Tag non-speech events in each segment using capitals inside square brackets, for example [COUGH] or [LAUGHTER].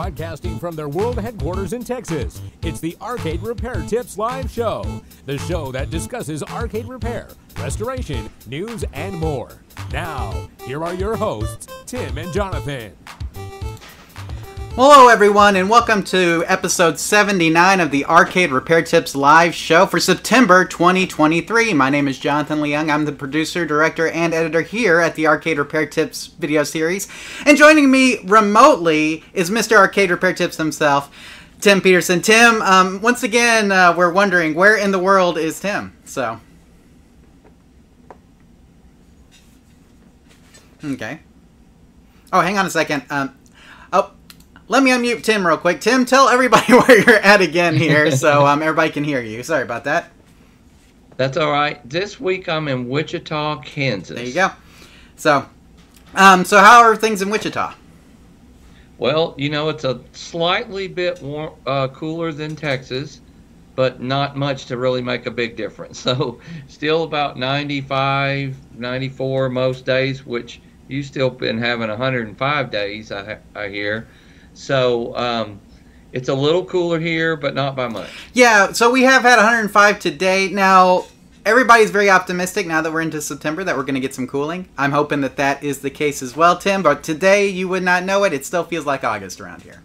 Broadcasting from their world headquarters in Texas, it's the Arcade Repair Tips Live Show, the show that discusses arcade repair, restoration, news, and more. Now, here are your hosts, Tim and Jonathan. Hello, everyone, and welcome to episode 79 of the Arcade Repair Tips live show for September 2023. My name is Jonathan Leung. I'm the producer, director, and editor here at the Arcade Repair Tips video series. And joining me remotely is Mr. Arcade Repair Tips himself, Tim Peterson. Tim, um, once again, uh, we're wondering where in the world is Tim? So. Okay. Oh, hang on a second. Um, let me unmute Tim real quick. Tim, tell everybody [LAUGHS] where you're at again here, so [LAUGHS] um, everybody can hear you. Sorry about that. That's all right. This week I'm in Wichita, Kansas. There you go. So, um, so how are things in Wichita? Well, you know it's a slightly bit warm, uh, cooler than Texas, but not much to really make a big difference. [LAUGHS] So, still about 95, 94 most days, which you've still been having 105 days, I, I hear. So um, it's a little cooler here, but not by much. Yeah, so we have had 105 today. Now, everybody's very optimistic now that we're into September that we're going to get some cooling. I'm hoping that that is the case as well, Tim. But today, you would not know it. It still feels like August around here.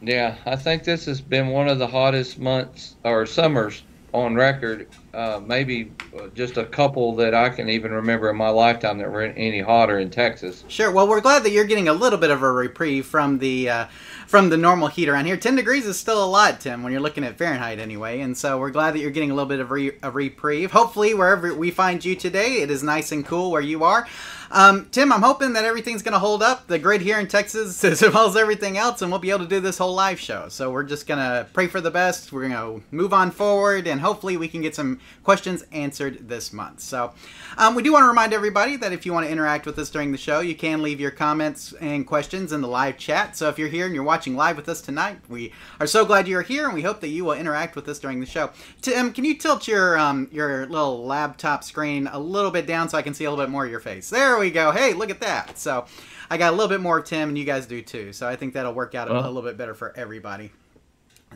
Yeah, I think this has been one of the hottest months or summers on record. Uh, maybe just a couple that I can even remember in my lifetime that were any hotter in Texas. Sure. Well, we're glad that you're getting a little bit of a reprieve from the uh, from the normal heat around here. 10 degrees is still a lot, Tim, when you're looking at Fahrenheit anyway. And so we're glad that you're getting a little bit of re- a reprieve. Hopefully, wherever we find you today, it is nice and cool where you are. Um, Tim, I'm hoping that everything's going to hold up, the grid here in Texas, as well as everything else, and we'll be able to do this whole live show. So we're just going to pray for the best. We're going to move on forward, and hopefully we can get some questions answered this month. So um, we do want to remind everybody that if you want to interact with us during the show, you can leave your comments and questions in the live chat. So if you're here and you're watching live with us tonight, we are so glad you're here, and we hope that you will interact with us during the show. Tim, can you tilt your um, your little laptop screen a little bit down so I can see a little bit more of your face? There we go. Hey, look at that. So I got a little bit more of Tim, and you guys do too. So I think that'll work out a, a little bit better for everybody.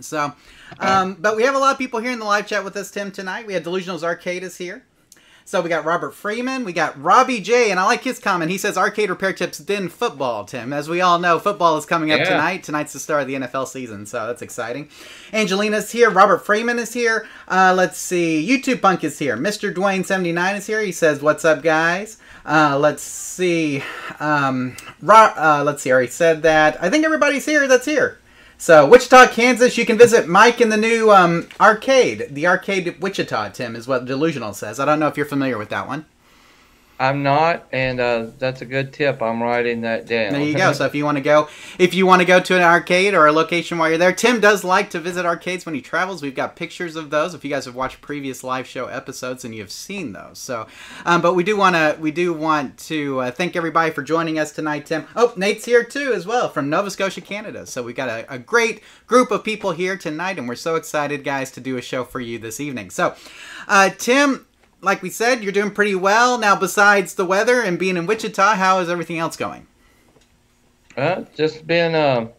So, um, but we have a lot of people here in the live chat with us, Tim, tonight. We have Delusionals Arcade is here. So we got Robert Freeman, we got Robbie J, and I like his comment. He says arcade repair tips then football, Tim. As we all know, football is coming up Yeah. tonight. Tonight's the start of the NFL season, so that's exciting. Angelina's here, Robert Freeman is here. Uh, let's see, YouTube Punk is here. Mr. Dwayne79 is here. He says, What's up, guys? Uh, let's see. Um, uh, let's see, I already said that. I think everybody's here that's here. So, Wichita, Kansas, you can visit Mike in the new um, arcade. The arcade Wichita, Tim, is what Delusional says. I don't know if you're familiar with that one. I'm not, and uh, that's a good tip. I'm writing that down. There you [LAUGHS] go. So if you want to go, if you want to go to an arcade or a location while you're there, Tim does like to visit arcades when he travels. We've got pictures of those. If you guys have watched previous live show episodes and you've seen those, so um, but we do want to we do want to uh, thank everybody for joining us tonight, Tim. Oh, Nate's here too as well from Nova Scotia, Canada. So we've got a, a great group of people here tonight, and we're so excited, guys, to do a show for you this evening. So, uh, Tim like we said, you're doing pretty well. Now, besides the weather and being in Wichita, how is everything else going? Uh, just been, um,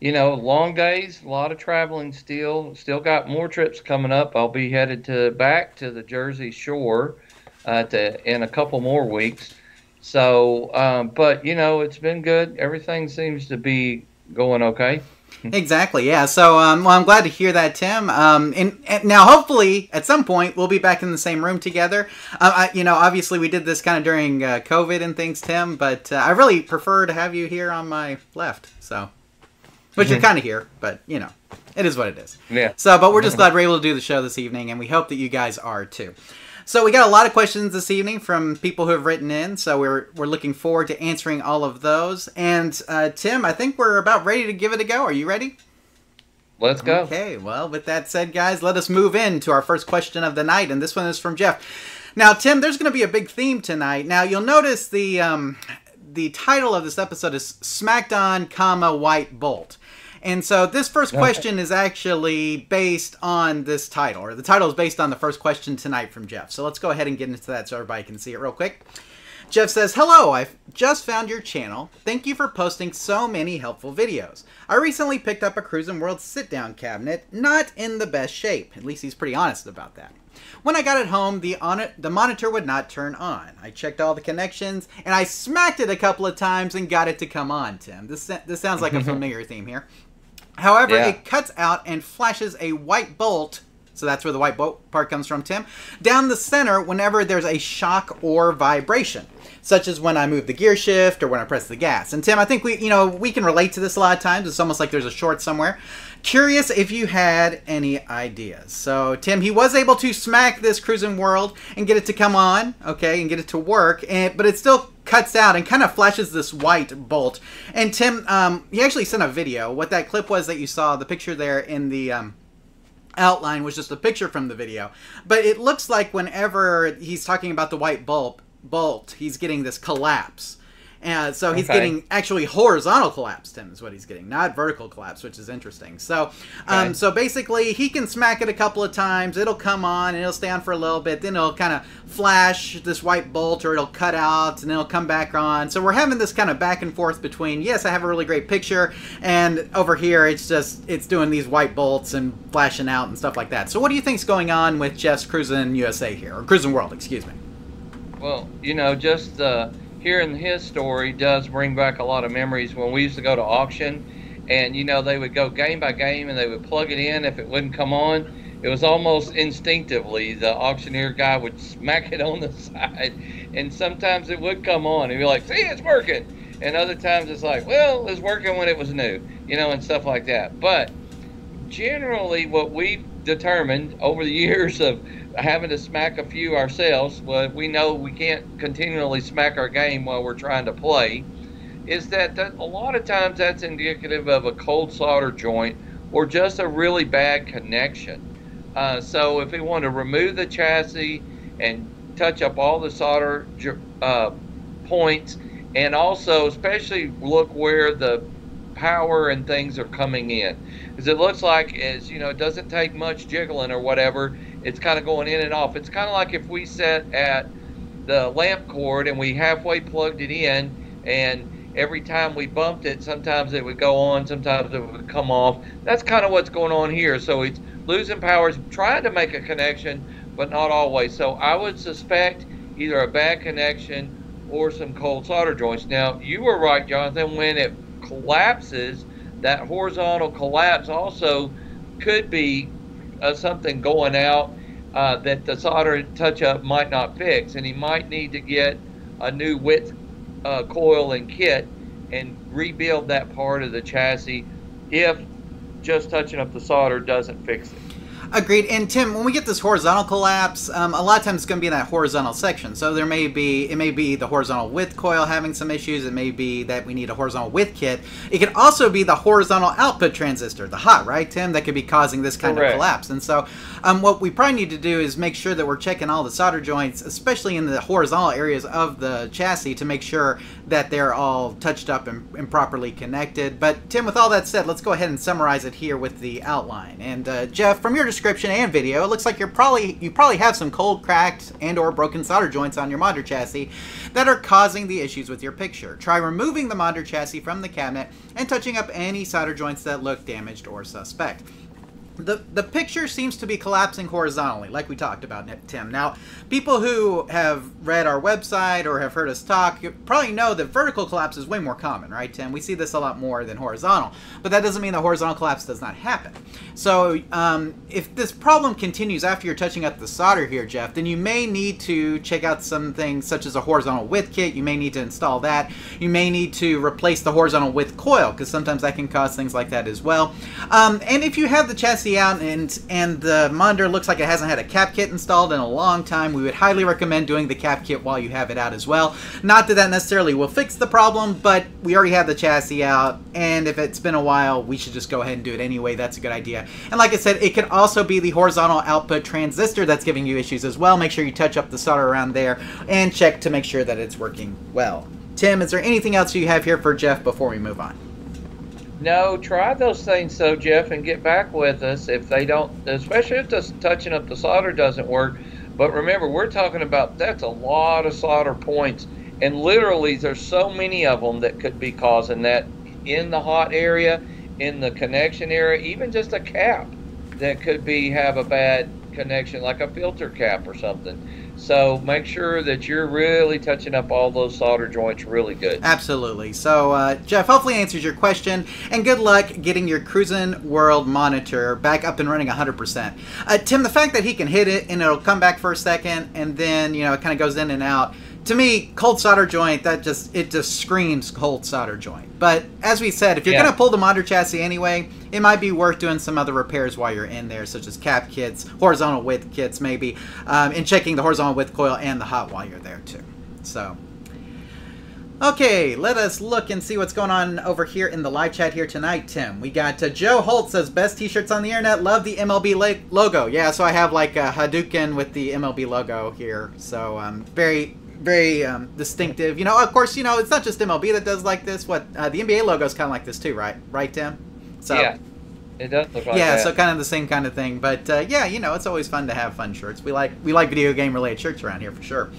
you know, long days, a lot of traveling still. Still got more trips coming up. I'll be headed to back to the Jersey Shore uh, to, in a couple more weeks. So, um, but you know, it's been good. Everything seems to be going okay. [LAUGHS] exactly, yeah. So, um, well, I'm glad to hear that, Tim. Um, and, and now, hopefully, at some point, we'll be back in the same room together. Uh, I, you know, obviously, we did this kind of during uh, COVID and things, Tim, but uh, I really prefer to have you here on my left. So, but you're kind of here, but you know, it is what it is. Yeah. So, but we're just glad we're able to do the show this evening, and we hope that you guys are too. So we got a lot of questions this evening from people who have written in. So we're we're looking forward to answering all of those. And uh, Tim, I think we're about ready to give it a go. Are you ready? Let's go. Okay. Well, with that said, guys, let us move in to our first question of the night, and this one is from Jeff. Now, Tim, there's going to be a big theme tonight. Now, you'll notice the um, the title of this episode is Smacked On, comma White Bolt. And so this first question is actually based on this title, or the title is based on the first question tonight from Jeff. So let's go ahead and get into that so everybody can see it real quick. Jeff says, Hello, I've just found your channel. Thank you for posting so many helpful videos. I recently picked up a Cruis'n World sit down cabinet, not in the best shape. At least he's pretty honest about that. When I got it home, the, on the monitor would not turn on. I checked all the connections, and I smacked it a couple of times and got it to come on, Tim. This, this sounds like a [LAUGHS] familiar theme here. However, Yeah. it cuts out and flashes a white bolt. So that's where the white bolt part comes from, Tim. Down the center whenever there's a shock or vibration, such as when I move the gear shift or when I press the gas. And Tim, I think we, you know, we can relate to this a lot of times. It's almost like there's a short somewhere. Curious if you had any ideas. So Tim, he was able to smack this Cruis'n World and get it to come on, okay, and get it to work, and but it still cuts out and kind of flashes this white bolt. And Tim, um, he actually sent a video. What that clip was that you saw, the picture there in the um, outline was just a picture from the video. But it looks like whenever he's talking about the white bulb bolt, he's getting this collapse. And so he's Okay. getting actually horizontal collapse, Tim, is what he's getting, not vertical collapse, which is interesting. So, um, Okay. so basically, he can smack it a couple of times. It'll come on and it'll stay on for a little bit. Then it'll kind of flash this white bolt, or it'll cut out and it'll come back on. So we're having this kind of back and forth between yes, I have a really great picture, and over here it's just it's doing these white bolts and flashing out and stuff like that. So what do you think's going on with Jeff's Cruis'n USA here, or Cruis'n World, excuse me? Well, you know, just uh, hearing his story does bring back a lot of memories when we used to go to auction, and you know they would go game by game and they would plug it in if it wouldn't come on. It was almost instinctively the auctioneer guy would smack it on the [LAUGHS] side, and sometimes it would come on. He'd be like, "See, it's working," and other times it's like, "Well, it's working when it was new," you know, and stuff like that. But generally what we've determined over the [LAUGHS] years of having to smack a few ourselves, well, we know we can't continually smack our game while we're trying to play, is that, that a lot of times that's indicative of a cold solder joint or just a really bad connection. Uh, so if we want to remove the chassis and touch up all the solder uh, points, and also especially look where the power and things are coming in because it looks like as you know it doesn't take much jiggling or whatever it's kind of going in and off. It's kind of like if we set at the lamp cord and we halfway plugged it in and every time we bumped it sometimes it would go on sometimes it would come off. That's kind of what's going on here. So it's losing power it's trying to make a connection but not always. So i would suspect either a bad connection or some cold solder joints. Now you were right jonathan when it collapses, that horizontal collapse also could be uh, something going out uh, that the solder touch up might not fix, and he might need to get a new width uh, coil and kit and rebuild that part of the chassis if just touching up the solder doesn't fix it. Agreed. And Tim, when we get this horizontal collapse, um, a lot of times it's going to be in that horizontal section. So there may be, it may be the horizontal width coil having some issues. It may be that we need a horizontal width kit. It could also be the horizontal output transistor, the hot, right, Tim? That could be causing this kind Correct. of collapse. And so um, what we probably need to do is make sure that we're checking all the solder joints, especially in the horizontal areas of the chassis, to make sure that they're all touched up and, and properly connected. But Tim, with all that said, let's go ahead and summarize it here with the outline. And uh, Jeff, from your description and video, it looks like you're probably you probably have some cold, cracked, and or broken solder joints on your monitor chassis that are causing the issues with your picture. Try removing the monitor chassis from the cabinet and touching up any solder joints that look damaged or suspect. The, the picture seems to be collapsing horizontally, like we talked about, Tim. Now, people who have read our website or have heard us talk probably know that vertical collapse is way more common, right, Tim? We see this a lot more than horizontal, but that doesn't mean the horizontal collapse does not happen. So, um, if this problem continues after you're touching up the solder here, Jeff, then you may need to check out some things such as a horizontal width kit. You may need to install that. You may need to replace the horizontal width coil because sometimes that can cause things like that as well. Um, and if you have the chassis out and and the monitor looks like it hasn't had a cap kit installed in a long time, we would highly recommend doing the cap kit while you have it out as well. Not that that necessarily will fix the problem, but we already have the chassis out, and if it's been a while, we should just go ahead and do it anyway. That's a good idea. And like I said, it could also be the horizontal output transistor that's giving you issues as well. Make sure you touch up the solder around there and check to make sure that it's working well. Tim, is there anything else you have here for Jeff before we move on? No, try those things so Jeff and get back with us if they don't, especially if the touching up the solder doesn't work. But remember, we're talking about that's a lot of solder points And literally, there's so many of them that could be causing that in the hot area, in the connection area, even just a cap that could be have a bad connection, like a filter cap or something. So make sure that you're really touching up all those solder joints really good. Absolutely. So, uh, Jeff, hopefully answers your question, and good luck getting your Cruis'n World monitor back up and running 100%. Uh, Tim, the fact that he can hit it and it'll come back for a second, and then you know it kind of goes in and out. To me, cold solder joint that just it just screams cold solder joint. But as we said, if you're Yeah. gonna pull the monitor chassis anyway, it might be worth doing some other repairs while you're in there, such as cap kits, horizontal width kits, maybe, um, and checking the horizontal width coil and the hot while you're there too. So. Okay, let us look and see what's going on over here in the live chat here tonight, Tim. We got uh, Joe Holt says best t-shirts on the internet. Love the MLB logo. Yeah, so I have like a Hadouken with the MLB logo here. So um, very, very um, distinctive. You know, of course, you know it's not just MLB that does like this. What uh, the NBA logo is kind of like this too, right? Right, Tim. So yeah, it does look like yeah, that. so kind of the same kind of thing. But uh, yeah, you know, it's always fun to have fun shirts. We like we like video game related shirts around here for sure.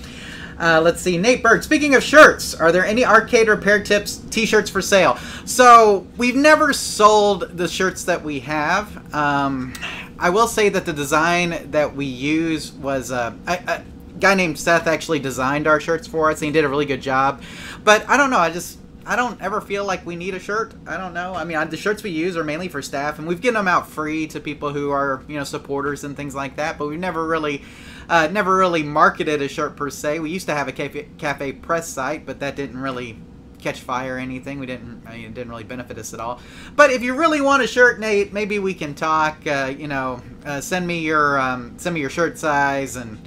Uh, let's see, Nate Berg. Speaking of shirts, are there any arcade repair tips T-shirts for sale? So we've never sold the shirts that we have. Um, I will say that the design that we use was uh, a, a guy named Seth actually designed our shirts for us, and he did a really good job. But I don't know, I just I don't ever feel like we need a shirt. I don't know. I mean, I, the shirts we use are mainly for staff, and we've given them out free to people who are, you know, supporters and things like that. But we've never really, uh, never really marketed a shirt per se. We used to have a cafe, cafe press site, but that didn't really catch fire or anything. We didn't, I mean, it didn't really benefit us at all. But if you really want a shirt, Nate, maybe we can talk. Uh, you know, uh, send me your, um, send me your shirt size and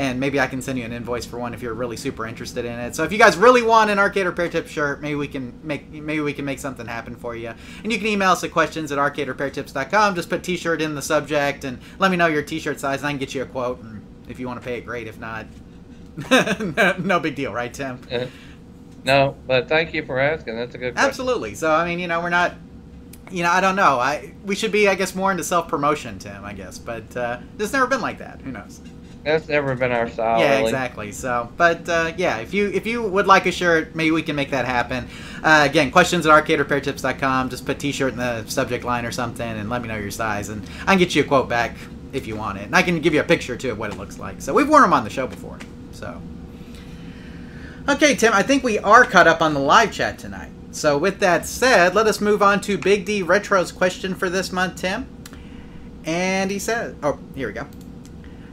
and maybe I can send you an invoice for one if you're really super interested in it. So if you guys really want an arcade repair tip shirt, maybe we can make maybe we can make something happen for you. And you can email us at questions at arcaderepairtips.com. Just put t-shirt in the subject and let me know your t-shirt size, and I can get you a quote. And if you want to pay it, great. If not, [LAUGHS] no big deal, right, Tim? Uh, no, but thank you for asking. That's a good question. Absolutely. So I mean, you know, we're not. You know, I don't know. I we should be, I guess, more into self promotion, Tim. I guess, but uh, it's never been like that. Who knows? That's never been our style. yeah, really. exactly. So, but uh, yeah, if you if you would like a shirt, maybe we can make that happen. Uh, again, questions at arcaderepairtips.com. Just put T-shirt in the subject line or something, and let me know your size, and I can get you a quote back if you want it, and I can give you a picture too of what it looks like. So we've worn them on the show before. So, okay, Tim, I think we are caught up on the live chat tonight. So with that said, let us move on to Big D Retro's question for this month, Tim. And he says, "Oh, here we go."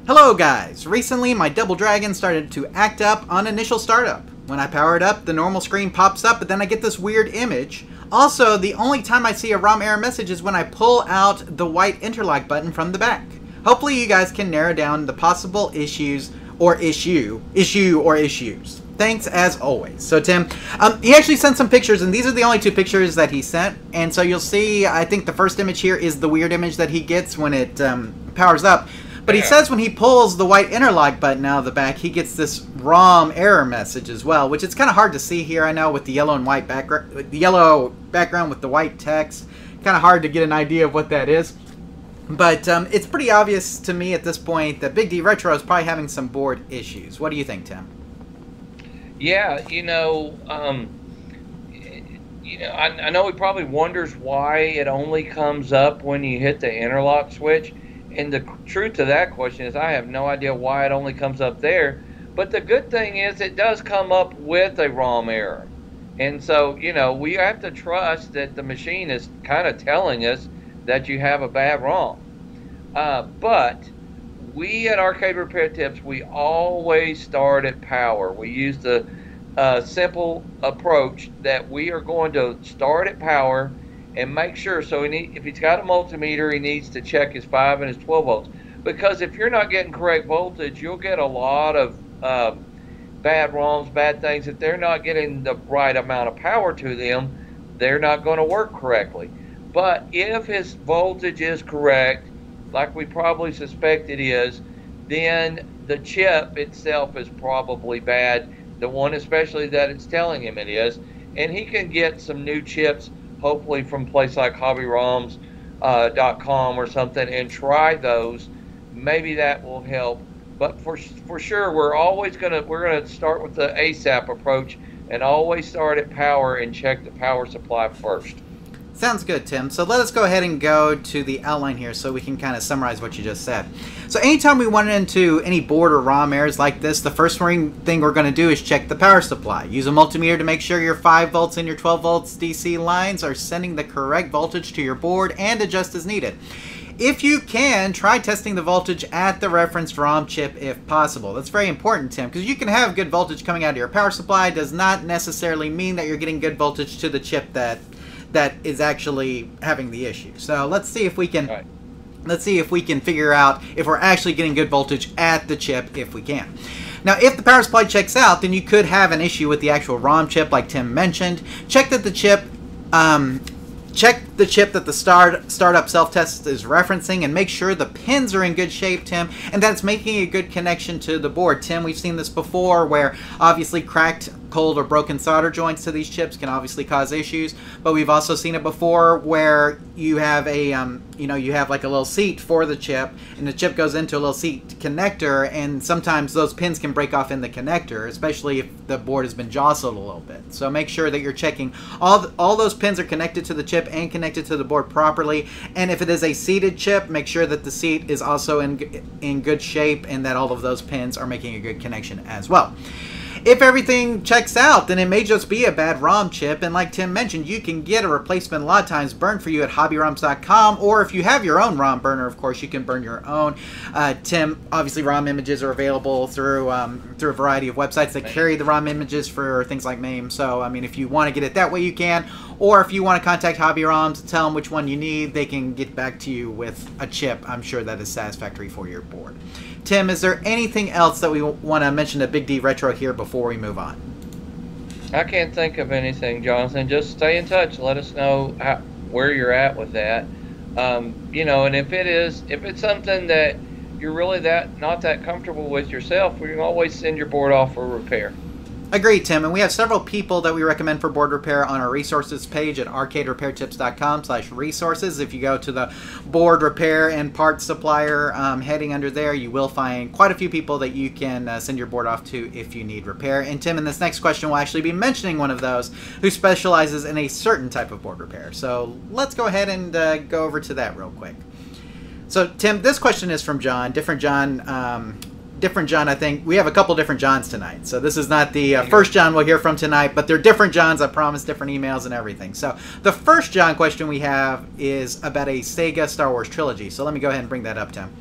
Hello guys! Recently my Double Dragon started to act up on initial startup. When I power it up, the normal screen pops up, but then I get this weird image. Also, the only time I see a ROM error message is when I pull out the white interlock button from the back. Hopefully you guys can narrow down the possible issues or issue, issue or issues. Thanks as always. So Tim, um, he actually sent some pictures, and these are the only two pictures that he sent. And so you'll see, I think the first image here is the weird image that he gets when it um, powers up. But he Yeah. says when he pulls the white interlock button out of the back, he gets this ROM error message as well, which it's kind of hard to see here. I know with the yellow and white background, the yellow background with the white text, kind of hard to get an idea of what that is. But um, it's pretty obvious to me at this point that Big D Retro is probably having some board issues. What do you think, Tim? Yeah, you know, um, you know, I, I know he probably wonders why it only comes up when you hit the interlock switch. And the truth to that question is, I have no idea why it only comes up there. But the good thing is, it does come up with a ROM error. And so, you know, we have to trust that the machine is kind of telling us that you have a bad ROM. Uh, but we at Arcade Repair Tips, we always start at power. We use the uh, simple approach that we are going to start at power and make sure. So he need, if he's got a multimeter, he needs to check his 5 and his 12 volts. Because if you're not getting correct voltage, you'll get a lot of uh, bad ROMs, bad things. If they're not getting the right amount of power to them, they're not going to work correctly. But if his voltage is correct, like we probably suspect it is, then the chip itself is probably bad. The one, especially that it's telling him it is, and he can get some new chips, hopefully from a place like HobbyRoms.com uh, or something, and try those. Maybe that will help but for for sure, we're always gonna we're gonna start with the ASAP approach and always start at power and check the power supply first. Sounds good, Tim. So let us go ahead and go to the outline here so we can kind of summarize what you just said. So anytime we run into any board or ROM errors like this, the first thing we're going to do is check the power supply. Use a multimeter to make sure your 5 volts and your 12 volts DC lines are sending the correct voltage to your board and adjust as needed. If you can, try testing the voltage at the referenced ROM chip if possible. That's very important, Tim, because you can have good voltage coming out of your power supply does not necessarily mean that you're getting good voltage to the chip that that is actually having the issue. So let's see if we can right. let's see if we can figure out if we're actually getting good voltage at the chip if we can. Now, if the power supply checks out, then you could have an issue with the actual ROM chip, like Tim mentioned. Check that the chip um, Check the chip that the start startup self-test is referencing and make sure the pins are in good shape, Tim, and that it's making a good connection to the board. Tim, we've seen this before where obviously cracked cold or broken solder joints to these chips can obviously cause issues but we've also seen it before where you have a um, you know you have like a little seat for the chip and the chip goes into a little seat connector and sometimes those pins can break off in the connector especially if the board has been jostled a little bit. So make sure that you're checking all the, all those pins are connected to the chip and connected to the board properly and if it is a seated chip make sure that the seat is also in in good shape and that all of those pins are making a good connection as well if everything checks out, then it may just be a bad ROM chip. And like Tim mentioned, you can get a replacement a lot of times burned for you at hobbyroms.com. Or if you have your own ROM burner, of course, you can burn your own. Uh, Tim, obviously, ROM images are available through um, through a variety of websites that carry the ROM images for things like MAME. So, I mean, if you want to get it that way, you can. Or if you want to contact HobbyRoms to tell them which one you need, they can get back to you with a chip. I'm sure that is satisfactory for your board. Tim, is there anything else that we want to mention to Big D Retro here before we move on? I can't think of anything, Jonathan. Just stay in touch. Let us know how, where you're at with that. Um, you know, and if it is, if it's something that you're really that not that comfortable with yourself, we can always send your board off for repair. Agreed, Tim. And we have several people that we recommend for board repair on our resources page at arcaderepairtips.com slash resources. If you go to the board repair and parts supplier um, heading under there, you will find quite a few people that you can uh, send your board off to if you need repair. And Tim, in this next question, we'll actually be mentioning one of those who specializes in a certain type of board repair. So let's go ahead and uh, go over to that real quick. So, Tim, this question is from John, different John. Um, different John. I think we have a couple different Johns tonight. So this is not the uh, first John we'll hear from tonight, but they're different Johns. I promise, different emails and everything. So the first John question we have is about a Sega Star Wars trilogy. So let me go ahead and bring that up, Tim.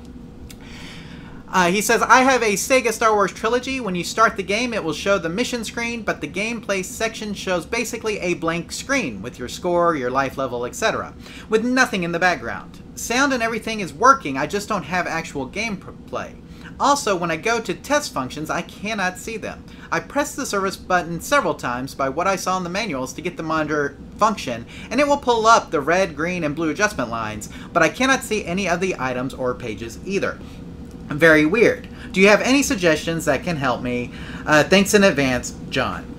Uh, he says, I have a Sega Star Wars trilogy. When you start the game, it will show the mission screen, but the gameplay section shows basically a blank screen with your score, your life level, etc., with nothing in the background. Sound and everything is working, I just don't have actual gameplay. Also, when I go to test functions, I cannot see them. I pressed the service button several times by what I saw in the manuals to get the monitor function, and it will pull up the red, green, and blue adjustment lines, but I cannot see any of the items or pages either. Very weird. Do you have any suggestions that can help me? Uh, thanks in advance, John.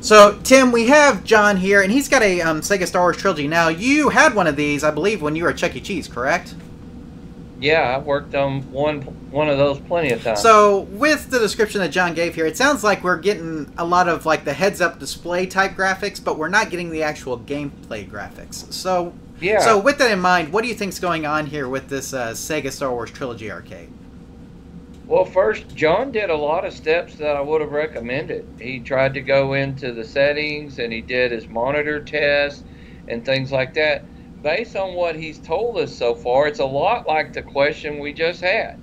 So, Tim, we have John here, and he's got a um, Sega Star Wars trilogy. Now, you had one of these, I believe, when you were at Chuck E. Cheese, correct? Yeah, I've worked on one one of those plenty of times. So, with the description that John gave here, it sounds like we're getting a lot of like the heads-up display type graphics, but we're not getting the actual gameplay graphics. So, yeah. So, with that in mind, what do you think's going on here with this uh, Sega Star Wars Trilogy arcade? Well, first, John did a lot of steps that I would have recommended. He tried to go into the settings and he did his monitor test and things like that based on what he's told us so far, it's a lot like the question we just had.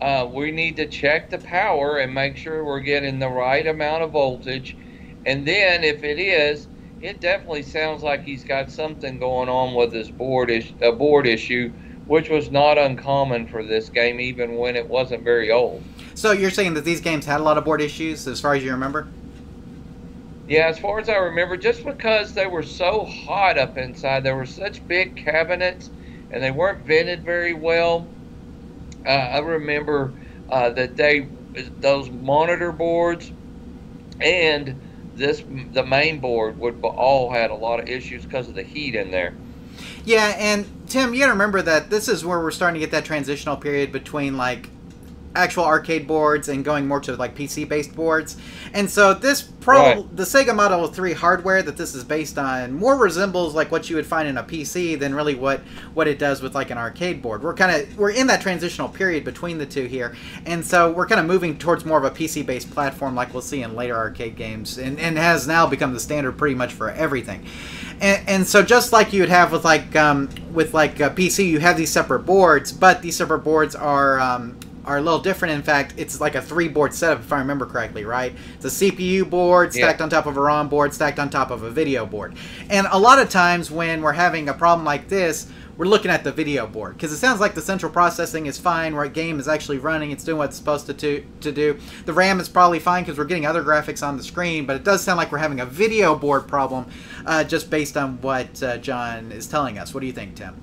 Uh, we need to check the power and make sure we're getting the right amount of voltage. And then, if it is, it definitely sounds like he's got something going on with his board is- a board issue, which was not uncommon for this game, even when it wasn't very old. So you're saying that these games had a lot of board issues, as far as you remember? Yeah, as far as I remember, just because they were so hot up inside, there were such big cabinets, and they weren't vented very well. Uh, I remember uh, that they those monitor boards and this the main board would all had a lot of issues because of the heat in there. Yeah, and Tim, you got to remember that this is where we're starting to get that transitional period between like actual arcade boards and going more to like PC based boards. And so this pro Right. the Sega Model 3 hardware that this is based on more resembles like what you would find in a PC than really what what it does with like an arcade board. We're kind of we're in that transitional period between the two here. And so we're kind of moving towards more of a PC based platform like we'll see in later arcade games and, and has now become the standard pretty much for everything. And, and so just like you would have with like um, with like a PC, you have these separate boards, but these separate boards are um, are a little different. In fact, it's like a three board setup if I remember correctly, right? It's a CPU board stacked Yeah. on top of a ROM board, stacked on top of a video board. And a lot of times when we're having a problem like this, we're looking at the video board because it sounds like the central processing is fine, where game is actually running, it's doing what it's supposed to to, to do. The RAM is probably fine because we're getting other graphics on the screen, but it does sound like we're having a video board problem uh, just based on what uh, John is telling us. What do you think, Tim?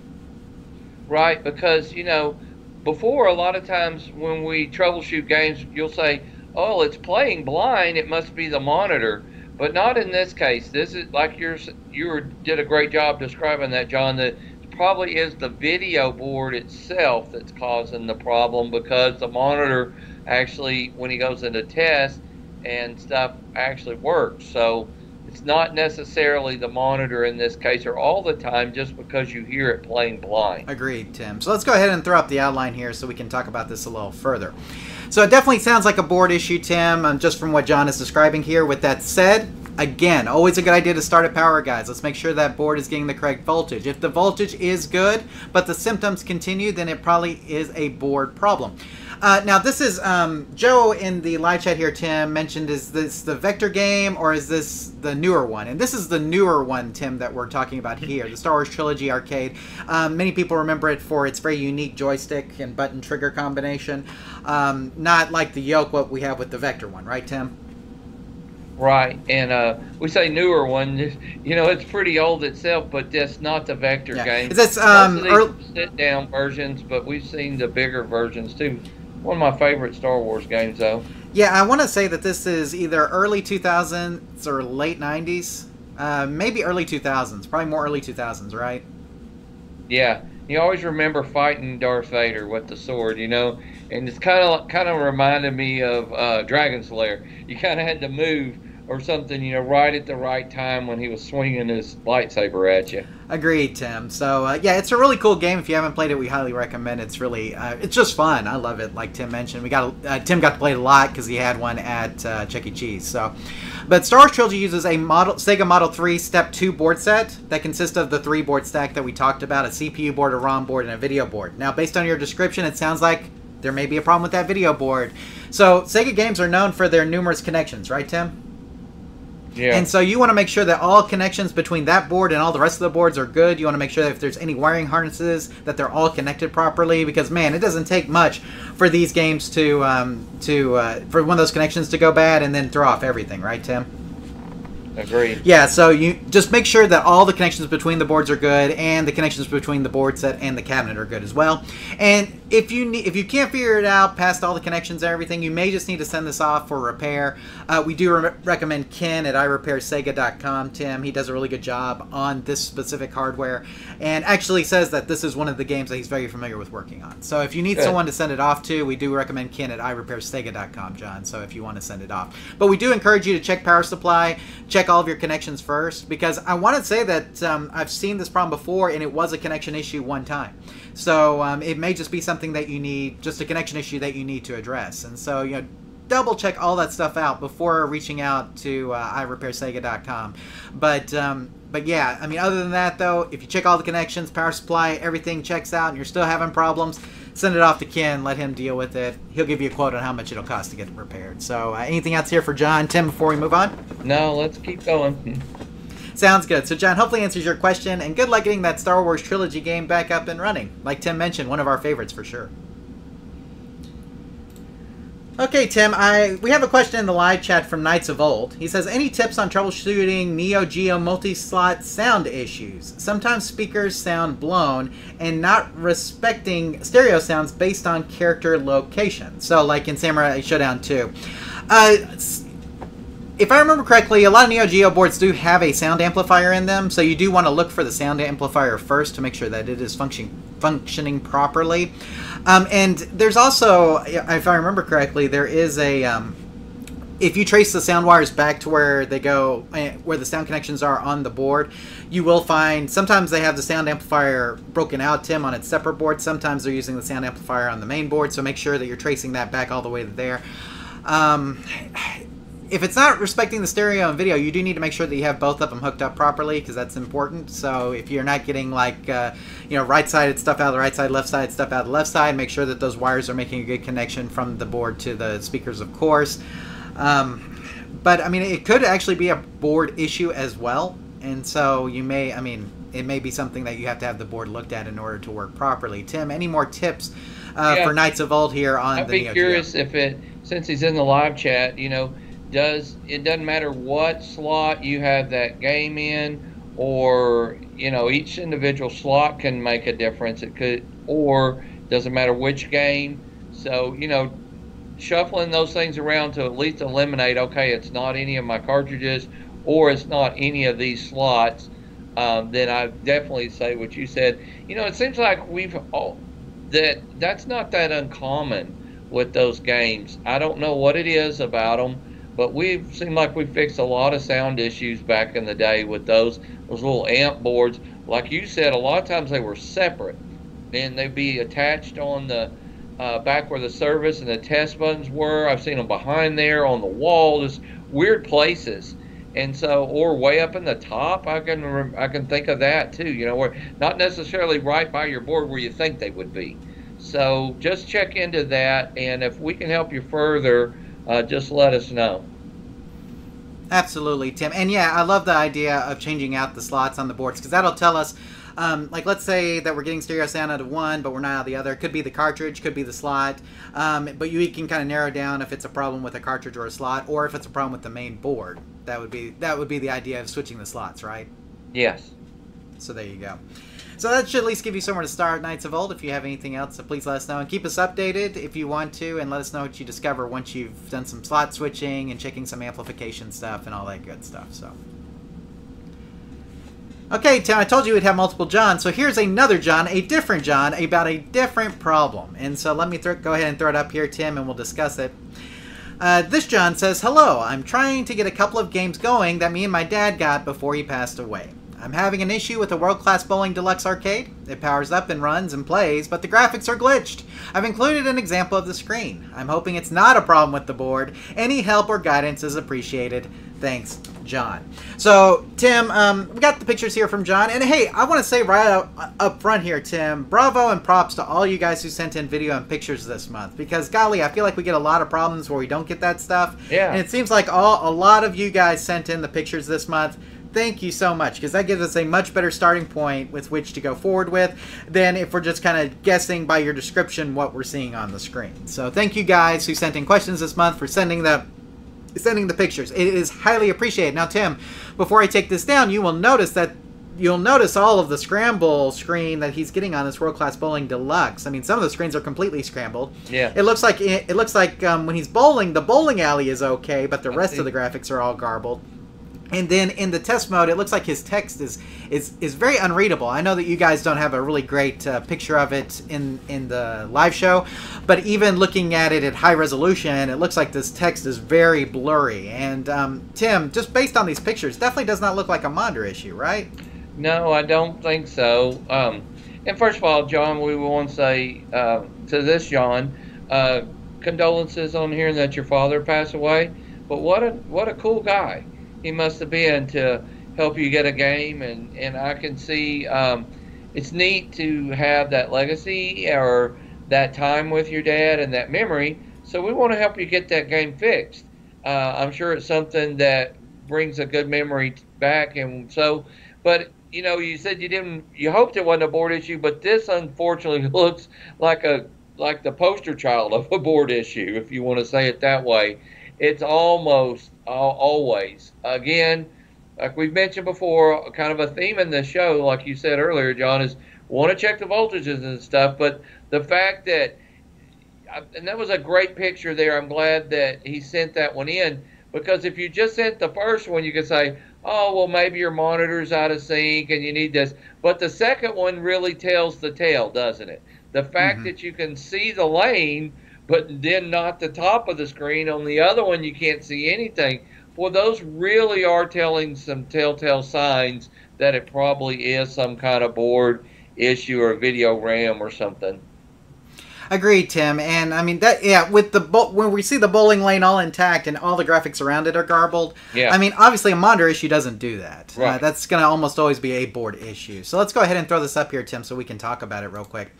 Right, because you know, before a lot of times when we troubleshoot games, you'll say, "Oh, it's playing blind. It must be the monitor." But not in this case. This is like you're you did a great job describing that, John. That probably is the video board itself that's causing the problem because the monitor actually, when he goes into test and stuff, actually works. So not necessarily the monitor in this case or all the time just because you hear it playing blind. Agreed, Tim. So let's go ahead and throw up the outline here so we can talk about this a little further. So it definitely sounds like a board issue, Tim, um, just from what John is describing here. With that said, again, always a good idea to start at power guides. Let's make sure that board is getting the correct voltage. If the voltage is good, but the symptoms continue, then it probably is a board problem. Uh, now, this is um, Joe in the live chat here. Tim mentioned: is this the Vector game or is this the newer one? And this is the newer one, Tim, that we're talking about here, the Star Wars Trilogy arcade. Um, many people remember it for its very unique joystick and button trigger combination, um, not like the yoke what we have with the Vector one, right, Tim? Right, and uh, we say newer one. You know, it's pretty old itself, but that's not the vector Yeah. game. Is this, um, these sit-down versions, but we've seen the bigger versions too. One of my favorite Star Wars games, though. Yeah, I want to say that this is either early 2000s or late 90s. Uh, maybe early 2000s. Probably more early 2000s, right? Yeah, you always remember fighting Darth Vader with the sword, you know, and it's kind of kind of reminded me of uh, Dragon's Lair. You kind of had to move or something, you know, right at the right time when he was swinging his lightsaber at you. Agreed, Tim. So uh, yeah, it's a really cool game. If you haven't played it, we highly recommend. It's really, uh, it's just fun. I love it. Like Tim mentioned, we got uh, Tim got to play it a lot because he had one at uh, Chuck E. Cheese. So, but Star Wars Trilogy uses a model Sega Model 3 Step 2 board set that consists of the three board stack that we talked about: a CPU board, a ROM board, and a video board. Now, based on your description, it sounds like there may be a problem with that video board. So, Sega games are known for their numerous connections, right, Tim? Yeah. And so you want to make sure that all connections between that board and all the rest of the boards are good. You want to make sure that if there's any wiring harnesses that they're all connected properly. Because man, it doesn't take much for these games to um, to uh, for one of those connections to go bad and then throw off everything, right, Tim? Agreed. Yeah. So you just make sure that all the connections between the boards are good and the connections between the board set and the cabinet are good as well. And if you need, if you can't figure it out past all the connections and everything, you may just need to send this off for repair. Uh, we do re- recommend Ken at iRepairSega.com. Tim, he does a really good job on this specific hardware, and actually says that this is one of the games that he's very familiar with working on. So if you need Good. someone to send it off to, we do recommend Ken at iRepairSega.com, John. So if you want to send it off, but we do encourage you to check power supply, check all of your connections first, because I want to say that um, I've seen this problem before, and it was a connection issue one time. So um, it may just be something that you need, just a connection issue that you need to address. And so you know, double check all that stuff out before reaching out to uh, iRepairSega.com. But um, but yeah, I mean, other than that though, if you check all the connections, power supply, everything checks out, and you're still having problems, send it off to Ken. Let him deal with it. He'll give you a quote on how much it'll cost to get it repaired. So uh, anything else here for John, Tim, before we move on? No, let's keep going. [LAUGHS] Sounds good. So, John, hopefully answers your question, and good luck getting that Star Wars trilogy game back up and running. Like Tim mentioned, one of our favorites for sure. Okay, Tim, I we have a question in the live chat from Knights of Old. He says, "Any tips on troubleshooting Neo Geo multi-slot sound issues? Sometimes speakers sound blown and not respecting stereo sounds based on character location. So, like in Samurai Shodown 2. Uh, if I remember correctly, a lot of Neo Geo boards do have a sound amplifier in them, so you do want to look for the sound amplifier first to make sure that it is function, functioning properly. Um, and there's also, if I remember correctly, there is a. Um, if you trace the sound wires back to where they go, eh, where the sound connections are on the board, you will find sometimes they have the sound amplifier broken out, Tim, on its separate board. Sometimes they're using the sound amplifier on the main board, so make sure that you're tracing that back all the way there. Um, if it's not respecting the stereo and video, you do need to make sure that you have both of them hooked up properly because that's important. So if you're not getting like, uh, you know, right-sided stuff out of the right side, left-sided stuff out of the left side, make sure that those wires are making a good connection from the board to the speakers, of course. Um, but I mean, it could actually be a board issue as well, and so you may, I mean, it may be something that you have to have the board looked at in order to work properly. Tim, any more tips uh, yeah. for Knights of Old here on I'd the be Neo curious Geo? if it, since he's in the live chat, you know does it doesn't matter what slot you have that game in or you know each individual slot can make a difference. It could or doesn't matter which game. So you know shuffling those things around to at least eliminate okay it's not any of my cartridges or it's not any of these slots um, then I definitely say what you said. You know it seems like we've all that that's not that uncommon with those games. I don't know what it is about them but we seem like we fixed a lot of sound issues back in the day with those those little amp boards. Like you said, a lot of times they were separate, and they'd be attached on the uh, back where the service and the test buttons were. I've seen them behind there on the wall, just weird places. And so, or way up in the top, I can I can think of that too. You know, where not necessarily right by your board where you think they would be. So just check into that, and if we can help you further uh, just let us know. Absolutely, Tim. And yeah, I love the idea of changing out the slots on the boards because that'll tell us, um, like, let's say that we're getting stereo sound out of one, but we're not out of the other. It could be the cartridge, could be the slot, um, but you can kind of narrow down if it's a problem with a cartridge or a slot, or if it's a problem with the main board. That would be that would be the idea of switching the slots, right? Yes. So there you go. So that should at least give you somewhere to start Knights of Old. If you have anything else, so please let us know. And keep us updated if you want to, and let us know what you discover once you've done some slot switching and checking some amplification stuff and all that good stuff. So. Okay, Tim, I told you we'd have multiple John, so here's another John, a different John, about a different problem. And so let me go ahead and throw it up here, Tim, and we'll discuss it. Uh, this John says, Hello, I'm trying to get a couple of games going that me and my dad got before he passed away. I'm having an issue with the World Class Bowling Deluxe Arcade. It powers up and runs and plays, but the graphics are glitched. I've included an example of the screen. I'm hoping it's not a problem with the board. Any help or guidance is appreciated. Thanks, John. So, Tim, um, we got the pictures here from John. And hey, I want to say right up, up front here, Tim, bravo and props to all you guys who sent in video and pictures this month. Because, golly, I feel like we get a lot of problems where we don't get that stuff. Yeah. And it seems like all, a lot of you guys sent in the pictures this month thank you so much because that gives us a much better starting point with which to go forward with than if we're just kind of guessing by your description what we're seeing on the screen. So thank you guys who sent in questions this month for sending the sending the pictures. It is highly appreciated. Now Tim, before I take this down, you will notice that you'll notice all of the scramble screen that he's getting on this World Class Bowling Deluxe. I mean, some of the screens are completely scrambled. Yeah. It looks like it, it looks like um, when he's bowling, the bowling alley is okay, but the rest of the graphics are all garbled. And then in the test mode, it looks like his text is is is very unreadable. I know that you guys don't have a really great uh, picture of it in in the live show, but even looking at it at high resolution, it looks like this text is very blurry. And um, Tim, just based on these pictures, definitely does not look like a monitor issue, right? No, I don't think so. Um, and first of all, John, we want to say uh, to this John, uh, condolences on hearing that your father passed away. But what a what a cool guy he must have been to help you get a game. And, and I can see um, it's neat to have that legacy or that time with your dad and that memory. So we want to help you get that game fixed. Uh, I'm sure it's something that brings a good memory back. And so, but you know, you said you didn't, you hoped it wasn't a board issue, but this unfortunately [LAUGHS] looks like a like the poster child of a board issue, if you want to say it that way. It's almost always. Again, like we've mentioned before, kind of a theme in the show, like you said earlier, John, is want to check the voltages and stuff. But the fact that, and that was a great picture there. I'm glad that he sent that one in. Because if you just sent the first one, you could say, oh, well, maybe your monitor's out of sync and you need this. But the second one really tells the tale, doesn't it? The fact mm-hmm. that you can see the lane, but then not the top of the screen. On the other one, you can't see anything. Well, those really are telling some telltale signs that it probably is some kind of board issue or video RAM or something. Agreed, Tim. And I mean that. Yeah, with the when we see the bowling lane all intact and all the graphics around it are garbled. Yeah. I mean, obviously a monitor issue doesn't do that. Uh, right. Uh, that's going to almost always be a board issue. So let's go ahead and throw this up here, Tim, so we can talk about it real quick.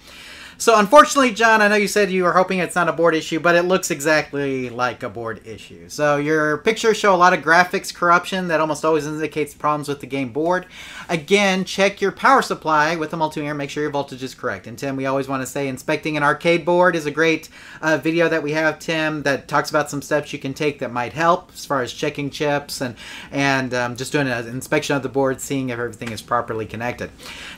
So unfortunately, John, I know you said you were hoping it's not a board issue, but it looks exactly like a board issue. So your pictures show a lot of graphics corruption that almost always indicates problems with the game board. Again, check your power supply with the multimeter. Make sure your voltage is correct. And Tim, we always want to say inspecting an arcade board is a great uh, video that we have, Tim, that talks about some steps you can take that might help as far as checking chips and and um, just doing an inspection of the board, seeing if everything is properly connected.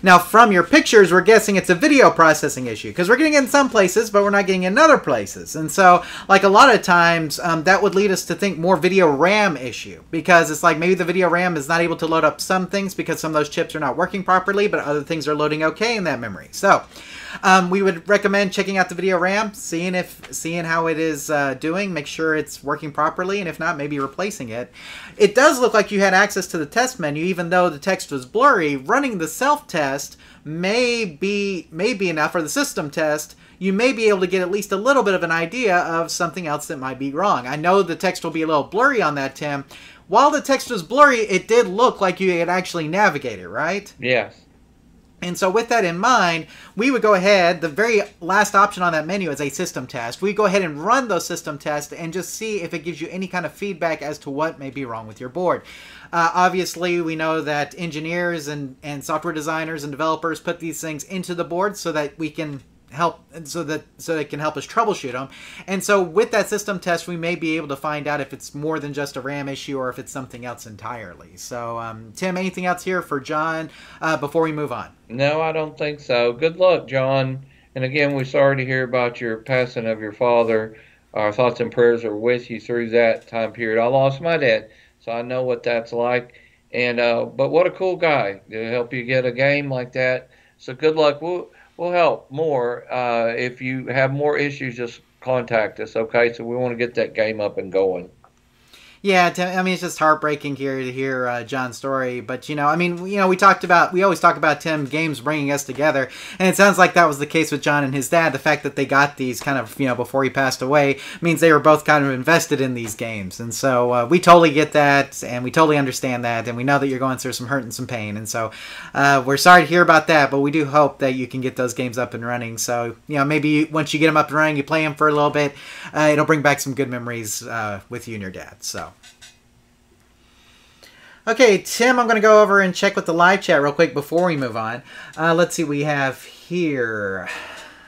Now, from your pictures, we're guessing it's a video processing issue because we're getting in some places, but we're not getting in other places. And so, like a lot of times, um, that would lead us to think more video RAM issue because it's like maybe the video RAM is not able to load up some things because some those chips are not working properly, but other things are loading okay in that memory. So um, we would recommend checking out the video RAM, seeing if seeing how it is uh, doing, make sure it's working properly, and if not, maybe replacing it. It does look like you had access to the test menu, even though the text was blurry. Running the self test may be may be enough for the system test you may be able to get at least a little bit of an idea of something else that might be wrong. I know the text will be a little blurry on that, Tim, while the text was blurry, it did look like you had actually navigated, right? Yes. And so, with that in mind, we would go ahead. The very last option on that menu is a system test. We go ahead and run those system tests and just see if it gives you any kind of feedback as to what may be wrong with your board. Uh, obviously, we know that engineers and, and software designers and developers put these things into the board so that we can help so that so they can help us troubleshoot them and so with that system test we may be able to find out if it's more than just a ram issue or if it's something else entirely. So um, tim anything else here for john uh, before we move on? No i don't think so. Good luck john. And again we're sorry to hear about your passing of your father. Our thoughts and prayers are with you through that time period. I lost my dad so i know what that's like. And uh, but what a cool guy to help you get a game like that. So good luck. We'll will help more. Uh, if you have more issues, just contact us. Okay, so we want to get that game up and going. Yeah, I mean it's just heartbreaking here to hear uh, John's story, but you know, I mean, you know, we talked about we always talk about Tim games bringing us together, and it sounds like that was the case with John and his dad. The fact that they got these kind of you know before he passed away means they were both kind of invested in these games, and so uh, we totally get that, and we totally understand that, and we know that you're going through some hurt and some pain, and so uh, we're sorry to hear about that, but we do hope that you can get those games up and running. So you know, maybe once you get them up and running, you play them for a little bit, uh, it'll bring back some good memories uh, with you and your dad. So. Okay, Tim, I'm going to go over and check with the live chat real quick before we move on. Uh, let's see what we have here.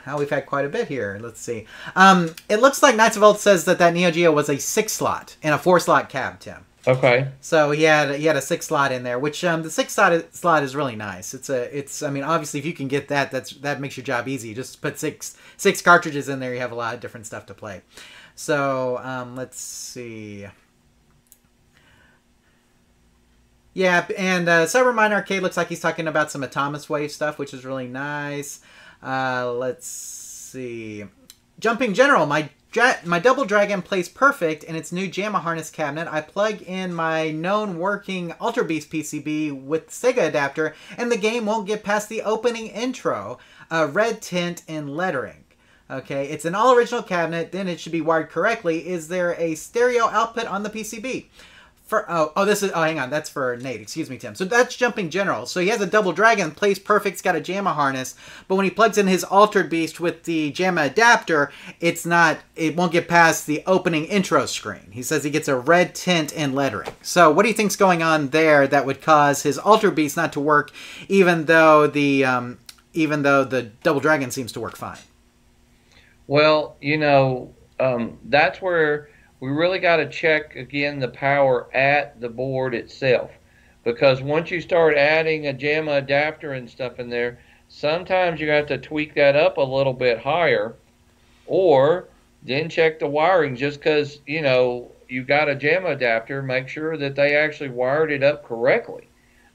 Oh, we've had quite a bit here. Let's see. Um, it looks like Knights of Old says that that Neo Geo was a six slot and a four slot cab, Tim. Okay. So he had he had a six slot in there, which um, the six slot slot is really nice. It's a it's I mean obviously if you can get that that's that makes your job easy. Just put six six cartridges in there, you have a lot of different stuff to play. So um, let's see. Yeah, and uh, Cybermine Arcade looks like he's talking about some Atomiswave stuff, which is really nice. Uh, let's see. Jumping General, my dra- my Double Dragon plays perfect in its new JAMMA harness cabinet. I plug in my known working Altered Beast PCB with Sega adapter, and the game won't get past the opening intro. Uh, red tint and lettering. Okay, it's an all original cabinet, then it should be wired correctly. Is there a stereo output on the PCB? For, oh, oh, this is oh, hang on, that's for Nate. Excuse me, Tim. So that's jumping general. So he has a double dragon, plays perfect. It's got a JAMMA harness, but when he plugs in his altered beast with the JAMMA adapter, it's not. It won't get past the opening intro screen. He says he gets a red tint and lettering. So what do you think's going on there that would cause his altered beast not to work, even though the um, even though the double dragon seems to work fine? Well, you know, um, that's where we really got to check again the power at the board itself because once you start adding a JAMMA adapter and stuff in there, sometimes you have to tweak that up a little bit higher or then check the wiring. Just because you know you got a JAMMA adapter, make sure that they actually wired it up correctly.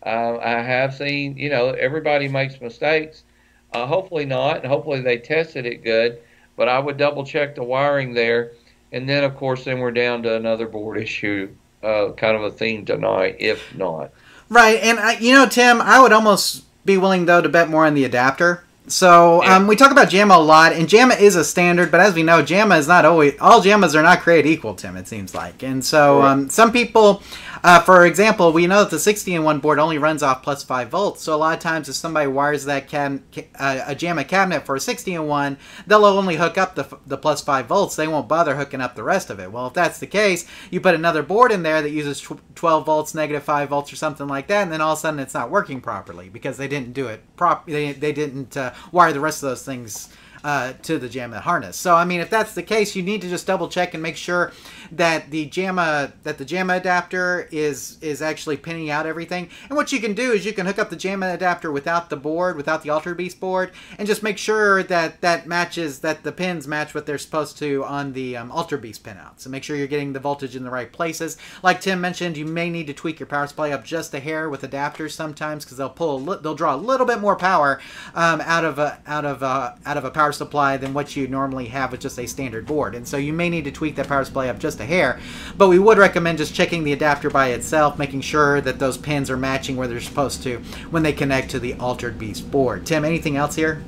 Uh, I have seen, you know, everybody makes mistakes. Uh, hopefully not. And hopefully they tested it good. But I would double check the wiring there. And then, of course, then we're down to another board issue, uh, kind of a theme tonight, if not. Right. And, I, you know, Tim, I would almost be willing, though, to bet more on the adapter. So Yeah. um, we talk about JAMMA a lot, and JAMMA is a standard, but as we know, JAMMA is not always all JAMMAs are not created equal. Tim, it seems like, and so Right. um, some people, uh, for example, we know that the 60 in one board only runs off plus five volts. So a lot of times, if somebody wires that cab- uh, a JAMMA cabinet for a 60 in one, they'll only hook up the, the plus five volts. They won't bother hooking up the rest of it. Well, if that's the case, you put another board in there that uses tw- 12 volts, negative five volts, or something like that, and then all of a sudden it's not working properly because they didn't do it prop. They, they didn't uh, wire the rest of those things uh, to the JAMMA harness. So I mean, if that's the case, you need to just double check and make sure that the JAMMA that the JAMMA adapter is is actually pinning out everything. And what you can do is you can hook up the JAMMA adapter without the board, without the Alter Beast board, and just make sure that that matches that the pins match what they're supposed to on the um, Alter Beast pinout. So make sure you're getting the voltage in the right places. Like Tim mentioned, you may need to tweak your power supply up just a hair with adapters sometimes because they'll pull they'll draw a little bit more power um, out of a out of a out of a power supply than what you normally have with just a standard board. And so you may need to tweak that power supply up just hair. But we would recommend just checking the adapter by itself, making sure that those pins are matching where they're supposed to when they connect to the Altered Beast board. Tim, anything else here?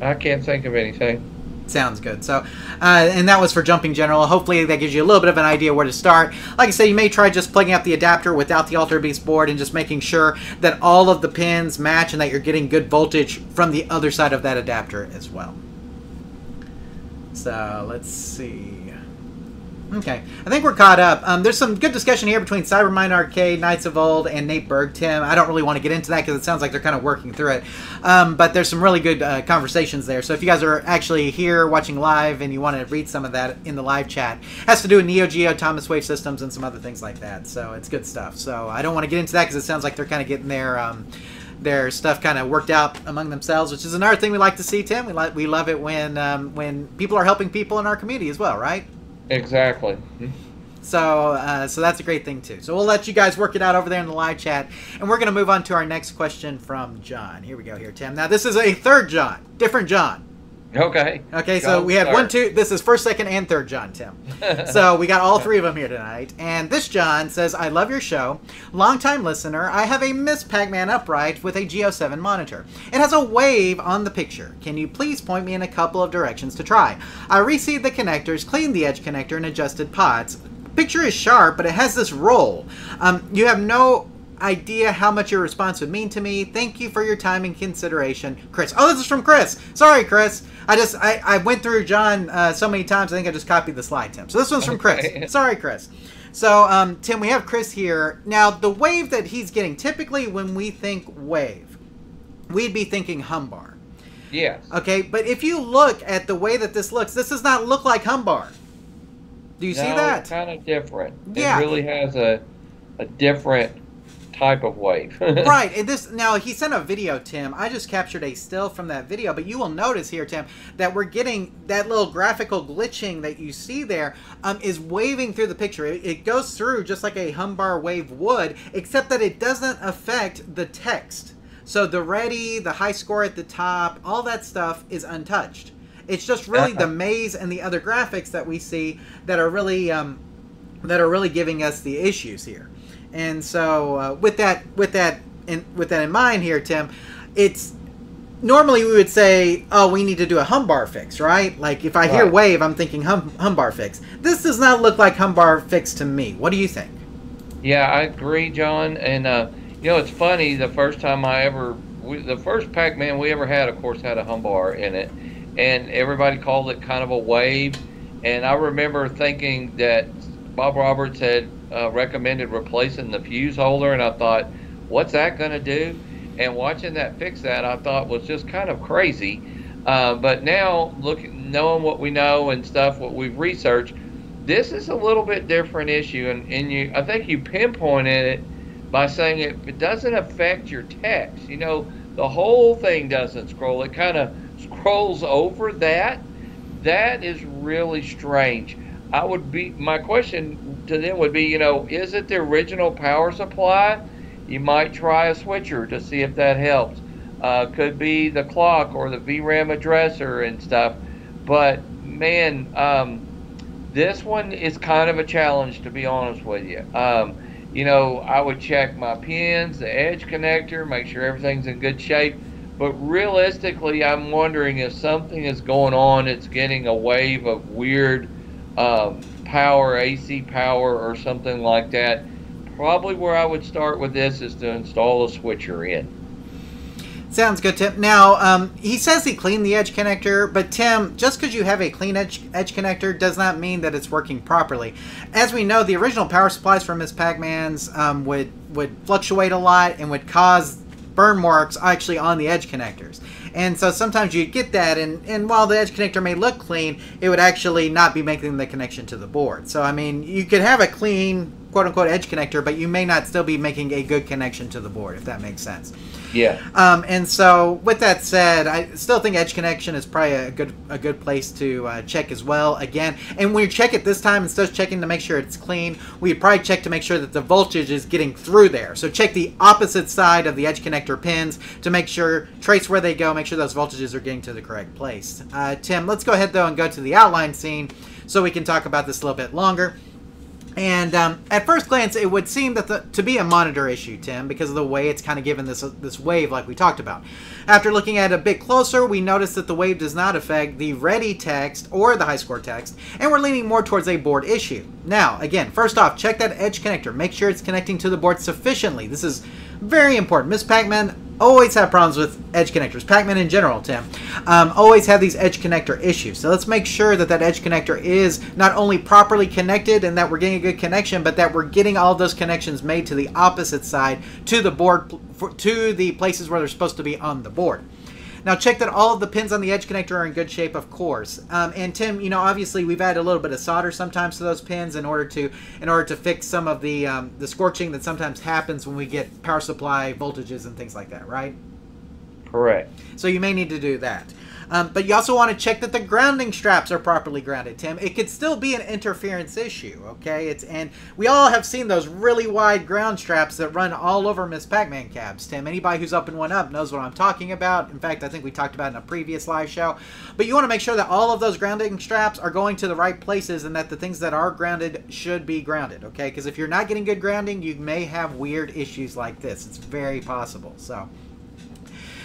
I can't think of anything. Sounds good. So, uh, and that was for jumping general. Hopefully, that gives you a little bit of an idea where to start. Like I say, you may try just plugging up the adapter without the Alter Beast board and just making sure that all of the pins match and that you're getting good voltage from the other side of that adapter as well. So, let's see. Okay, I think we're caught up. Um, there's some good discussion here between Cybermind Arcade, Knights of Old, and Nate Berg. Tim, I don't really want to get into that because it sounds like they're kind of working through it. Um, but there's some really good uh, conversations there. So if you guys are actually here watching live and you want to read some of that in the live chat, it has to do with Neo Geo, Atomiswave Systems, and some other things like that. So it's good stuff. So I don't want to get into that because it sounds like they're kind of getting their. Um, their stuff kind of worked out among themselves, which is another thing we like to see. Tim, we like we love it when um, when people are helping people in our community as well, right? Exactly. So, uh, so that's a great thing too. So we'll let you guys work it out over there in the live chat, and we're to move on to our next question from John. Here we go, here, Tim. Now this is a third John, different John. Okay. Okay, so we have start. one, two. This is first, second, and third John, Tim. [LAUGHS] so we got all three of them here tonight. And this John says, "I love your show. Longtime listener. I have a Miss Pac-Man upright with a G07 monitor. It has a wave on the picture. Can you please point me in a couple of directions to try? I reseed the connectors, cleaned the edge connector, and adjusted pods. Picture is sharp, but it has this roll. Um, you have no." Idea how much your response would mean to me. Thank you for your time and consideration, Chris. Oh, this is from Chris. Sorry, Chris. I just I, I went through John uh, so many times. I think I just copied the slide, Tim. So this one's from Chris. Okay. [LAUGHS] Sorry, Chris. So um, Tim, we have Chris here now. The wave that he's getting typically when we think wave, we'd be thinking humbar. Yeah. Okay, but if you look at the way that this looks, this does not look like humbar. Do you see no, that? It's kind of different. Yeah. It really has a a different type of wave. [LAUGHS] right and this now he sent a video tim. I just captured a still from that video but you will notice here tim that we're getting that little graphical glitching that you see there um, is waving through the picture. It, it goes through just like a humbar wave would except that it doesn't affect the text. So the ready the high score at the top all that stuff is untouched. It's just really the maze and the other graphics that we see that are really um, that are really giving us the issues here. And so uh, with that with that in with that in mind here, Tim, it's normally we would say, oh, we need to do a humbar fix, right? Like if I hear Right. wave, I'm thinking hum, humbar fix. This does not look like humbar fix to me. What do you think? yeah, I agree, John. And uh, you know, it's funny. The first time I ever, we, the first Pac-Man we ever had, of course, had a humbar in it, and everybody called it kind of a wave. And I remember thinking that Bob Roberts had uh, recommended replacing the fuse holder, and I thought, what's that going to do? And watching that fix that, I thought was just kind of crazy. Uh, but now, looking, knowing what we know and stuff, what we've researched, this is a little bit different issue, and, and you, I think you pinpointed it by saying it, it doesn't affect your text. You know, the whole thing doesn't scroll; it kind of scrolls over that, that is really strange. I would be my question to them would be, you know, is it the original power supply? You might try a switcher to see if that helps. Uh, could be the clock or the VRAM addresser and stuff. But man, um, this one is kind of a challenge to be honest with you. Um, you know, I would check my pins, the edge connector, make sure everything's in good shape. But realistically, I'm wondering if something is going on. It's getting a wave of weird um, power, AC power, or something like that. Probably where I would start with this is to install a switcher in. Sounds good, Tim. Now, um, he says he cleaned the edge connector, but Tim, just because you have a clean edge, edge connector does not mean that it's working properly. As we know, the original power supplies from Miss Pac-Man's um, would would fluctuate a lot and would cause burn marks actually on the edge connectors. And so sometimes you get that, and, and while the edge connector may look clean, it would actually not be making the connection to the board. So, I mean, you could have a clean quote unquote edge connector, but you may not still be making a good connection to the board, if that makes sense. Yeah. Um, and so, with that said, I still think edge connection is probably a good a good place to uh, check as well. Again, and when you check it this time, instead of checking to make sure it's clean, we'd probably check to make sure that the voltage is getting through there. So check the opposite side of the edge connector pins to make sure trace where they go, make sure those voltages are getting to the correct place. Uh, Tim, let's go ahead though and go to the outline scene so we can talk about this a little bit longer. And um, at first glance, it would seem that the, to be a monitor issue, Tim, because of the way it's kind of given this this wave, like we talked about. After looking at it a bit closer, we notice that the wave does not affect the ready text or the high score text, and we're leaning more towards a board issue. Now, again, first off, check that edge connector. Make sure it's connecting to the board sufficiently. This is very important. Miss Pac-Man always have problems with edge connectors. Pac-Man in general, Tim, um, always have these edge connector issues. So let's make sure that that edge connector is not only properly connected and that we're getting a good connection, but that we're getting all those connections made to the opposite side to the board, to the places where they're supposed to be on the board. Now check that all of the pins on the edge connector are in good shape, of course. Um, and Tim, you know, obviously we've added a little bit of solder sometimes to those pins in order to in order to fix some of the um, the scorching that sometimes happens when we get power supply voltages and things like that, right? Correct. So you may need to do that. Um, but you also want to check that the grounding straps are properly grounded, Tim. It could still be an interference issue, okay? It's and we all have seen those really wide ground straps that run all over Miss Pac-Man cabs, Tim. Anybody who's up and one up knows what I'm talking about. In fact, I think we talked about in a previous live show. But you want to make sure that all of those grounding straps are going to the right places and that the things that are grounded should be grounded, okay? Because if you're not getting good grounding, you may have weird issues like this. It's very possible. So.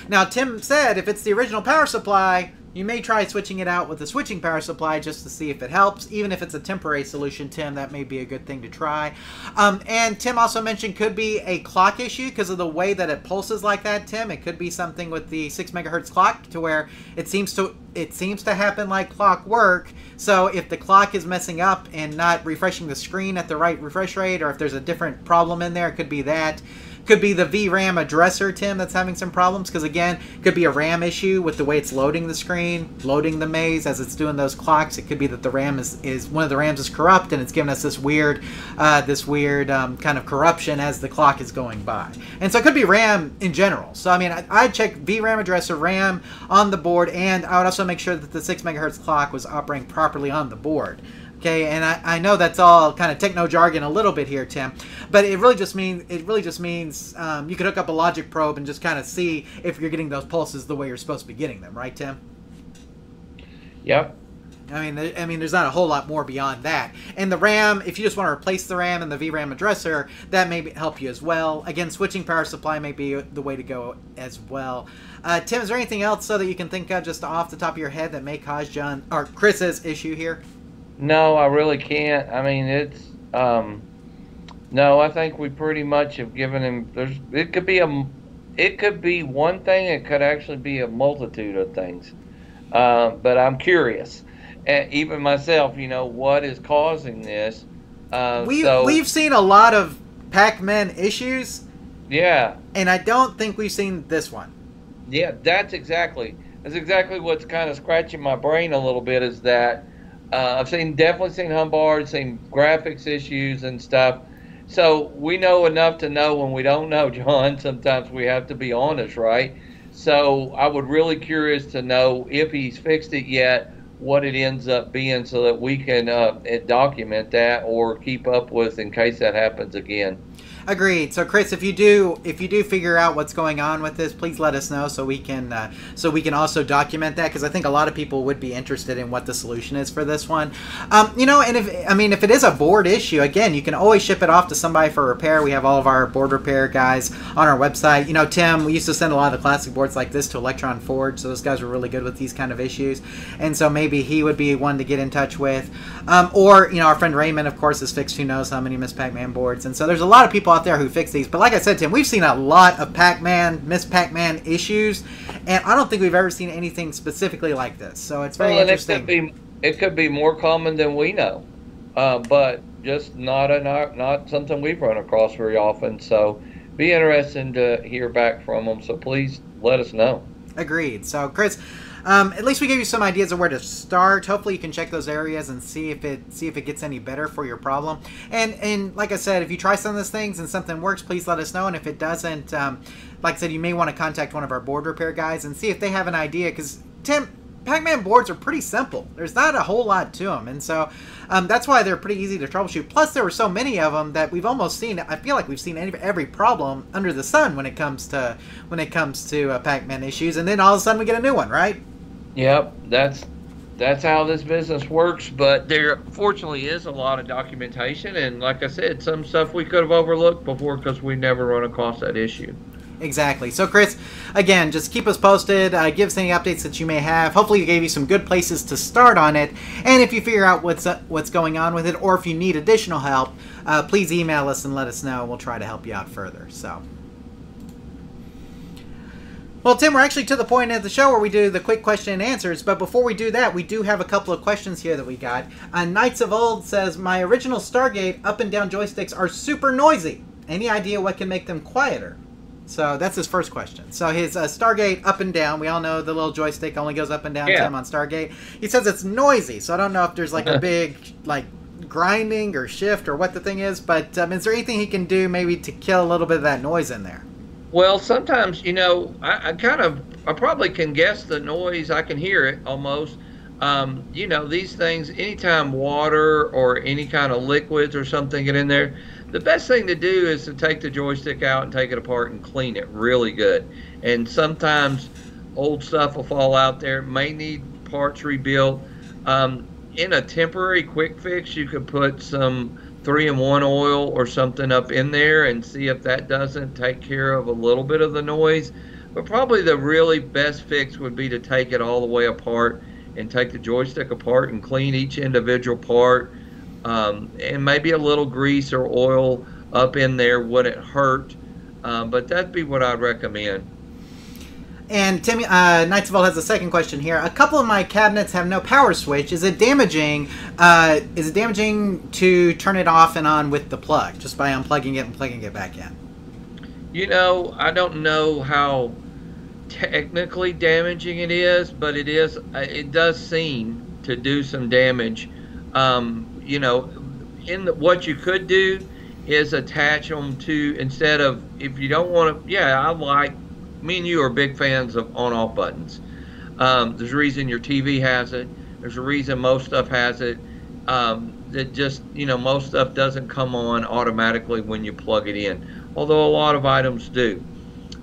Now, Tim said if it's the original power supply, you may try switching it out with a switching power supply just to see if it helps. Even if it's a temporary solution, Tim, that may be a good thing to try. Um, and Tim also mentioned could be a clock issue because of the way that it pulses like that, Tim. It could be something with the six megahertz clock to where it seems to it seems to happen like clockwork. So if the clock is messing up and not refreshing the screen at the right refresh rate, or if there's a different problem in there, it could be that. Could be the VRAM addresser, Tim, that's having some problems. Because again, could be a RAM issue with the way it's loading the screen, loading the maze as it's doing those clocks. It could be that the RAM is, is one of the RAMs is corrupt and it's giving us this weird, uh, this weird um, kind of corruption as the clock is going by. And so it could be RAM in general. So I mean, I, I'd check VRAM addresser, RAM on the board, and I would also make sure that the six megahertz clock was operating properly on the board. Okay, and I, I know that's all kind of techno jargon a little bit here, Tim, but it really just means it really just means um, you could hook up a logic probe and just kind of see if you're getting those pulses the way you're supposed to be getting them, right, Tim? Yep. I mean, I mean, there's not a whole lot more beyond that. And the RAM, if you just want to replace the RAM and the VRAM addresser, that may help you as well. Again, switching power supply may be the way to go as well. Uh, Tim, is there anything else so that you can think of just off the top of your head that may cause John or Chris's issue here? No, I really can't. I mean, it's um, no. I think we pretty much have given him. There's. It could be a. It could be one thing. It could actually be a multitude of things. Uh, but I'm curious. And even myself, you know, what is causing this? Uh, we so, we've seen a lot of Pac-Man issues. Yeah. And I don't think we've seen this one. Yeah, that's exactly. That's exactly what's kind of scratching my brain a little bit. Is that uh, I've seen definitely seen Humbard, seen graphics issues and stuff. So we know enough to know when we don't know, [LAUGHS] John. Sometimes we have to be honest, right? So I would really curious to know if he's fixed it yet, what it ends up being so that we can uh, document that or keep up with in case that happens again. Agreed. So, Chris, if you do if you do figure out what's going on with this, please let us know so we can uh, so we can also document that because I think a lot of people would be interested in what the solution is for this one. Um, you know, and if I mean if it is a board issue, again, you can always ship it off to somebody for repair. We have all of our board repair guys on our website. You know, Tim, we used to send a lot of the classic boards like this to Electron Forge, so those guys were really good with these kind of issues, and so maybe he would be one to get in touch with. Um, or you know, our friend Raymond, of course, is fixed. Who knows how many Miss Pac-Man boards? And so there's a lot of people out there who fix these. But like I said, Tim, we've seen a lot of Pac-Man, Miss Pac-Man issues, and I don't think we've ever seen anything specifically like this. So it's very well, interesting. It could, be, it could be more common than we know, uh, but just not a not, not something we've run across very often. So be interesting to hear back from them. So please let us know. Agreed. So Chris. Um, at least we gave you some ideas of where to start. Hopefully, you can check those areas and see if it see if it gets any better for your problem. And and like I said, if you try some of those things and something works, please let us know. And if it doesn't, um, like I said, you may want to contact one of our board repair guys and see if they have an idea. Because Tim, Pac-Man boards are pretty simple. There's not a whole lot to them, and so um, that's why they're pretty easy to troubleshoot. Plus, there were so many of them that we've almost seen. I feel like we've seen any, every problem under the sun when it comes to when it comes to uh, Pac-Man issues, and then all of a sudden we get a new one, right? Yep, that's that's how this business works. But there, fortunately, is a lot of documentation, and like I said, some stuff we could have overlooked before because we never run across that issue. Exactly. So, Chris, again, just keep us posted. Uh, give us any updates that you may have. Hopefully, we gave you some good places to start on it. And if you figure out what's uh, what's going on with it, or if you need additional help, uh, please email us and let us know. We'll try to help you out further. So. Well, Tim, we're actually to the point of the show where we do the quick question and answers. But before we do that, we do have a couple of questions here that we got. Uh, Knights of Old says, My original Stargate up and down joysticks are super noisy. Any idea what can make them quieter? So that's his first question. So his uh, Stargate up and down, we all know the little joystick only goes up and down, yeah. Tim, on Stargate. He says it's noisy. So I don't know if there's like a [LAUGHS] big, like, grinding or shift or what the thing is. But um, is there anything he can do maybe to kill a little bit of that noise in there? Well, sometimes you know, I, I, kind of, I probably can guess the noise. I can hear it almost. Um, you know, these things. Anytime water or any kind of liquids or something get in there, the best thing to do is to take the joystick out and take it apart and clean it really good. And sometimes old stuff will fall out there. May need parts rebuilt. Um, in a temporary quick fix, you could put some three in one oil or something up in there and see if that doesn't take care of a little bit of the noise. But probably the really best fix would be to take it all the way apart and take the joystick apart and clean each individual part. Um, and maybe a little grease or oil up in there wouldn't hurt. Um, but that'd be what I'd recommend. And Timmy uh, Knights of Old has a second question here. A couple of my cabinets have no power switch. Is it damaging? Uh, is it damaging to turn it off and on with the plug, just by unplugging it and plugging it back in? You know, I don't know how technically damaging it is, but it is. Uh, it does seem to do some damage. Um, you know, in the, what you could do is attach them to instead of if you don't want to. Yeah, I like me and you are big fans of on-off buttons. Um, there's a reason your TV has it. There's a reason most stuff has it. Um, that just you know most stuff doesn't come on automatically when you plug it in, although a lot of items do.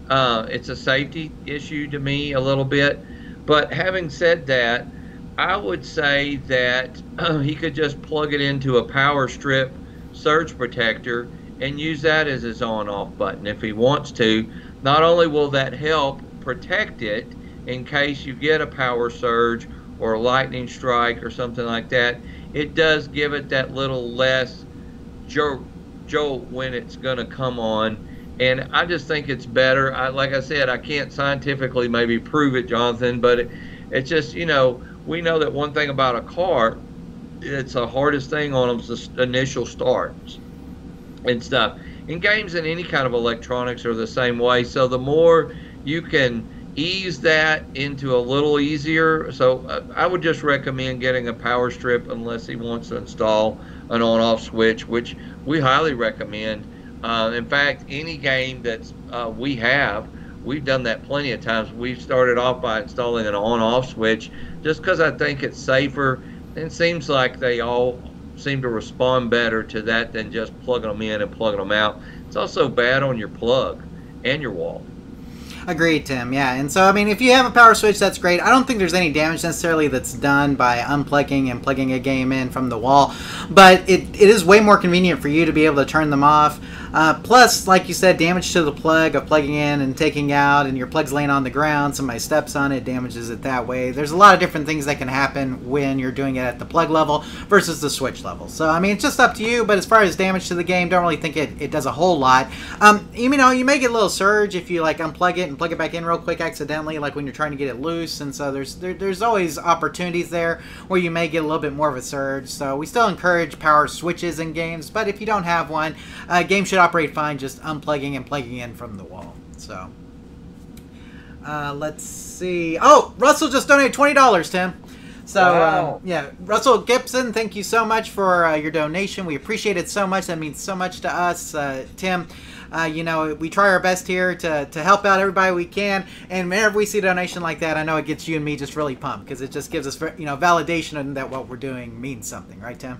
Uh, it's a safety issue to me a little bit. But having said that, I would say that uh, [CLEARS THROAT] he could just plug it into a power strip surge protector and use that as his on off button if he wants to. Not only will that help protect it in case you get a power surge or a lightning strike or something like that, it does give it that little less jolt, jolt when it's going to come on. And I just think it's better. I, like I said, I can't scientifically maybe prove it, Jonathan, but it, it's just, you know, we know that one thing about a car, it's the hardest thing on them is the initial starts and stuff and games and any kind of electronics are the same way. So the more you can ease that into a little easier. So uh, I would just recommend getting a power strip unless he wants to install an on-off switch, which we highly recommend. Uh, in fact, any game that uh, we have, we've done that plenty of times. We've started off by installing an on-off switch just because I think it's safer. And it seems like they all seem to respond better to that than just plugging them in and plugging them out. It's also bad on your plug and your wall. Agreed, Tim. Yeah, and so I mean, if you have a power switch, that's great. I don't think there's any damage necessarily that's done by unplugging and plugging a game in from the wall, but it, it is way more convenient for you to be able to turn them off. Uh, plus, like you said, damage to the plug of plugging in and taking out, and your plug's laying on the ground, somebody steps on it, damages it that way. There's a lot of different things that can happen when you're doing it at the plug level versus the switch level. So, I mean, it's just up to you, but as far as damage to the game, don't really think it, it does a whole lot. Um, you know, you may get a little surge if you, like, unplug it and plug it back in real quick accidentally, like when you're trying to get it loose, and so there's there, there's always opportunities there where you may get a little bit more of a surge. So we still encourage power switches in games, but if you don't have one, uh, game should operate fine just unplugging and plugging in from the wall. So, uh, let's see. Oh, Russell just donated twenty dollars, Tim. So Wow. um, yeah, Russell Gibson, thank you so much for uh, your donation. We appreciate it so much. That means so much to us, uh, Tim. Uh, you know, we try our best here to, to help out everybody we can, and whenever we see a donation like that, I know it gets you and me just really pumped because it just gives us you know validation that what we're doing means something, right, Tim?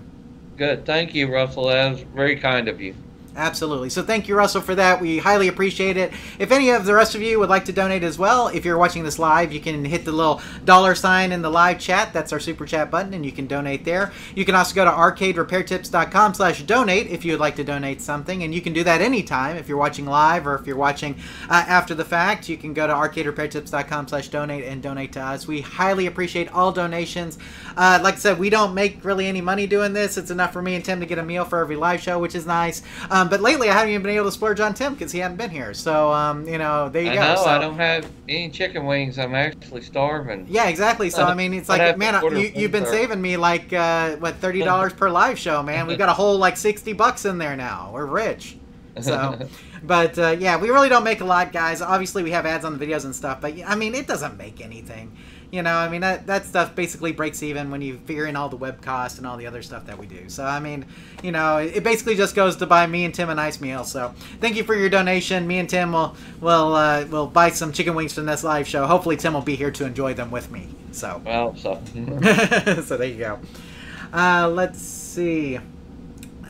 Good. Thank you, Russell. That was very kind of you. Absolutely. So thank you, Russell, for that. We highly appreciate it. If any of the rest of you would like to donate as well, if you're watching this live, you can hit the little dollar sign in the live chat. That's our super chat button, and you can donate there. You can also go to arcaderepairtips.com slash donate if you would like to donate something, and you can do that anytime if you're watching live or if you're watching uh, after the fact. You can go to arcaderepairtips.com slash donate and donate to us. We highly appreciate all donations. Uh, like I said, we don't make really any money doing this. It's enough for me and Tim to get a meal for every live show, which is nice. Um, but lately, I haven't even been able to splurge on Tim because he hadn't been here. So, um, you know, there you I go. know so, I don't have any chicken wings. I'm actually starving. yeah, exactly. So, I mean, it's like, man, you, you've been saving me like, uh, what, $30 per live show, man. We've got a whole, like, 60 bucks in there now. We're rich. So, [LAUGHS] but uh, yeah, we really don't make a lot, guys. Obviously, we have ads on the videos and stuff, but I mean, it doesn't make anything. You know, I mean, that, that stuff basically breaks even when you figure in all the web costs and all the other stuff that we do. So, I mean, you know, it basically just goes to buy me and Tim a nice meal. So, thank you for your donation. Me and Tim will will uh, will buy some chicken wings from this live show. Hopefully, Tim will be here to enjoy them with me. So, [LAUGHS] well, so [LAUGHS] so there you go. Uh, let's see.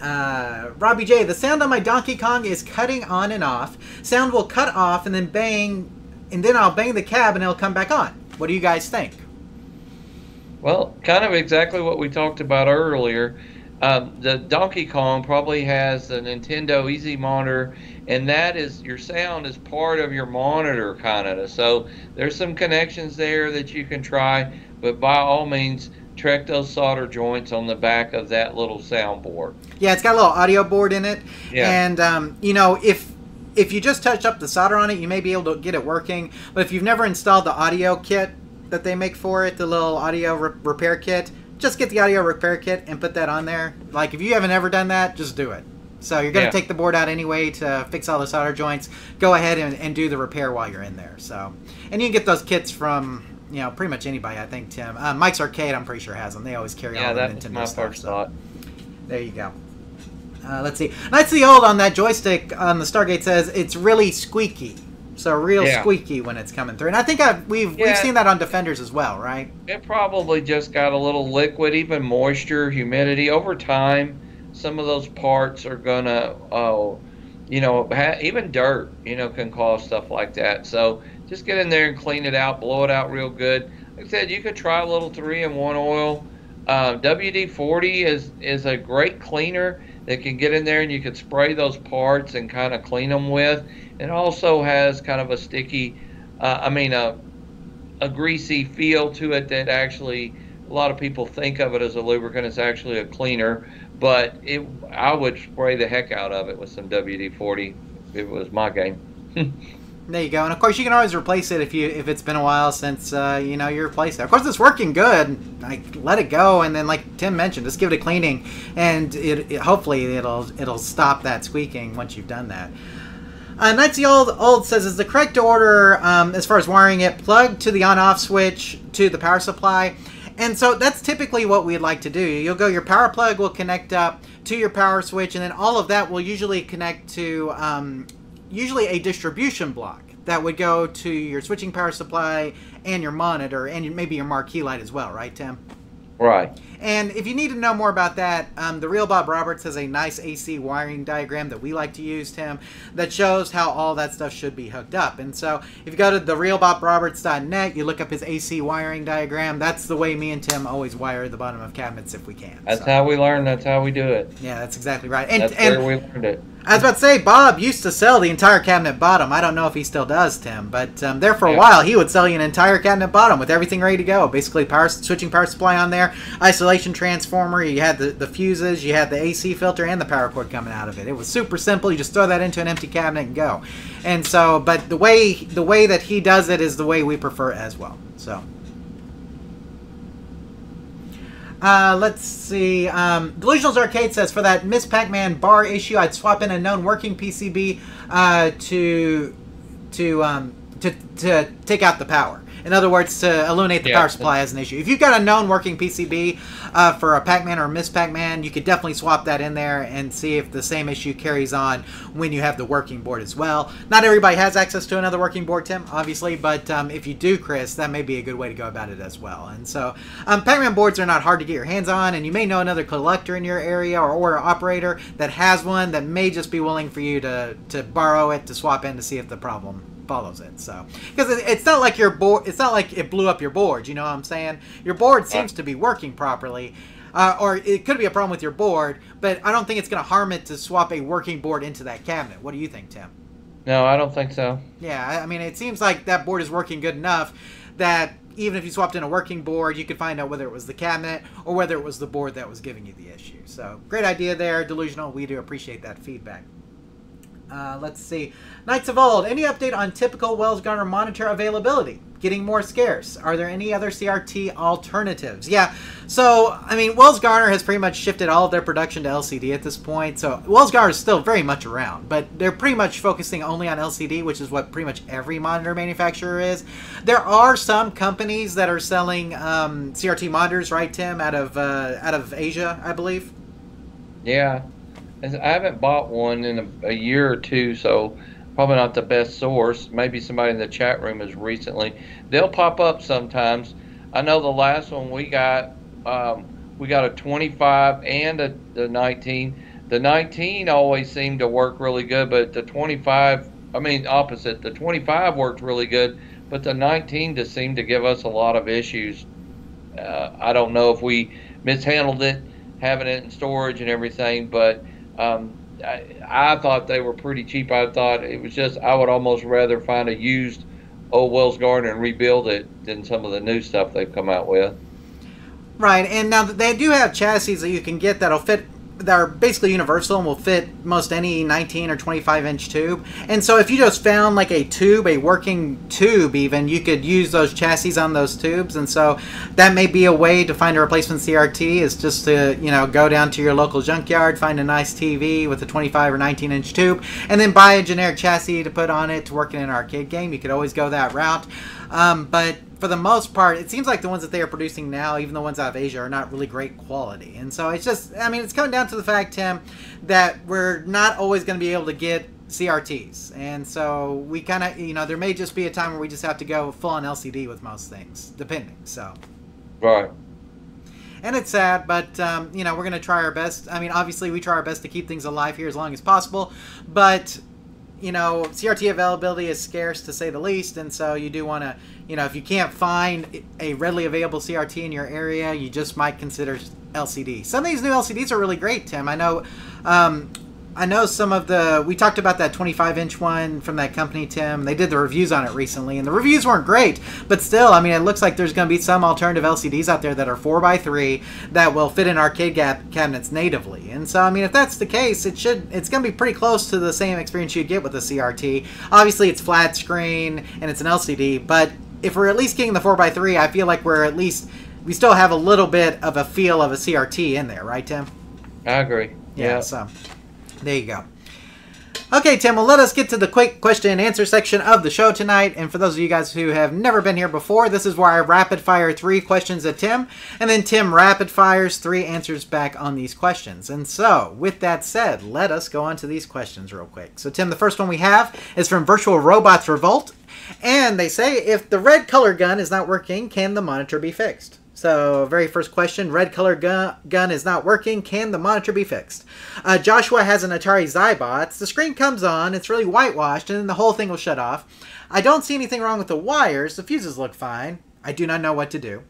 Uh, Robbie J, the sound on my Donkey Kong is cutting on and off. Sound will cut off and then bang, and then I'll bang the cab and it'll come back on. What do you guys think? Well, kind of exactly what we talked about earlier. Um, the Donkey Kong probably has the Nintendo Easy Monitor, and that is your sound is part of your monitor, kind of. So there's some connections there that you can try, but by all means, check those solder joints on the back of that little soundboard. Yeah, it's got a little audio board in it, Yeah. and um, you know if if you just touch up the solder on it, you may be able to get it working. But if you've never installed the audio kit that they make for it, the little audio re- repair kit, just get the audio repair kit and put that on there. Like if you haven't ever done that, just do it. So you're going to Yeah. take the board out anyway to fix all the solder joints. Go ahead and, and do the repair while you're in there. So, and you can get those kits from you know pretty much anybody. I think Tim uh, Mike's Arcade. I'm pretty sure has them. They always carry Yeah, all the Nintendo stuff. first so. thought. There you go. Uh, let's see. That's the old on that joystick on the Stargate says it's really squeaky. So real Yeah. squeaky when it's coming through. And I think I've, we've we've seen that on Defenders as well, right? It probably just got a little liquid, even moisture, humidity. Over time, some of those parts are gonna, oh, you know, ha- even dirt, you know, can cause stuff like that. So just get in there and clean it out, blow it out real good. Like I said, you could try a little three in one oil. Uh, WD-40 is is a great cleaner that can get in there and you can spray those parts and kind of clean them with. It also has kind of a sticky, uh, I mean, a a greasy feel to it that actually a lot of people think of it as a lubricant. It's actually a cleaner, but it I would spray the heck out of it with some WD-40 if it was my game. [LAUGHS] There you go. And of course, you can always replace it if you if it's been a while since uh, you know you replaced it. Of course, it's working good. Like let it go, and then like Tim mentioned, just give it a cleaning, and it, it hopefully it'll it'll stop that squeaking once you've done that. Uh, Knights of Old Old says is the correct order um, as far as wiring it plug to the on-off switch to the power supply, and so that's typically what we'd like to do. You'll go your power plug will connect up to your power switch, and then all of that will usually connect to um, usually a distribution block that would go to your switching power supply and your monitor and maybe your marquee light as well, right, Tim? Right. And if you need to know more about that, um, the real Bob Roberts has a nice AC wiring diagram that we like to use, Tim, that shows how all that stuff should be hooked up. And so if you go to therealbobroberts.net, you look up his AC wiring diagram. That's the way me and Tim always wire the bottom of cabinets if we can. That's so. how we learn. That's how we do it. Yeah, that's exactly right. And, That's and where we learned it. I was about to say, Bob used to sell the entire cabinet bottom. I don't know if he still does, Tim, but um, there for a Yeah. while he would sell you an entire cabinet bottom with everything ready to go. Basically, power switching power supply on there, isolation transformer. You had the, the fuses, you had the AC filter, and the power cord coming out of it. It was super simple. You just throw that into an empty cabinet and go. And so, but the way the way that he does it is the way we prefer as well. So. Uh, let's see. Um, Delusionals Arcade says for that Miss Pac-Man bar issue, I'd swap in a known working PCB uh, to to um, to to take out the power. In other words, to eliminate the Yeah. power supply as an issue. If you've got a known working PCB uh, for a Pac-Man or a Miss Pac-Man, you could definitely swap that in there and see if the same issue carries on when you have the working board as well. Not everybody has access to another working board, Tim, obviously, but um, if you do, Chris, that may be a good way to go about it as well. And so, um, Pac-Man boards are not hard to get your hands on, and you may know another collector in your area or, or operator that has one that may just be willing for you to, to borrow it to swap in to see if the problem follows it. So, because it, it's not like your board, it's not like it blew up your board. You know what I'm saying? Your board seems to be working properly. Uh, or it could be a problem with your board, but I don't think it's going to harm it to swap a working board into that cabinet. What do you think, Tim? No, I don't think so. Yeah, I- I mean, it seems like that board is working good enough that even if you swapped in a working board, you could find out whether it was the cabinet or whether it was the board that was giving you the issue. So, great idea there, Delusional. We do appreciate that feedback. Uh, let's see. Knights of Old, any update on typical Wells-Gardner monitor availability? Getting more scarce. Are there any other CRT alternatives? Yeah, so, I mean, Wells-Gardner has pretty much shifted all of their production to LCD at this point. So, Wells-Gardner is still very much around, but they're pretty much focusing only on LCD, which is what pretty much every monitor manufacturer is. There are some companies that are selling um, CRT monitors, right, Tim, out of uh, out of Asia, I believe. Yeah, I haven't bought one in a, a year or two, so probably not the best source. Maybe somebody in the chat room has recently. They'll pop up sometimes. I know the last one we got, um, we got a 25 and a the 19. The 19 always seemed to work really good, but the 25, I mean opposite, the 25 worked really good, but the 19 just seemed to give us a lot of issues. Uh, I don't know if we mishandled it, having it in storage and everything, but um, I, I thought they were pretty cheap. I thought it was just I would almost rather find a used old Wells-Gardner and rebuild it than some of the new stuff they've come out with. Right, and now they do have chassis that you can get that'll fit that are basically universal and will fit most any 19 or 25 inch tube. And so if you just found like a tube, a working tube even, you could use those chassis on those tubes. And so that may be a way to find a replacement CRT is just to, you know, go down to your local junkyard, find a nice TV with a 25 or 19 inch tube, and then buy a generic chassis to put on it to work in an arcade game. You could always go that route. Um, but for the most part, it seems like the ones that they are producing now, even the ones out of Asia, are not really great quality. And so it's just, I mean, it's coming down to the fact, Tim, that we're not always going to be able to get CRTs. And so we kind of, you know, there may just be a time where we just have to go full on LCD with most things, depending. So. Right. And it's sad, but um, you know we're gonna try our best. I mean, obviously we try our best to keep things alive here as long as possible, but you know CRT availability is scarce to say the least, and so you do want to, you know, if you can't find a readily available CRT in your area, you just might consider LCD. Some of these new LCDs are really great, Tim. I know. Um, I know some of the we talked about that 25 inch one from that company, Tim. They did the reviews on it recently, and the reviews weren't great, but still, I mean, it looks like there's going to be some alternative LCDs out there that are 4x3 that will fit in arcade gap cabinets natively. And so, I mean, if that's the case, it should it's going to be pretty close to the same experience you'd get with a CRT. Obviously, it's flat screen and it's an LCD, but if we're at least getting the 4x3, I feel like we're at least we still have a little bit of a feel of a CRT in there, right, Tim? I agree. Yeah, so there you go. Okay, Tim, well, let us get to the quick question and answer section of the show tonight. And for those of you guys who have never been here before, this is where I rapid fire three questions at Tim, and then Tim rapid fires three answers back on these questions. And so, with that said, let us go on to these questions real quick. So, Tim, the first one we have is from Virtual Robots Revolt, And they say if the red color gun is not working, can the monitor be fixed? So, very first question red color gun, gun is not working. Can the monitor be fixed? Uh, Joshua has an Atari Xybots. The screen comes on, it's really whitewashed, and then the whole thing will shut off. I don't see anything wrong with the wires. The fuses look fine. I do not know what to do.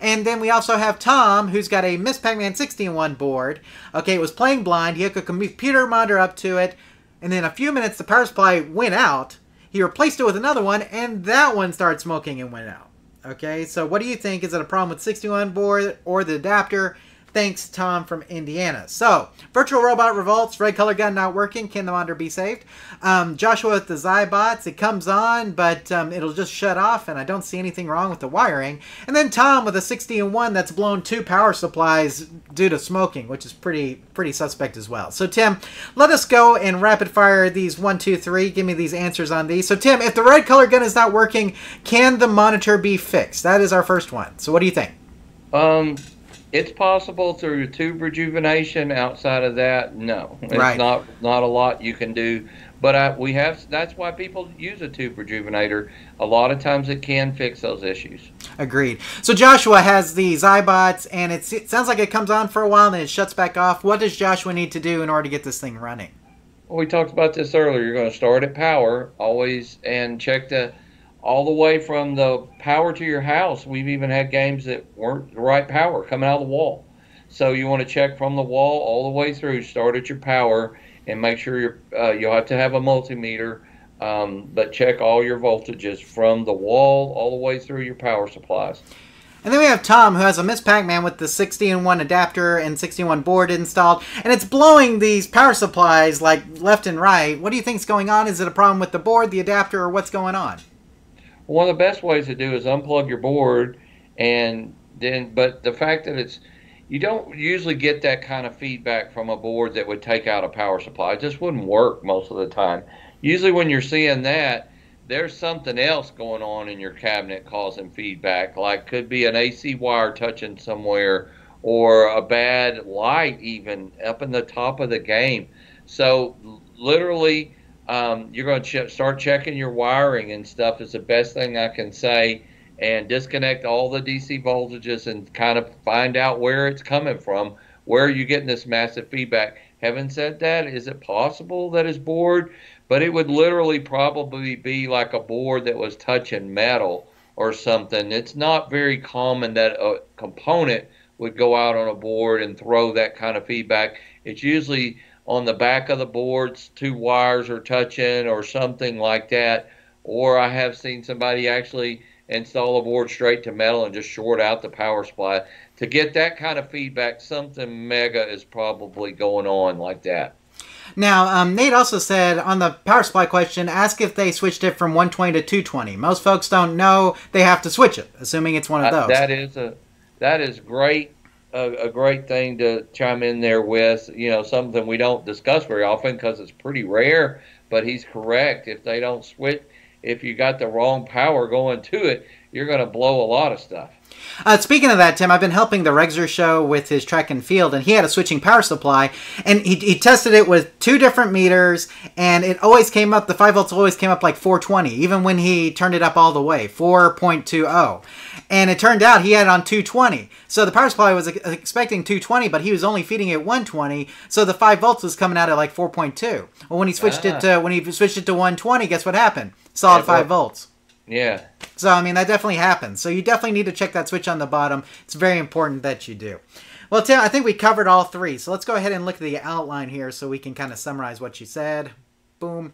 And then we also have Tom, who's got a Miss Pac-Man 61 board. Okay, it was playing blind. He hooked a computer monitor up to it, and then a few minutes the power supply went out. He replaced it with another one, and that one started smoking and went out. Okay, so what do you think? Is it a problem with 61 board or the adapter? Thanks, Tom from Indiana. So, Virtual Robot Revolts, red color gun not working. Can the monitor be saved? Um, Joshua with the Xybots, it comes on, but um, it'll just shut off, and I don't see anything wrong with the wiring. And then Tom with a 60 and 1 that's blown two power supplies due to smoking, which is pretty pretty suspect as well. So, Tim, let us go and rapid fire these one, two, three. Give me these answers on these. So, Tim, if the red color gun is not working, can the monitor be fixed? That is our first one. So, what do you think? Um, it's possible through tube rejuvenation. Outside of that, no, it's Right. not not a lot you can do. But I, we have. That's why people use a tube rejuvenator. A lot of times it can fix those issues. Agreed. So Joshua has the Xybots, and it's, it sounds like it comes on for a while and then it shuts back off. What does Joshua need to do in order to get this thing running? Well, we talked about this earlier. You're going to start at power always and check the all the way from the power to your house. We've even had games that weren't the right power coming out of the wall. So you want to check from the wall all the way through. Start at your power and make sure you're. Uh, you'll have to have a multimeter, um, but check all your voltages from the wall all the way through your power supplies. And then we have Tom, who has a Miss Pac-Man with the 60 and 1 adapter and 61 board installed, and it's blowing these power supplies like left and right. What do you think's going on? Is it a problem with the board, the adapter, or what's going on? One of the best ways to do is unplug your board and then but the fact that it's you don't usually get that kind of feedback from a board that would take out a power supply. It just wouldn't work most of the time. Usually when you're seeing that, there's something else going on in your cabinet causing feedback, like could be an AC wire touching somewhere or a bad light even up in the top of the game. So literally um, you're going to ch- start checking your wiring and stuff is the best thing I can say and disconnect all the DC voltages and kind of find out where it's coming from. Where are you getting this massive feedback? Having said that, is it possible that it's board? But it would literally probably be like a board that was touching metal or something. It's not very common that a component would go out on a board and throw that kind of feedback. It's usually on the back of the boards, two wires are touching or something like that. Or I have seen somebody actually install a board straight to metal and just short out the power supply. To get that kind of feedback, something mega is probably going on like that. Now, um, Nate also said on the power supply question, ask if they switched it from 120 to 220. Most folks don't know they have to switch it, assuming it's one of Uh, those. that is a that is great a, a great thing to chime in there with. You know, something we don't discuss very often because it's pretty rare. But he's correct. If they don't switch, if you got the wrong power going to it, you're going to blow a lot of stuff. Uh, speaking of that, Tim, I've been helping the Regzer show with his track and field, and he had a switching power supply, and he, he tested it with two different meters, and it always came up, the 5 volts always came up like 420, even when he turned it up all the way, 4.20. And it turned out he had it on 220. So the power supply was expecting 220, but he was only feeding it 120, so the 5 volts was coming out at like 4.2. Well, when he switched it to when he switched it to 120, guess what happened? Solid It 5 worked. volts. Yeah. So, I mean, that definitely happens. So, you definitely need to check that switch on the bottom. It's very important that you do. Well, Tim, I think we covered all three. So, let's go ahead and look at the outline here so we can kind of summarize what you said. Boom.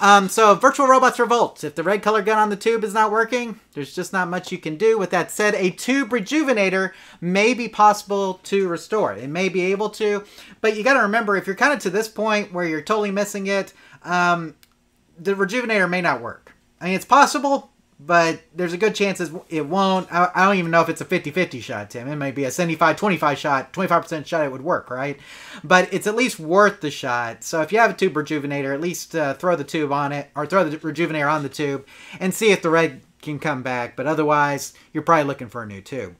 Um, so, Virtual Robots Revolt. If the red color gun on the tube is not working, there's just not much you can do. With that said, a tube rejuvenator may be possible to restore. It may be able to, but you got to remember if you're kind of to this point where you're totally missing it, um, the rejuvenator may not work. I mean, it's possible, but there's a good chance it won't. I, I don't even know if it's a 50 50 shot, Tim. It might be a 75 25 shot, 25% shot, it would work, right? But it's at least worth the shot. So if you have a tube rejuvenator, at least uh, throw the tube on it, or throw the rejuvenator on the tube, and see if the red can come back. But otherwise, you're probably looking for a new tube.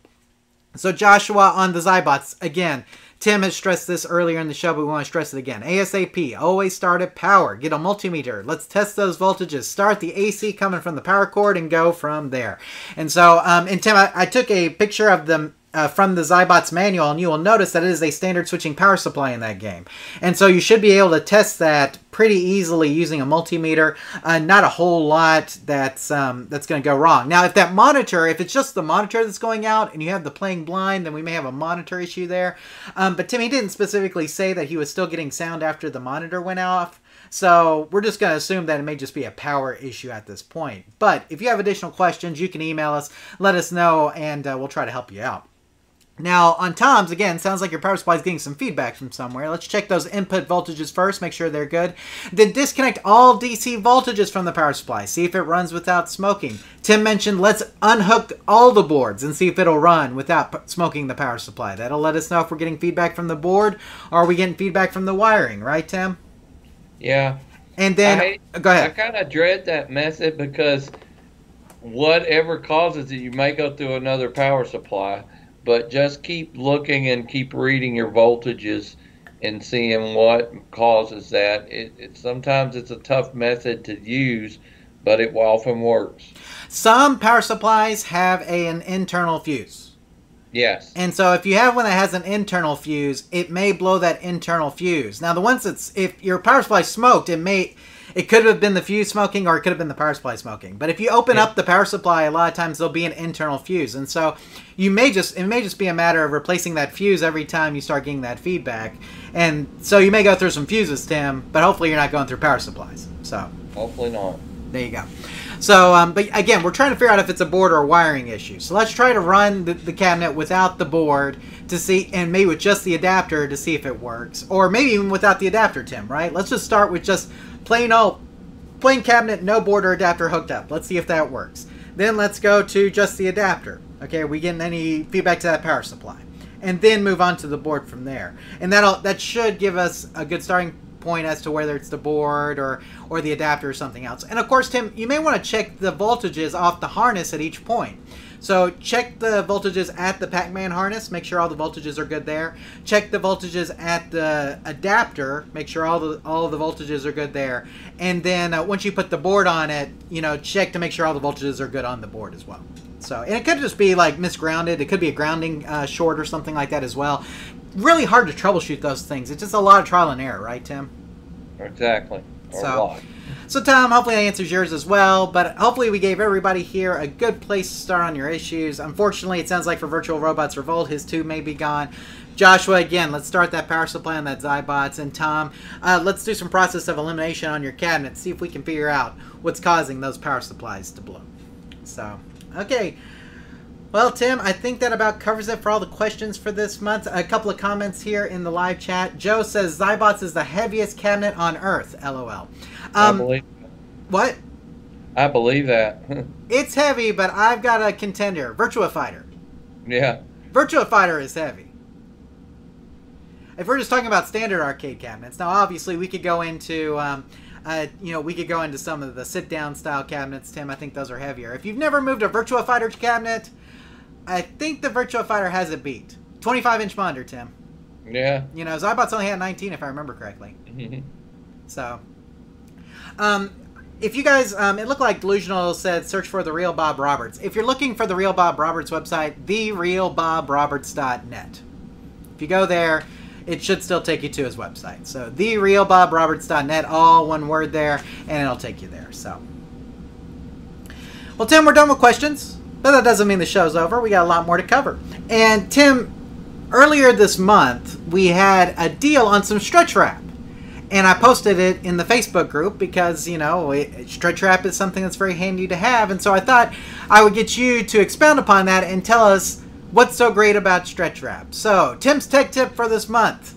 So Joshua on the Xybots again. Tim has stressed this earlier in the show, but we want to stress it again. ASAP, always start at power. Get a multimeter. Let's test those voltages. Start the AC coming from the power cord and go from there. And so, um, and Tim, I, I took a picture of the uh, from the Xybots manual, and you will notice that it is a standard switching power supply in that game. And so you should be able to test that pretty easily using a multimeter. Uh, not a whole lot that's um, that's going to go wrong. Now, if that monitor, if it's just the monitor that's going out and you have the playing blind, then we may have a monitor issue there. Um, but Timmy didn't specifically say that he was still getting sound after the monitor went off. So we're just going to assume that it may just be a power issue at this point. But if you have additional questions, you can email us, let us know, and uh, we'll try to help you out. Now, on Tom's, again, sounds like your power supply is getting some feedback from somewhere. Let's check those input voltages first, make sure they're good. Then disconnect all DC voltages from the power supply. See if it runs without smoking. Tim mentioned let's unhook all the boards and see if it'll run without smoking the power supply. That'll let us know if we're getting feedback from the board or are we getting feedback from the wiring, right, Tim? Yeah. And then, I, go ahead. I kind of dread that method because whatever causes it, you may go through another power supply but just keep looking and keep reading your voltages and seeing what causes that. It, it, sometimes it's a tough method to use, but it often works. Some power supplies have a, an internal fuse. Yes. And so if you have one that has an internal fuse, it may blow that internal fuse. Now the ones that's if your power supply smoked, it may it could have been the fuse smoking or it could have been the power supply smoking. But if you open yeah. up the power supply, a lot of times there'll be an internal fuse. And so you may just it may just be a matter of replacing that fuse every time you start getting that feedback. And so you may go through some fuses, Tim, but hopefully you're not going through power supplies. So hopefully not. There you go. So, um, but again, we're trying to figure out if it's a board or a wiring issue. So let's try to run the, the, cabinet without the board to see, and maybe with just the adapter to see if it works, or maybe even without the adapter, Tim. Right? Let's just start with just plain old plain cabinet, no border adapter hooked up. Let's see if that works. Then let's go to just the adapter. Okay, are we getting any feedback to that power supply? And then move on to the board from there. And that'll that should give us a good starting point as to whether it's the board or or the adapter or something else. And of course, Tim, you may want to check the voltages off the harness at each point. So check the voltages at the Pac-Man harness, make sure all the voltages are good there. Check the voltages at the adapter, make sure all the all the voltages are good there. And then uh, once you put the board on it, you know, check to make sure all the voltages are good on the board as well. So, and it could just be like misgrounded. It could be a grounding uh, short or something like that as well. Really hard to troubleshoot those things. It's just a lot of trial and error, right, Tim? Exactly. Or so, so, Tom, hopefully that answers yours as well. But hopefully we gave everybody here a good place to start on your issues. Unfortunately, it sounds like for Virtual Robots Revolt, his two may be gone. Joshua, again, let's start that power supply on that Xybots. And Tom, uh, let's do some process of elimination on your cabinet. See if we can figure out what's causing those power supplies to blow. So, okay. Well, Tim, I think that about covers it for all the questions for this month. A couple of comments here in the live chat. Joe says Xybots is the heaviest cabinet on Earth. LOL. Um, I believe. What? I believe that. [LAUGHS] it's heavy, but I've got a contender. Virtua Fighter. Yeah. Virtua Fighter is heavy. If we're just talking about standard arcade cabinets, now obviously we could go into, um, uh, you know, we could go into some of the sit-down style cabinets, Tim. I think those are heavier. If you've never moved a Virtua Fighter cabinet, I think the Virtua Fighter has it beat. 25 inch monitor, Tim. Yeah. You know, Xybots only had 19 if I remember correctly. so, um, if you guys, um, it looked like Delusional said search for the real Bob Roberts. If you're looking for the real Bob Roberts website, therealbobroberts.net. If you go there, it should still take you to his website. So therealbobroberts.net, all one word there, and it'll take you there. So, well, Tim, we're done with questions. But that doesn't mean the show's over. We got a lot more to cover. And Tim, earlier this month, we had a deal on some stretch wrap. And I posted it in the Facebook group because, you know, it, stretch wrap is something that's very handy to have. And so I thought I would get you to expound upon that and tell us what's so great about stretch wrap. So, Tim's tech tip for this month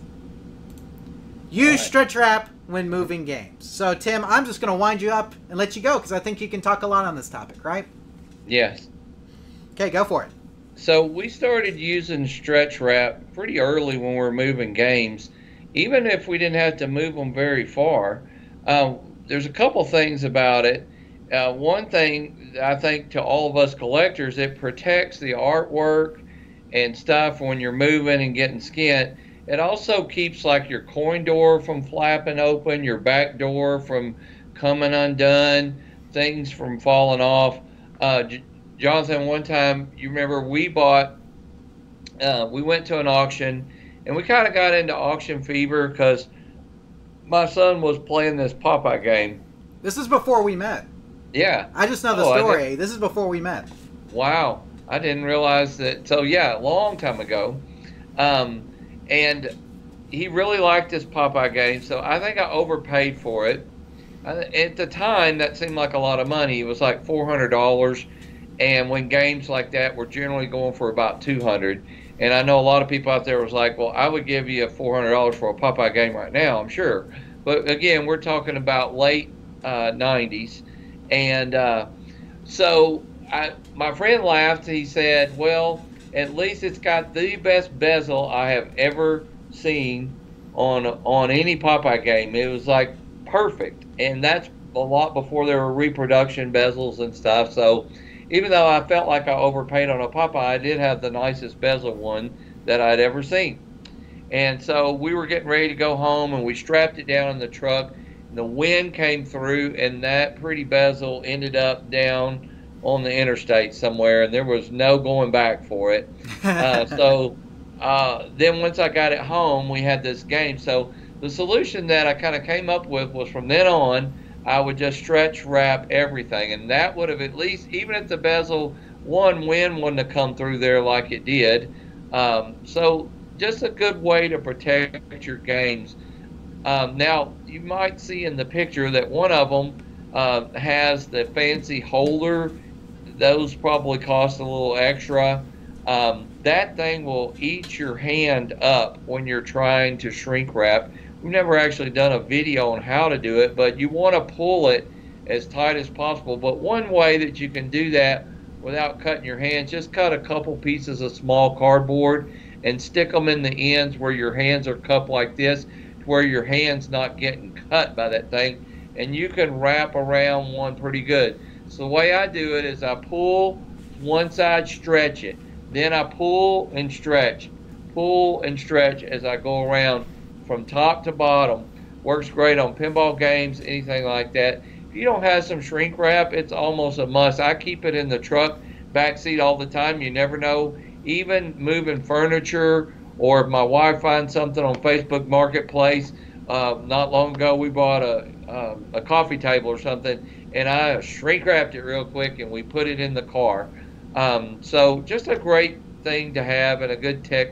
use right. stretch wrap when moving games. So, Tim, I'm just going to wind you up and let you go because I think you can talk a lot on this topic, right? Yes. Okay, go for it. So we started using stretch wrap pretty early when we were moving games, even if we didn't have to move them very far. Um, there's a couple things about it. Uh, one thing I think to all of us collectors, it protects the artwork and stuff when you're moving and getting skint. it also keeps like your coin door from flapping open, your back door from coming undone, things from falling off. Uh, Jonathan, one time, you remember we bought, uh, we went to an auction and we kind of got into auction fever because my son was playing this Popeye game. This is before we met. Yeah. I just know the Oh, story. This is before we met. Wow. I didn't realize that. So, yeah, a long time ago. Um, and he really liked this Popeye game. So I think I overpaid for it. I- At the time, that seemed like a lot of money. It was like $400. And when games like that were generally going for about 200 and I know a lot of people out there was like, well, I would give you a $400 for a Popeye game right now, I'm sure. But again, we're talking about late uh, 90s. And uh, so I, my friend laughed. He said, well, at least it's got the best bezel I have ever seen on on any Popeye game. It was like perfect, and that's a lot before there were reproduction bezels and stuff. So even though I felt like I overpaid on a Popeye, I did have the nicest bezel one that I'd ever seen. And so we were getting ready to go home, and we strapped it down in the truck. The wind came through, and that pretty bezel ended up down on the interstate somewhere, and there was no going back for it. Uh, [LAUGHS] so uh, then once I got it home, we had this game. So the solution that I kind of came up with was from then on, I would just stretch wrap everything, and that would have at least, even if the bezel one wind wouldn't have come through there like it did. Um, so just a good way to protect your games. Um, now you might see in the picture that one of them uh, has the fancy holder. Those probably cost a little extra. Um, that thing will eat your hand up when you're trying to shrink wrap. We've never actually done a video on how to do it, but you want to pull it as tight as possible. But one way that you can do that without cutting your hands, just cut a couple pieces of small cardboard and stick them in the ends where your hands are cupped like this, where your hand's not getting cut by that thing, and you can wrap around one pretty good. So the way I do it is I pull one side, stretch it, then I pull and stretch, pull and stretch as I go around from top to bottom. Works great on pinball games, anything like that. If you don't have some shrink wrap, it's almost a must. I keep it in the truck back seat all the time. You never know. Even moving furniture, or if my wife finds something on Facebook Marketplace. Uh, not long ago, we bought a um, a coffee table or something, and I shrink wrapped it real quick, and we put it in the car. Um, so just a great thing to have and a good tech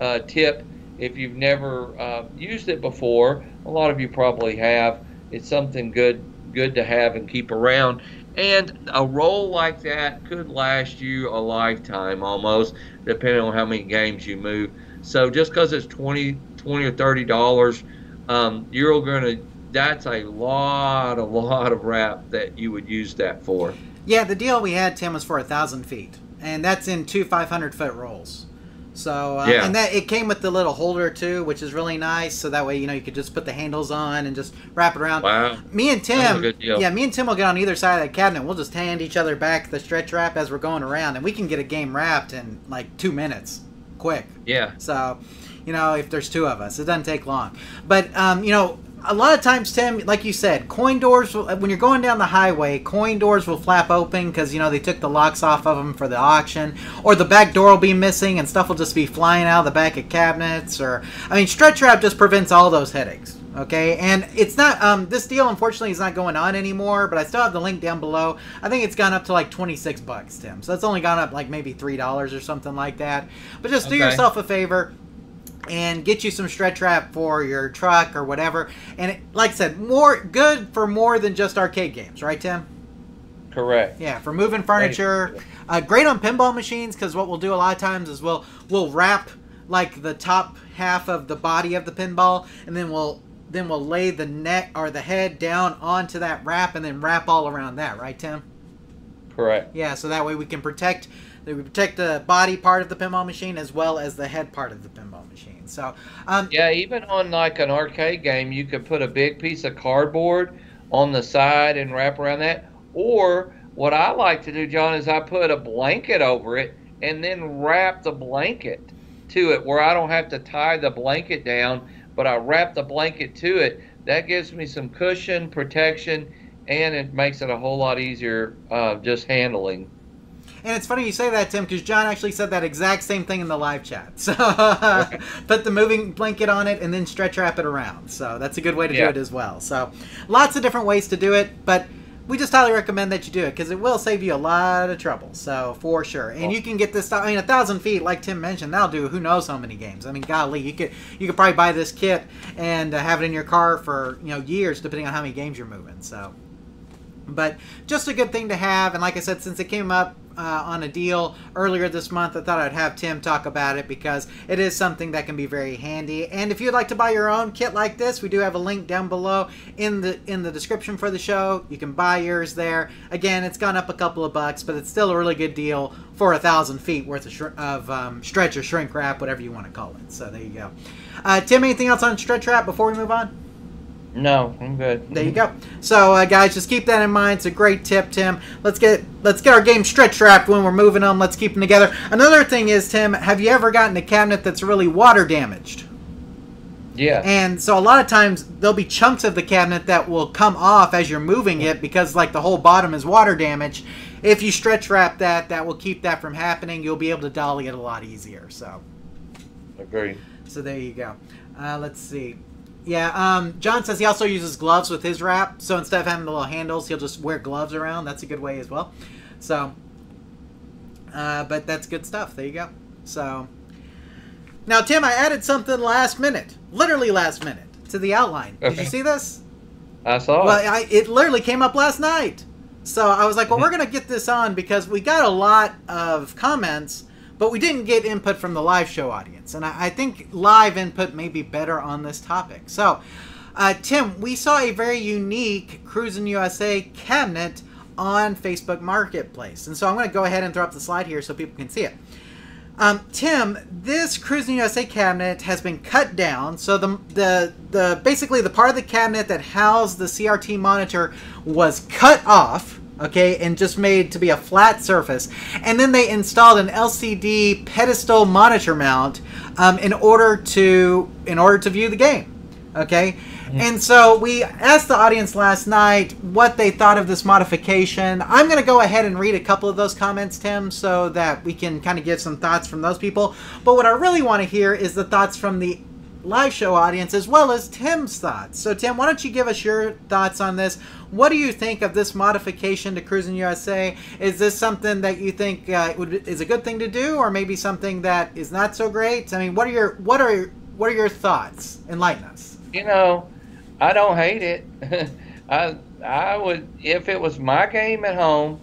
uh, tip if you've never uh, used it before. A lot of you probably have. It's something good good to have and keep around. And a roll like that could last you a lifetime almost, depending on how many games you move. So just because it's 20, 20 or thirty dollars, um, you're gonna. That's a lot, a lot of wrap that you would use that for. Yeah, the deal we had, Tim, was for a thousand feet, and that's in two 500 foot rolls. So uh, Yeah. and that it came with the little holder too, which is really nice. So that way, you know, you could just put the handles on and just wrap it around. Wow. Me and That was a Tim, yeah, me and Tim will get on either side of the cabinet. We'll just hand each other back the stretch wrap as we're going around, and we can get a game wrapped in like two minutes, quick. Yeah. So, you know, if there's two of us, it doesn't take long. But, um, you know, a lot of times, Tim, like you said, coin doors, will- when you're going down the highway, coin doors will flap open because, you know, they took the locks off of them for the auction. Or the back door will be missing and stuff will just be flying out of the back of cabinets. Or, I mean, stretch wrap just prevents all those headaches. Okay, and it's not um, this deal. Unfortunately, is not going on anymore. But I still have the link down below. I think it's gone up to like twenty six bucks, Tim. So it's only gone up like maybe three dollars or something like that. But just do yourself a favor and get you some stretch wrap for your truck or whatever. And it, like I said, more good for more than just arcade games, right, Tim? Correct. Yeah, for moving furniture. Uh, great on pinball machines because what we'll do a lot of times is we'll we'll wrap like the top half of the body of the pinball, and then we'll then we'll lay the neck or the head down onto that wrap, and then wrap all around that, right, Tim? Correct. Yeah, so that way we can protect we protect the body part of the pinball machine as well as the head part of the pinball machine. So, um, Yeah, even on like an arcade game, you could put a big piece of cardboard on the side and wrap around that. Or what I like to do, John, is I put a blanket over it and then wrap the blanket to it where I don't have to tie the blanket down, but I wrap the blanket to it. That gives me some cushion, protection, and it makes it a whole lot easier uh, just handling. And it's funny you say that, Tim, because John actually said that exact same thing in the live chat. [LAUGHS] So put the moving blanket on it and then stretch wrap it around. So that's a good way to yeah. do it as well. So lots of different ways to do it, but we just highly recommend that you do it because it will save you a lot of trouble. So for sure, and you can get this. I mean, a thousand feet, like Tim mentioned, that'll do who knows how many games. I mean, golly, you could you could probably buy this kit and uh, have it in your car for you know years, depending on how many games you're moving. So but just a good thing to have. And like I said, since it came up uh, on a deal earlier this month, I thought I'd have Tim talk about it because it is something that can be very handy. And if you'd like to buy your own kit like this, we do have a link down below in the in the description for the show. You can buy yours there. Again, it's gone up a couple of bucks, but it's still a really good deal for a thousand feet worth of, of um, stretch or shrink wrap, whatever you want to call it. So there you go. Uh, Tim, anything else on stretch wrap before we move on? No, I'm good. There you go. So, uh, guys, just keep that in mind. It's a great tip, Tim. Let's get let's get our game stretch wrapped when we're moving them. Let's keep them together. Another thing is, Tim, have you ever gotten a cabinet that's really water damaged? Yeah. And so a lot of times there'll be chunks of the cabinet that will come off as you're moving it because like the whole bottom is water damaged. If you stretch wrap that, that will keep that from happening. You'll be able to dolly it a lot easier. So. Agree. So there you go. Uh, let's see. Yeah, um, John says he also uses gloves with his wrap. So instead of having the little handles, he'll just wear gloves around. That's a good way as well. So, uh, but that's good stuff. There you go. So, now Tim, I added something last minute, literally last minute, to the outline. Did you see this? I saw well, it. Well, it literally came up last night. So I was like, well, we're gonna get this on because we got a lot of comments but we didn't get input from the live show audience. And I, I think live input may be better on this topic. So, uh, Tim, we saw a very unique Cruis'n USA cabinet on Facebook Marketplace. And so I'm going to go ahead and throw up the slide here so people can see it. Um, Tim, this Cruis'n USA cabinet has been cut down. So the, the the basically the part of the cabinet that housed the CRT monitor was cut off okay, and just made to be a flat surface. And then they installed an LCD pedestal monitor mount um, in order to in order to view the game, okay. And so we asked the audience last night what they thought of this modification. I'm going to go ahead and read a couple of those comments, Tim, so that we can kind of get some thoughts from those people. But what I really want to hear is the thoughts from the live show audience as well as Tim's thoughts. So, Tim, why don't you give us your thoughts on this? What do you think of this modification to Cruis'n USA? Is this something that you think uh, would, is a good thing to do, or maybe something that is not so great? I mean, what are your what are what are your thoughts? Enlighten us. You know, I don't hate it. [LAUGHS] I I would if it was my game at home,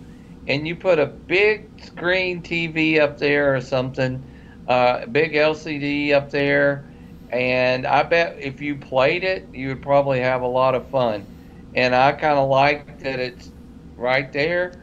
and you put a big screen TV up there or something, uh, big LCD up there and I bet if you played it, you would probably have a lot of fun. And I kind of like that it's right there.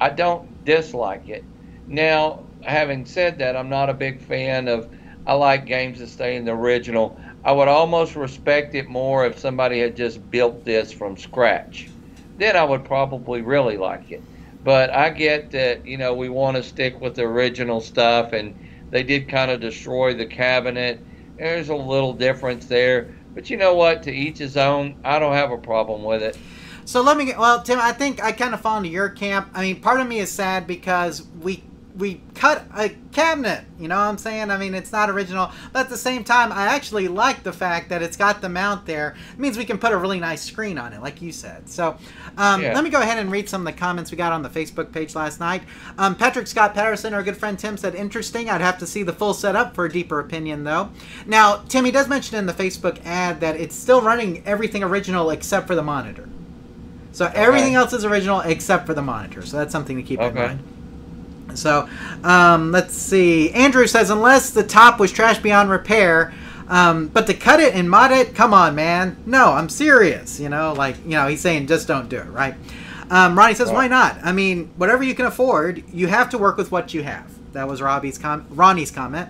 I don't dislike it. Now, having said that, I'm not a big fan of. I like games that stay in the original. I would almost respect it more if somebody had just built this from scratch. Then I would probably really like it. But I get that, you know, we want to stick with the original stuff, and they did kind of destroy the cabinet there's a little difference there. But you know what? To each his own. I don't have a problem with it. So let me get, well, Tim, I think I kind of fall into your camp. I mean, part of me is sad because we we cut a cabinet. You know what I'm saying? I mean, it's not original, but at the same time, I actually like the fact that it's got the mount there. It means we can put a really nice screen on it, like you said. So, um, yeah. let me go ahead and read some of the comments we got on the Facebook page last night. Um, Patrick Scott Patterson, our good friend Tim, said, "Interesting. I'd have to see the full setup for a deeper opinion, though." Now, Tim, he does mention in the Facebook ad that it's still running everything original except for the monitor. So okay. everything else is original except for the monitor. So that's something to keep okay. in mind. So, um, let's see. Andrew says, unless the top was trash beyond repair, um, but to cut it and mod it, come on, man. No, I'm serious. You know, like, you know, he's saying just don't do it, right? Um, Ronnie says, why not? I mean, whatever you can afford, you have to work with what you have. That was Robbie's com- Ronnie's comment.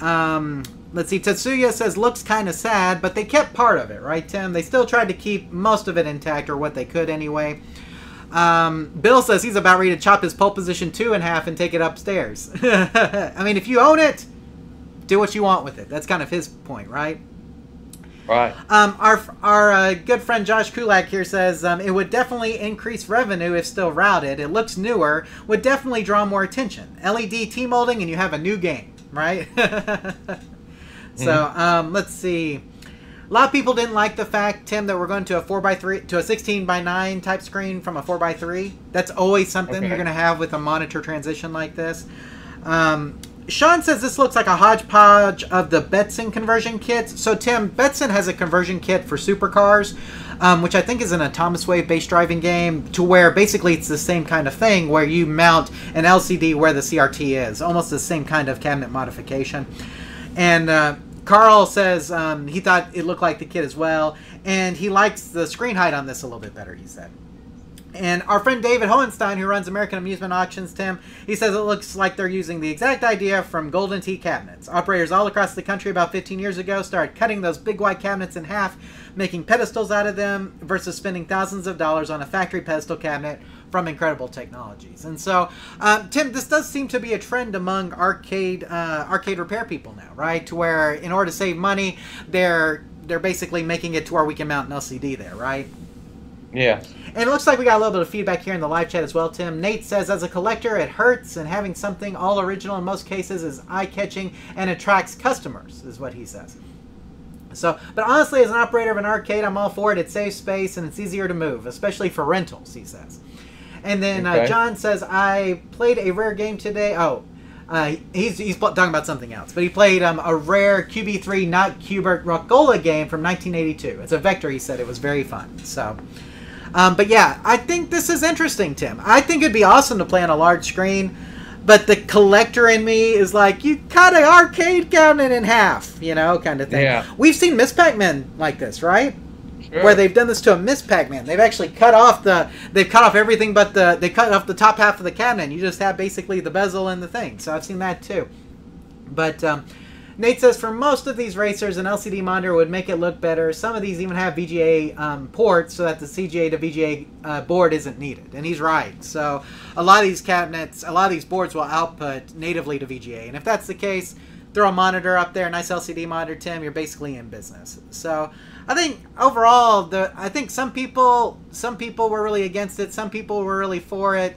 Um, let's see. Tetsuya says, looks kind of sad, but they kept part of it, right, Tim? They still tried to keep most of it intact, or what they could anyway. Um, Bill says he's about ready to chop his pole position two in half and take it upstairs. [LAUGHS] I mean, if you own it, do what you want with it. That's kind of his point, right? Right. Um, our our uh, good friend Josh Kulak here says um, it would definitely increase revenue if still routed. It looks newer, would definitely draw more attention. LED T molding, and you have a new game, right? [LAUGHS] so um, let's see. A lot of people didn't like the fact, Tim, that we're going to a four x three to a sixteen by nine type screen from a four x three. That's always something Okay. you're going to have with a monitor transition like this. Um, Sean says this looks like a hodgepodge of the Betson conversion kits. So, Tim, Betson has a conversion kit for supercars, um, which I think is an Atomiswave based driving game, to where basically it's the same kind of thing where you mount an LCD where the CRT is, almost the same kind of cabinet modification. And uh, Carl says um, he thought it looked like the kit as well, and he likes the screen height on this a little bit better, he said. And our friend David Hohenstein, who runs American Amusement Auctions, Tim, he says it looks like they're using the exact idea from Golden Tee cabinets. Operators all across the country about 15 years ago started cutting those big white cabinets in half, making pedestals out of them, versus spending thousands of dollars on a factory pedestal cabinet from incredible technologies. And so, um, Tim, this does seem to be a trend among arcade uh, arcade repair people now, right? To where, in order to save money, they're they're basically making it to where we can mount an LCD there, right? Yeah. And it looks like we got a little bit of feedback here in the live chat as well, Tim. Nate says, as a collector, it hurts, and having something all original in most cases is eye catching and attracts customers, is what he says. So, but honestly, as an operator of an arcade, I'm all for it. It saves space and it's easier to move, especially for rentals, he says. And then uh, John says, I played a rare game today. Oh, uh, he's, he's talking about something else, but he played um, a rare QB3 not Q*bert Rockola game from 1982. It's a vector, he said. It was very fun. So, um, but yeah, I think this is interesting, Tim. I think it'd be awesome to play on a large screen, but the collector in me is like, you cut an arcade cabinet in half, you know, kind of thing. Yeah. We've seen Miss Pac-Man like this, right? Sure. Where they've done this to a Miss Pac-Man. They've actually cut off the, they've cut off everything but the, they cut off the top half of the cabinet. You just have basically the bezel and the thing. So I've seen that too. But um, Nate says for most of these racers, an LCD monitor would make it look better. Some of these even have VGA um, ports so that the CGA to VGA uh, board isn't needed. And he's right. So a lot of these cabinets, a lot of these boards will output natively to VGA. And if that's the case, throw a monitor up there, a nice LCD monitor, Tim, you're basically in business. So I think overall, the I think some people some people were really against it. Some people were really for it.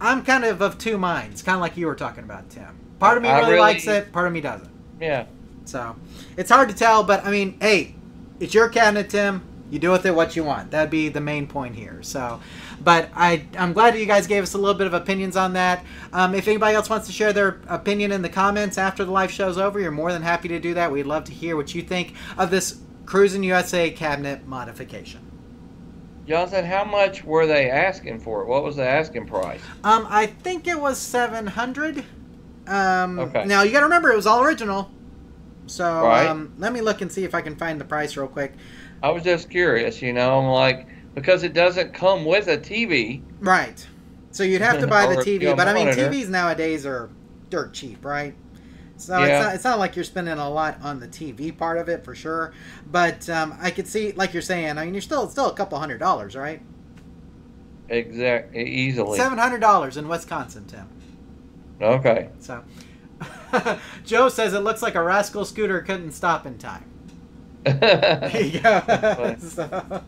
I'm kind of of two minds, kind of like you were talking about, Tim. Part of me really, really- likes it, part of me doesn't. Yeah. So it's hard to tell, but I mean, hey, it's your cabinet, Tim. You do with it what you want. That'd be the main point here. So, but I I'm glad that you guys gave us a little bit of opinions on that. Um, if anybody else wants to share their opinion in the comments after the live show's over, you're more than happy to do that. We'd love to hear what you think of this Cruis'n USA cabinet modification. Johnson, how much were they asking for it? What was the asking price? Um, I think it was seven hundred. Um, Okay. Now you got to remember it was all original. So Right. um, let me look and see if I can find the price real quick. I was just curious, you know, I'm like, because it doesn't come with a TV. Right. So you'd have to buy the [LAUGHS] TV, but I mean. TVs nowadays are dirt cheap, right? So Yeah. it's, not, it's not like you're spending a lot on the TV part of it for sure. But um, I could see, like you're saying, I mean you're still still a couple hundred dollars, right? Exactly, easily. Seven hundred dollars in Wisconsin, Tim. Okay. So [LAUGHS] Joe says it looks like a rascal scooter couldn't stop in time. There you go. [LAUGHS] so,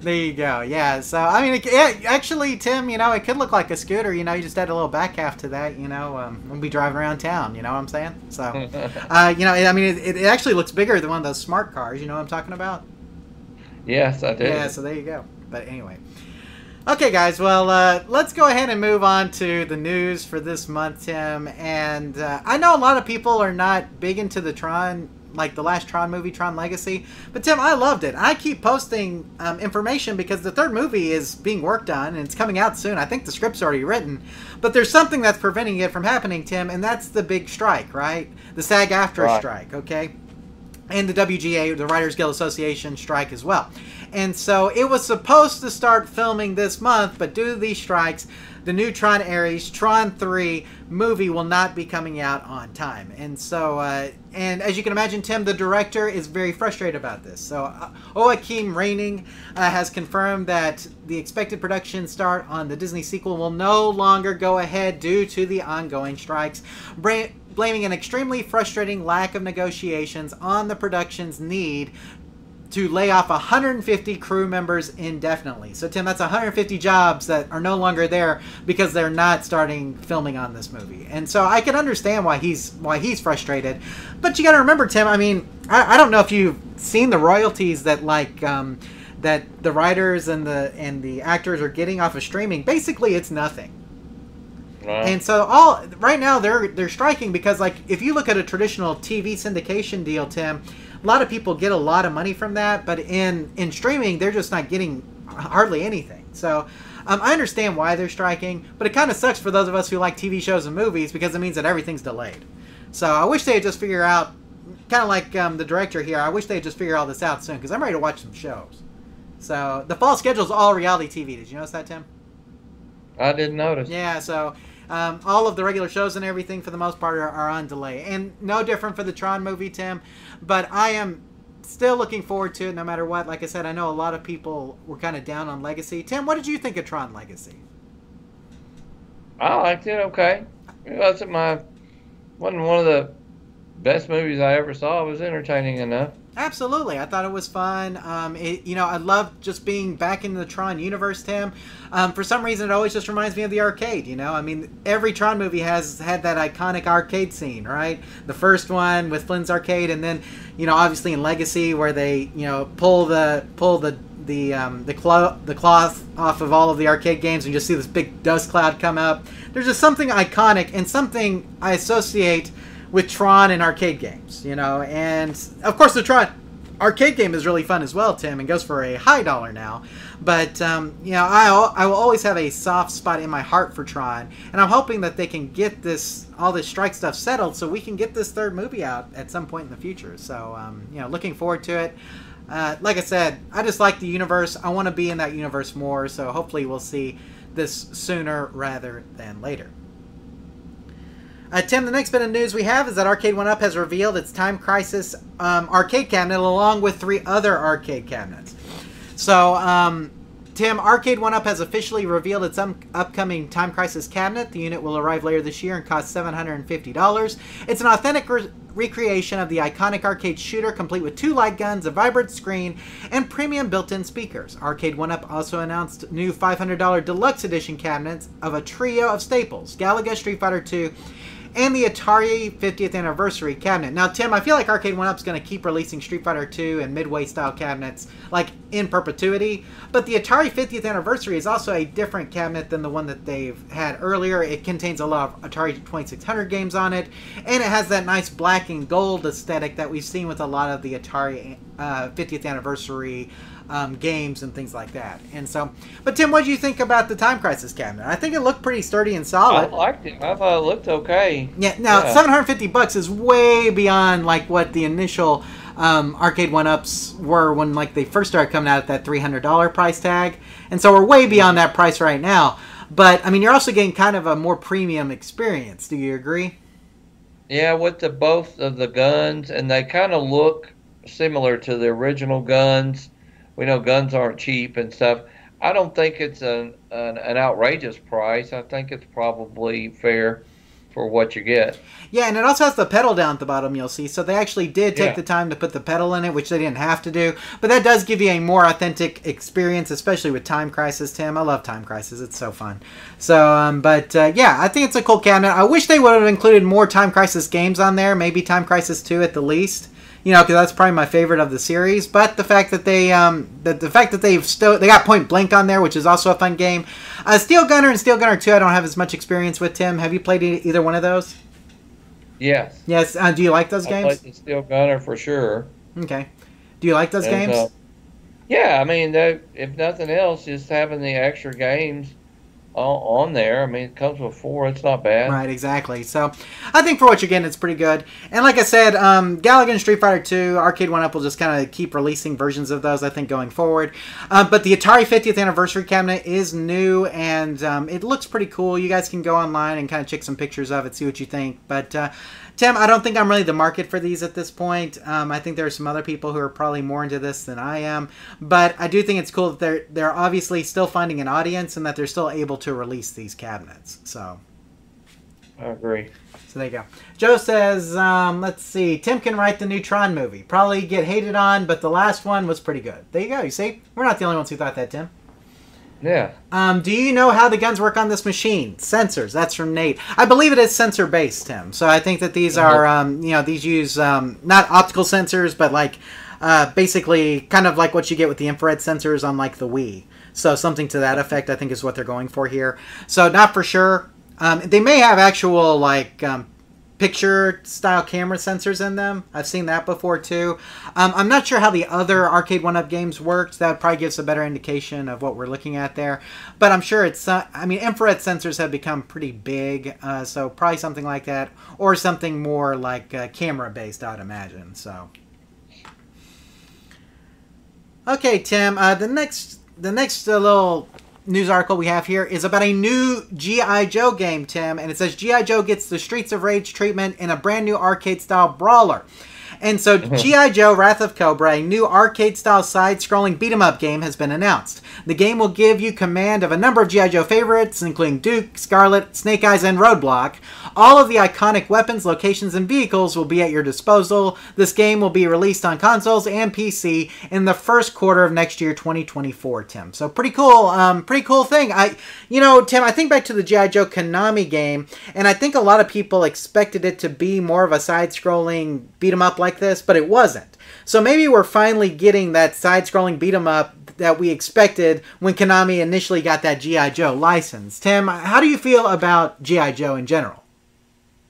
there you go. Yeah. So I mean, it, yeah, actually, Tim, you know, it could look like a scooter. You know, you just add a little back half to that. You know, um, we'll be driving around town. You know what I'm saying? So, [LAUGHS] uh, you know, I mean, it, it actually looks bigger than one of those smart cars. You know what I'm talking about? yes, I do. Yeah. So there you go. But anyway. Okay, guys. Well, uh, let's go ahead and move on to the news for this month, Tim. And uh, I know a lot of people are not big into the Tron, like the last Tron movie, Tron Legacy. But Tim, I loved it. I keep posting um, information because the third movie is being worked on and it's coming out soon. I think the script's already written. But there's something that's preventing it from happening, Tim, and that's the big strike, right? The SAG-AFTRA Right. strike, okay? and the WGA, the Writers Guild Association, strike as well. And so it was supposed to start filming this month, but due to these strikes, the new Tron Ares, Tron 3 movie will not be coming out on time. And so, uh, and as you can imagine, Tim, the director, is very frustrated about this. So uh, Joachim Rønning uh, has confirmed that the expected production start on the Disney sequel will no longer go ahead due to the ongoing strikes. Bra- blaming an extremely frustrating lack of negotiations on the production's need to lay off 150 crew members indefinitely. So, Tim, that's 150 jobs that are no longer there because they're not starting filming on this movie. And so, I can understand why he's why he's frustrated. But you got to remember, Tim. I mean, I, I, don't know if you've seen the royalties that like um, that the writers and the and the actors are getting off of streaming. Basically, it's nothing. And so all right now they're they're striking because like if you look at a traditional TV syndication deal, Tim a lot of people get a lot of money from that, but in in streaming, they're just not getting hardly anything. So um, I understand why they're striking, but it kind of sucks for those of us who like TV shows and movies because it means that everything's delayed. So I wish they would just figure out, kind of like um, the director here. I wish they'd just figure all this out soon because I'm ready to watch some shows. So the fall schedule is all reality TV. Did you notice that, Tim? I didn't notice. Yeah, so um, all of the regular shows and everything, for the most part, are, are, on delay. And no different for the Tron movie, Tim. But I am still looking forward to it no matter what. Like I said, I know a lot of people were kind of down on Legacy. Tim, what did you think of Tron Legacy? I liked it. Okay, it wasn't my wasn't one of the best movies I ever saw. It was entertaining enough. Absolutely, I thought it was fun. Um, it, you know, I love just being back in the Tron universe, Tim. Um, for some reason, it always just reminds me of the arcade. You know, I mean, every Tron movie has had that iconic arcade scene, right? The first one with Flynn's arcade, and then, you know, obviously in Legacy where they, you know, pull the pull the the um, the cloth the cloth off of all of the arcade games, and just see this big dust cloud come up. There's just something iconic and something I associate with Tron and arcade games, you know. And of course, the Tron arcade game is really fun as well, Tim, and goes for a high dollar now. But um, you know, I I will always have a soft spot in my heart for Tron, and I'm hoping that they can get this all this strike stuff settled so we can get this third movie out at some point in the future. So um, you know, looking forward to it. Uh, like I said, I just like the universe. I want to be in that universe more. So hopefully, we'll see this sooner rather than later. Uh, Tim, the next bit of news we have is that Arcade1Up has revealed its Time Crisis um, arcade cabinet along with three other arcade cabinets. So, um, Tim, Arcade1Up has officially revealed its um, upcoming Time Crisis cabinet. The unit will arrive later this year and cost $750. It's an authentic re- recreation of the iconic arcade shooter, complete with two light guns, a vibrant screen, and premium built-in speakers. Arcade1Up also announced new $500 deluxe edition cabinets of a trio of staples: Galaga, Street Fighter II, and the Atari 50th Anniversary cabinet. Now, Tim, I feel like Arcade1Up's going to keep releasing Street Fighter 2 and Midway style cabinets like in perpetuity, but the Atari 50th Anniversary is also a different cabinet than the one that they've had earlier. It contains a lot of Atari 2600 games on it, and it has that nice black and gold aesthetic that we've seen with a lot of the Atari uh, 50th Anniversary um, games and things like that. And so, but Tim, what do you think about the Time Crisis cabinet? I think it looked pretty sturdy and solid. I liked it. I thought it looked okay. Yeah. Now, yeah. 750 bucks is way beyond like what the initial um, arcade one ups were when like they first started coming out at that $300 price tag, and so we're way beyond that price right now. But I mean, you're also getting kind of a more premium experience. Do you agree? Yeah, with the both of the guns, and they kind of look similar to the original guns we know guns aren't cheap and stuff. I don't think it's an, an, an outrageous price. I think it's probably fair for what you get. Yeah, and it also has the pedal down at the bottom, you'll see. So they actually did take yeah. the time to put the pedal in it, which they didn't have to do. But that does give you a more authentic experience, especially with Time Crisis, Tim. I love Time Crisis. It's so fun. So, um, but uh, yeah, I think it's a cool cabinet. I wish they would have included more Time Crisis games on there, maybe Time Crisis 2 at the least you know, because that's probably my favorite of the series. But the fact that they, um, the, the fact that they've still they got Point Blank on there, which is also a fun game. Uh, Steel Gunner and Steel Gunner Two, I don't have as much experience with. Tim, have you played either one of those? Yes. Yes. Uh, do you like those I games? Played the Steel Gunner for sure. Okay. Do you like those and, games? Uh, yeah, I mean, if nothing else, just having the extra games on there. I mean, it comes with four. It's not bad. Right, exactly. So, I think for what you're getting, it's pretty good. And like I said, um, Galaga and Street Fighter 2, Arcade1Up will just kind of keep releasing versions of those, I think, going forward. Uh, but the Atari 50th Anniversary cabinet is new, and um, it looks pretty cool. You guys can go online and kind of check some pictures of it, see what you think. But uh, Tim, I don't think I'm really the market for these at this point. Um, I think there are some other people who are probably more into this than I am, but I do think it's cool that they're they're obviously still finding an audience and that they're still able to release these cabinets. So, I agree. So there you go. Joe says, um, let's see, Tim can write the new Tron movie. Probably get hated on, but the last one was pretty good. There you go. You see, we're not the only ones who thought that, Tim. Yeah. Um, do you know how the guns work on this machine? Sensors. That's from Nate. I believe it is sensor based, Tim. So I think that these are, um, you know, these use um, not optical sensors, but like uh, basically kind of like what you get with the infrared sensors on like the Wii. So something to that effect, I think, is what they're going for here. So not for sure. Um, they may have actual like um, picture style camera sensors in them. I've seen that before too. Um, I'm not sure how the other arcade one up games worked. That probably gives a better indication of what we're looking at there. But I'm sure it's. Uh, I mean, infrared sensors have become pretty big, uh, so probably something like that, or something more like uh, camera based. I'd imagine. So. Okay, Tim. Uh, the next, the next little news article we have here is about a new G.I. Joe game, Tim, and it says G.I. Joe gets the Streets of Rage treatment in a brand new arcade style brawler. And so, [LAUGHS] G.I. Joe Wrath of Cobra, a new arcade style side scrolling beat 'em up game, has been announced. The game will give you command of a number of G.I. Joe favorites, including Duke, Scarlett, Snake Eyes, and Roadblock. All of the iconic weapons, locations, and vehicles will be at your disposal. This game will be released on consoles and PC in the first quarter of next year, 2024, Tim. So, pretty cool. Um, pretty cool thing. I, you know, Tim, I think back to the G.I. Joe Konami game, and I think a lot of people expected it to be more of a side scrolling beat 'em up like this, but it wasn't. So maybe we're finally getting that side-scrolling beat 'em up that we expected when Konami initially got that GI Joe license. Tim, how do you feel about GI Joe in general?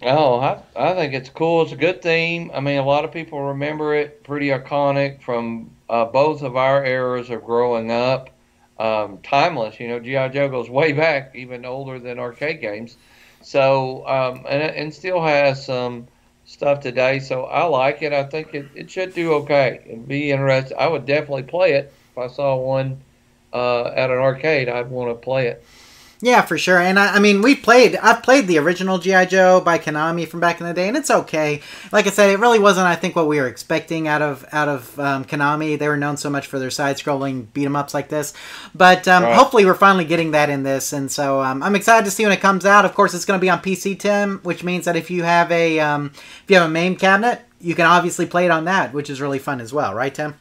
Oh, I, I think it's cool. It's a good theme. I mean, a lot of people remember it. Pretty iconic from uh, both of our eras of growing up. Um, timeless, you know. GI Joe goes way back, even older than arcade games. So, um, and and still has some stuff today. So I like it. I think it, it should do okay. It'd be interesting. I would definitely play it if I saw one uh, at an arcade. I'd want to play it. Yeah, for sure. And I, I mean, we played. I've played the original GI Joe by Konami from back in the day, and it's okay. Like I said, it really wasn't. I think what we were expecting out of out of um, Konami. They were known so much for their side-scrolling beat 'em ups like this, but um, Right. hopefully, we're finally getting that in this. And so um, I'm excited to see when it comes out. Of course, it's going to be on PC, Tim, which means that if you have a um, if you have a MAME cabinet, you can obviously play it on that, which is really fun as well, right, Tim?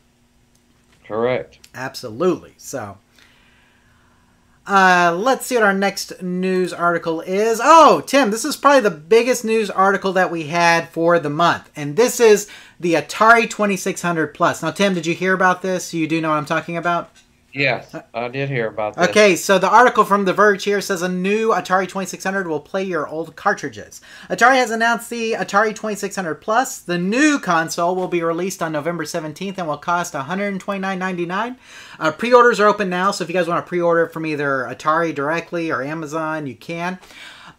Correct. Absolutely. So, uh, let's see what our next news article is. Oh, Tim, this is probably the biggest news article that we had for the month, and this is the Atari 2600 Plus. Now, Tim, did you hear about this? You do know what I'm talking about? Yes, I did hear about this. Okay, so the article from The Verge here says a new Atari 2600 will play your old cartridges. Atari has announced the Atari 2600 Plus. The new console will be released on November 17th and will cost $129.99. Uh, pre-orders are open now, so if you guys want to pre-order it from either Atari directly or Amazon, you can.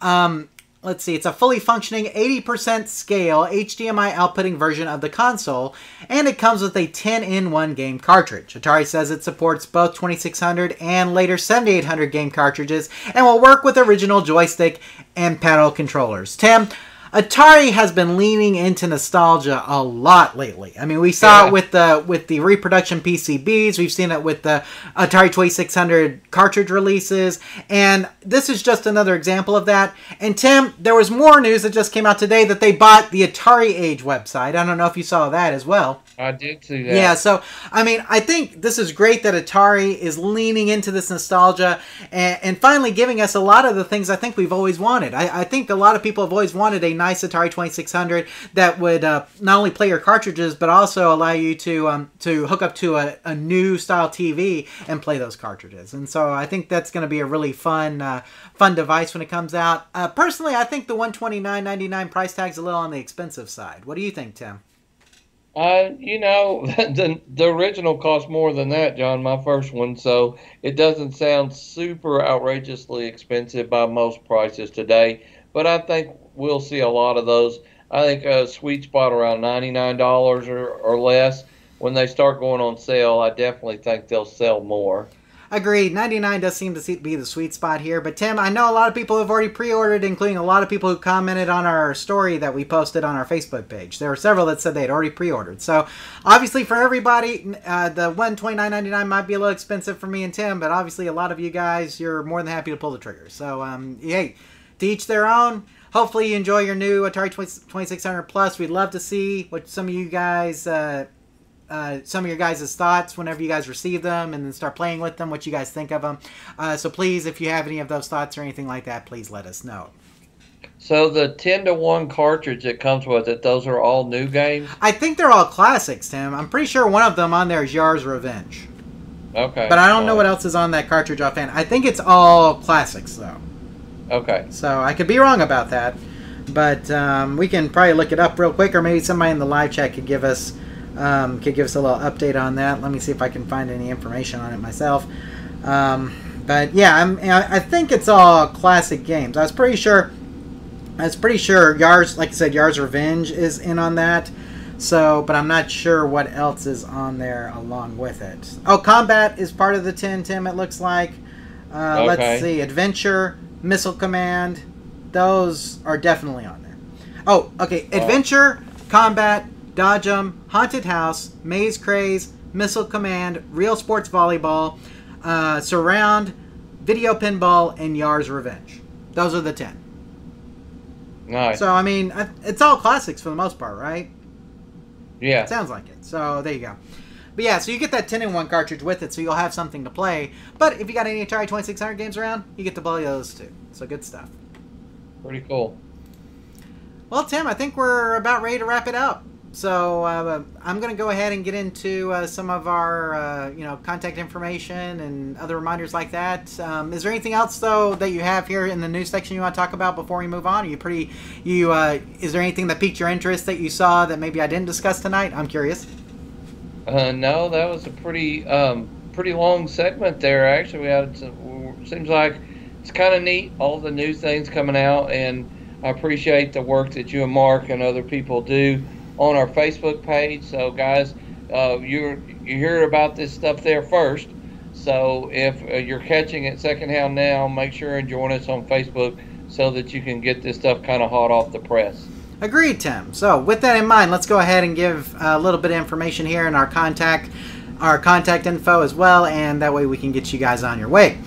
Um, let's see, it's a fully functioning 80% scale HDMI outputting version of the console, and it comes with a 10 in 1 game cartridge. Atari says it supports both 2600 and later 7800 game cartridges and will work with original joystick and paddle controllers. Tim, Atari has been leaning into nostalgia a lot lately. I mean, we saw Yeah. it with the with the reproduction PCBs. We've seen it with the Atari 2600 cartridge releases, and this is just another example of that. And Tim, there was more news that just came out today that they bought the AtariAge website. I don't know if you saw that as well. I did see that. Yeah, so I mean, I think this is great that Atari is leaning into this nostalgia and, and finally giving us a lot of the things I think we've always wanted. I, I think a lot of people have always wanted a nice Atari 2600 that would uh, not only play your cartridges but also allow you to um, to hook up to a, a new style TV and play those cartridges. And so I think that's going to be a really fun uh, fun device when it comes out. Uh, personally, I think the 129.99 price tag's a little on the expensive side. What do you think, Tim? Uh, you know, [LAUGHS] the the original cost more than that, John. My first one, so it doesn't sound super outrageously expensive by most prices today. But I think we'll see a lot of those. I think a sweet spot around ninety nine dollars or or less. When they start going on sale, I definitely think they'll sell more. Agreed. 99 does seem to be the sweet spot here. But Tim, I know a lot of people have already pre-ordered, including a lot of people who commented on our story that we posted on our Facebook page. There were several that said they had already pre-ordered. So obviously for everybody, uh, the 129.99 might be a little expensive for me and Tim, but obviously a lot of you guys, you're more than happy to pull the trigger. So um, hey, to each their own. hopefully you enjoy your new Atari 20, 2600 Plus. We'd love to see what some of you guys, uh, uh, some of your guys' thoughts whenever you guys receive them and then start playing with them, what you guys think of them. Uh, so please, if you have any of those thoughts or anything like that, please let us know. So the ten to one cartridge that comes with it, those are all new games. I think they're all classics, Tim. I'm pretty sure one of them on there is Yars' Revenge. Okay. But I don't know what else is on that cartridge offhand. I think it's all classics though. Okay. So I could be wrong about that, but um, we can probably look it up real quick, or maybe somebody in the live chat could give us um, could give us a little update on that. Let me see if I can find any information on it myself. Um, but yeah, I'm, I think it's all classic games. I was pretty sure. I was pretty sure Yars', like I said, Yars' Revenge is in on that. So, but I'm not sure what else is on there along with it. Oh, Combat is part of the 10, Tim, it looks like. Uh, Okay. Let's see. Adventure, Missile Command, those are definitely on there. Oh, okay. Adventure, Combat, Dodge 'em, Haunted House, Maze Craze, Missile Command, Real Sports Volleyball, uh, Surround, Video Pinball, and Yars' Revenge. Those are the 10. Nice. So, I mean, it's all classics for the most part, right? yeah. Sounds like it. So there you go. But yeah, so you get that 10 in 1 cartridge with it, so you'll have something to play. But if you got any Atari 2600 games around, you get to play those too. So good stuff. Pretty cool. Well, Tim, I think we're about ready to wrap it up. So uh, I'm going to go ahead and get into uh, some of our, uh, you know, contact information and other reminders like that. Um, is there anything else though that you have here in the news section you want to talk about before we move on? Are you pretty? You uh, is there anything that piqued your interest that you saw that maybe I didn't discuss tonight? I'm curious. Uh, no, that was a pretty um, pretty long segment there. Actually, we had some, seems like it's kind of neat all the new things coming out, and I appreciate the work that you and Mark and other people do on our Facebook page. So, guys, uh, you're you hear about this stuff there first. So, if uh, you're catching it secondhand now, make sure and join us on Facebook so that you can get this stuff kind of hot off the press. Agreed, Tim. So, with that in mind, let's go ahead and give a little bit of information here in our contact, our contact info as well, and that way we can get you guys on your way.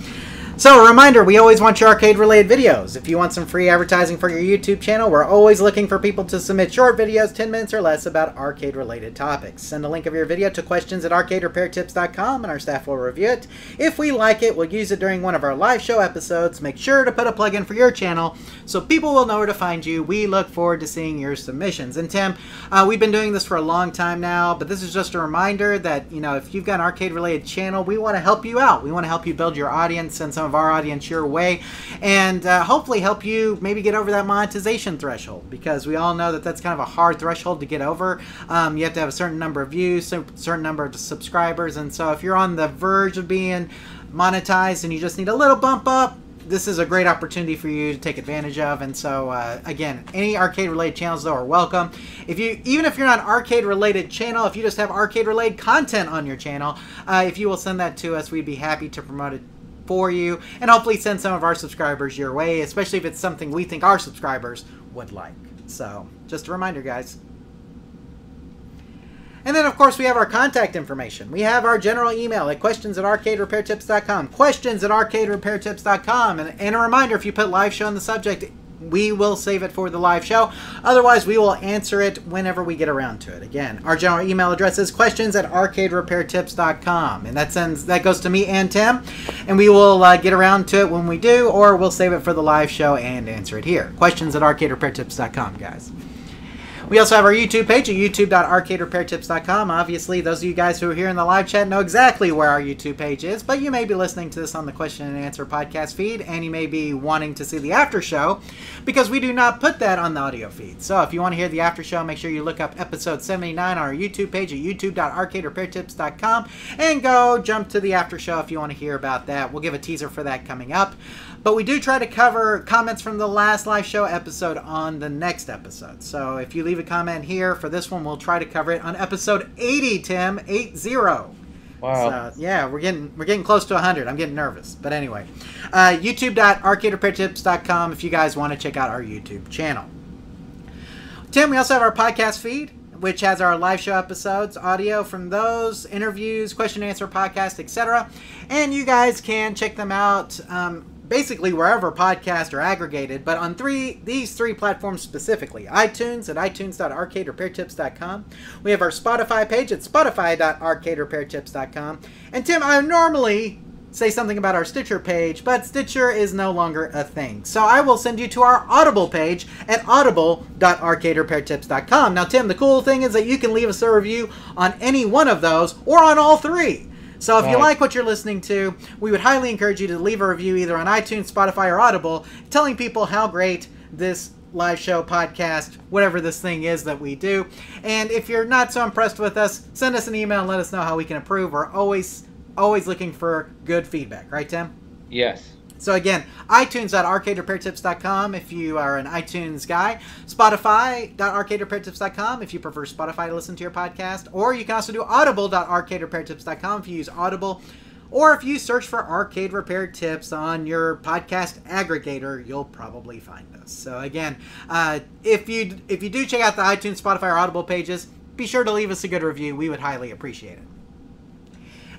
So, a reminder we always want your arcade related videos. If you want some free advertising for your YouTube channel, we're always looking for people to submit short videos, 10 minutes or less, about arcade related topics. Send a link of your video to questions at arcaderepairtips.com and our staff will review it. If we like it, we'll use it during one of our live show episodes. Make sure to put a plug in for your channel so people will know where to find you. We look forward to seeing your submissions. And Tim, uh, we've been doing this for a long time now, but this is just a reminder that, you know, if you've got an arcade related channel, we want to help you out. We want to help you build your audience and some of our audience your way and uh, hopefully help you maybe get over that monetization threshold because we all know that that's kind of a hard threshold to get over. Um, you have to have a certain number of views, a certain number of subscribers, and so if you're on the verge of being monetized and you just need a little bump up, this is a great opportunity for you to take advantage of and so uh, again any arcade related channels though are welcome if you even if you're not an arcade related channel if you just have arcade related content on your channel uh, if you will send that to us we'd be happy to promote it for you and hopefully send some of our subscribers your way especially if it's something we think our subscribers would like so just a reminder guys and then, of course, we have our contact information. We have our general email at questions at arcaderepairtips.com. Questions at arcaderepairtips.com. And, and a reminder if you put live show in the subject, we will save it for the live show. Otherwise, we will answer it whenever we get around to it. Again, our general email address is questions at arcaderepairtips.com. And that sends that goes to me and Tim. And we will uh, get around to it when we do, or we'll save it for the live show and answer it here. Questions at arcaderepairtips.com, guys. We also have our YouTube page at youtube.arcaderepairtips.com. Obviously, those of you guys who are here in the live chat know exactly where our YouTube page is, but you may be listening to this on the question and answer podcast feed, and you may be wanting to see the after show because we do not put that on the audio feed. So if you want to hear the after show, make sure you look up episode 79 on our YouTube page at youtube.arcaderepairtips.com and go jump to the after show if you want to hear about that. We'll give a teaser for that coming up. But we do try to cover comments from the last live show episode on the next episode. So if you leave a comment here for this one, we'll try to cover it on episode 80, Tim, 80. Wow. So, yeah, we're getting we're getting close to 100. I'm getting nervous. But anyway, uh, youtube.arcaderepairtips.com if you guys want to check out our YouTube channel. Tim, we also have our podcast feed, which has our live show episodes, audio from those, interviews, question and answer podcast, etc. And you guys can check them out um, basically wherever podcasts are aggregated, but on three these three platforms specifically iTunes at itunes.arcaderepairtips.com. We have our Spotify page at spotify.arcaderepairtips.com. And Tim, I normally say something about our Stitcher page, but Stitcher is no longer a thing. So I will send you to our Audible page at audible.arcaderepairtips.com. Now, Tim, the cool thing is that you can leave us a review on any one of those or on all three. So if you Right. like what you're listening to, we would highly encourage you to leave a review either on iTunes, Spotify, or Audible, telling people how great this live show podcast, whatever this thing is that we do. And if you're not so impressed with us, send us an email and let us know how we can improve. We're always always looking for good feedback, right, Tim? Yes. So again, iTunes.arcaderepairtips.com if you are an iTunes guy, Spotify.arcaderepairtips.com if you prefer Spotify to listen to your podcast, or you can also do Audible.arcaderepairtips.com if you use Audible, or if you search for Arcade Repair Tips on your podcast aggregator, you'll probably find us. So again, uh, if you if you do check out the iTunes, Spotify, or Audible pages, be sure to leave us a good review. We would highly appreciate it.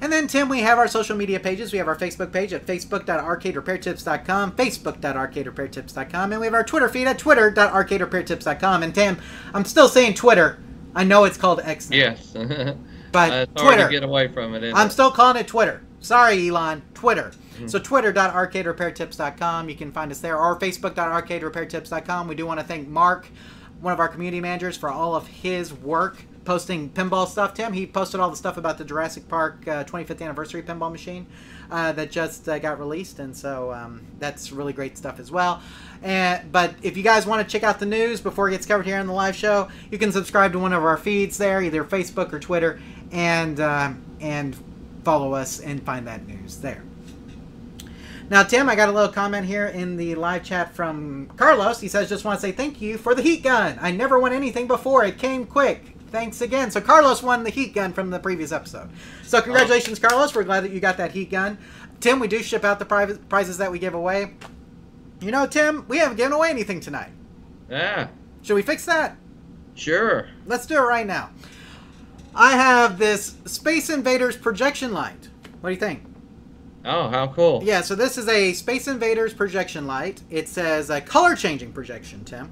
And then, Tim, we have our social media pages. We have our Facebook page at facebook.arcaderepairtips.com, facebook.arcaderepairtips.com, and we have our Twitter feed at twitter.arcaderepairtips.com. And, Tim, I'm still saying Twitter. I know it's called X now, Yes. [LAUGHS] but uh, hard Twitter. to get away from it. I'm it? still calling it Twitter. Sorry, Elon. Twitter. Mm. So twitter.arcaderepairtips.com. You can find us there, or facebook.arcaderepairtips.com. We do want to thank Mark, one of our community managers, for all of his work posting pinball stuff. Tim, he posted all the stuff about the Jurassic Park uh, 25th anniversary pinball machine uh, that just uh, got released, and so um, that's really great stuff as well. And but if you guys want to check out the news before it gets covered here on the live show, you can subscribe to one of our feeds there, either Facebook or Twitter, and uh, and follow us and find that news there. Now, Tim, I got a little comment here in the live chat from Carlos. He says, "Just want to say thank you for the heat gun. I never won anything before. It came quick. Thanks again." So Carlos won the heat gun from the previous episode. So congratulations, oh. Carlos. We're glad that you got that heat gun. Tim, we do ship out the private prizes that we give away. You know, Tim, we haven't given away anything tonight. Yeah. Should we fix that? Sure. Let's do it right now. I have this Space Invaders projection light. What do you think? Oh, how cool. Yeah, so this is a Space Invaders projection light. It says a color changing projection, Tim.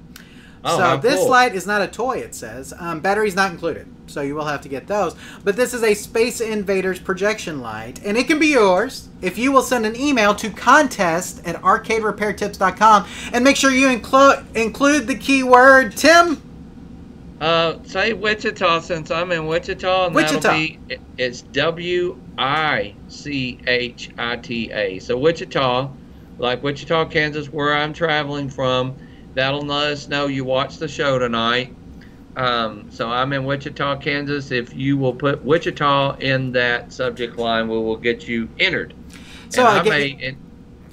Oh, so this cool. light is not a toy, it says. Um, batteries not included, so you will have to get those. But this is a Space Invaders projection light, and it can be yours if you will send an email to contest at arcaderepairtips.com and make sure you include include the keyword Tim. Uh, say Wichita since I'm in Wichita, and Wichita. be it's W I C H I T A. So Wichita, like Wichita, Kansas, where I'm traveling from. That'll let us know you watched the show tonight. Um, so I'm in Wichita, Kansas. If you will put Wichita in that subject line, we will get you entered. So and I may, and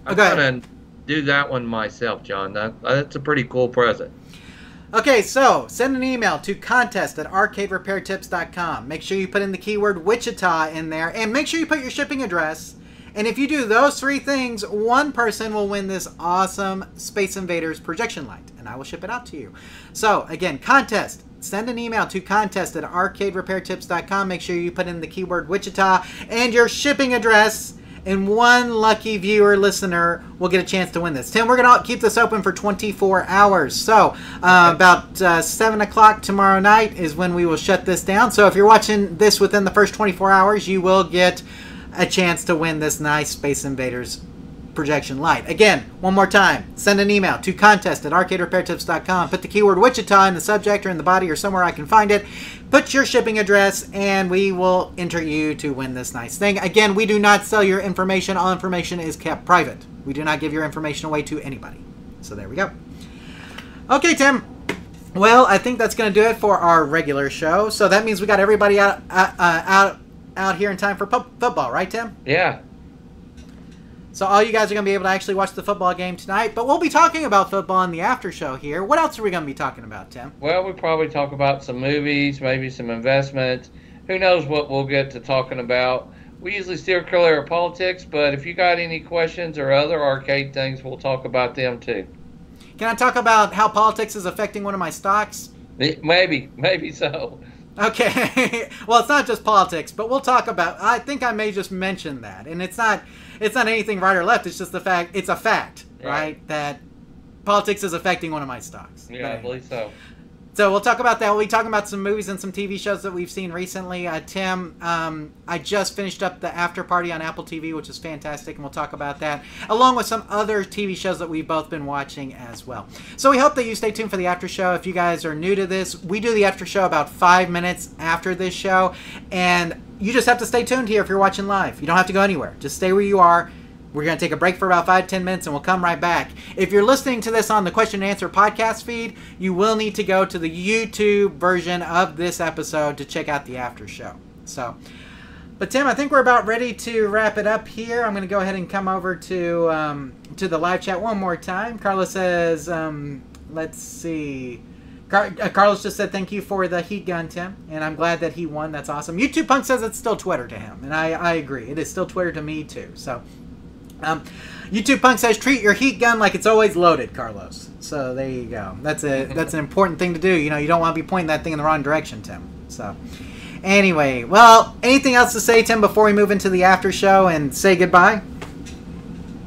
I'm ahead. gonna do that one myself, John. That, that's a pretty cool present. Okay, so send an email to contest at arcaderepairtips.com. Make sure you put in the keyword Wichita in there and make sure you put your shipping address. And if you do those three things, one person will win this awesome Space Invaders projection light, and I will ship it out to you. So, again, contest. Send an email to contest at arcaderepairtips.com. Make sure you put in the keyword Wichita and your shipping address and one lucky viewer listener will get a chance to win this. Tim, we're gonna keep this open for 24 hours. So uh, about uh, seven o'clock tomorrow night is when we will shut this down. So if you're watching this within the first 24 hours, you will get a chance to win this nice Space Invaders projection light. Again, one more time, send an email to contest at arcaderepairtips.com. Put the keyword Wichita in the subject or in the body or somewhere I can find it. Put your shipping address and we will enter you to win this nice thing. Again, we do not sell your information. All information is kept private. We do not give your information away to anybody. So there we go. Okay, Tim. Well, I think that's going to do it for our regular show. So that means we got everybody out uh, uh, out out here in time for pu- football, right, Tim? Yeah. So all you guys are going to be able to actually watch the football game tonight, but we'll be talking about football in the after show here. What else are we going to be talking about, Tim? Well, we probably talk about some movies, maybe some investments. Who knows what we'll get to talking about? We usually steer clear of politics, but if you got any questions or other arcade things, we'll talk about them too. Can I talk about how politics is affecting one of my stocks? Maybe, maybe so. Okay. [LAUGHS] well, it's not just politics, but we'll talk about I think I may just mention that. And it's not it's not anything right or left. It's just the fact. It's a fact, right? Right. That politics is affecting one of my stocks. Yeah, But I believe so. So we'll talk about that. We'll be talking about some movies and some TV shows that we've seen recently. Uh, Tim, um, I just finished up the After Party on Apple TV, which is fantastic, and we'll talk about that, along with some other TV shows that we've both been watching as well. So we hope that you stay tuned for the after show. If you guys are new to this, we do the after show about five minutes after this show, and you just have to stay tuned here if you're watching live. You don't have to go anywhere. Just stay where you are. We're going to take a break for about five, ten minutes and we'll come right back. If you're listening to this on the question and answer podcast feed, you will need to go to the YouTube version of this episode to check out the after show. So, but Tim, I think we're about ready to wrap it up here. I'm going to go ahead and come over to um, to the live chat one more time. Carlos says, um, let's see. Car- uh, Carlos just said thank you for the heat gun, Tim, and I'm glad that he won. That's awesome. YouTube Punk says it's still Twitter to him, and I, I agree. It is still Twitter to me too. So, um, YouTube Punk says treat your heat gun like it's always loaded, Carlos. So there you go. That's a [LAUGHS] that's an important thing to do. You know, you don't want to be pointing that thing in the wrong direction, Tim. So. Anyway, well, anything else to say, Tim, before we move into the after show and say goodbye?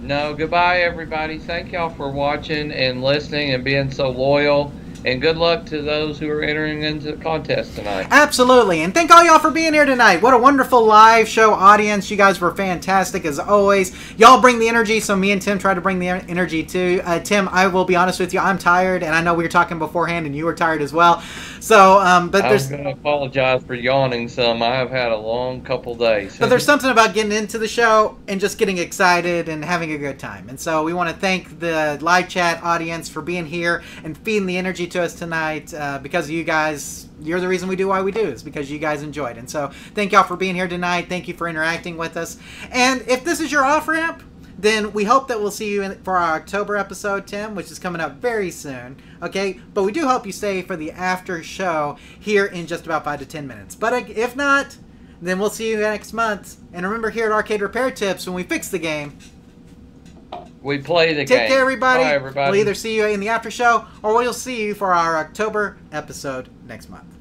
No, goodbye, everybody. Thank y'all for watching and listening and being so loyal. And good luck to those who are entering into the contest tonight. Absolutely. And thank all y'all for being here tonight. What a wonderful live show audience. You guys were fantastic as always. Y'all bring the energy, so me and Tim try to bring the energy too. Uh, Tim, I will be honest with you, I'm tired, and I know we were talking beforehand, and you were tired as well. So, um, but I'm going to apologize for yawning some. I have had a long couple days. But there's something about getting into the show and just getting excited and having a good time. And so we want to thank the live chat audience for being here and feeding the energy to us tonight. Uh, because of you guys, you're the reason we do why we do is because you guys enjoyed. And so thank y'all for being here tonight. Thank you for interacting with us. And if this is your off ramp, then we hope that we'll see you in, for our October episode, Tim, which is coming up very soon. Okay, but we do hope you stay for the after show here in just about five to ten minutes. But if not, then we'll see you next month. And remember, here at Arcade Repair Tips, when we fix the game, we play the take game. Take care, everybody. Bye, everybody. We'll either see you in the after show or we'll see you for our October episode next month.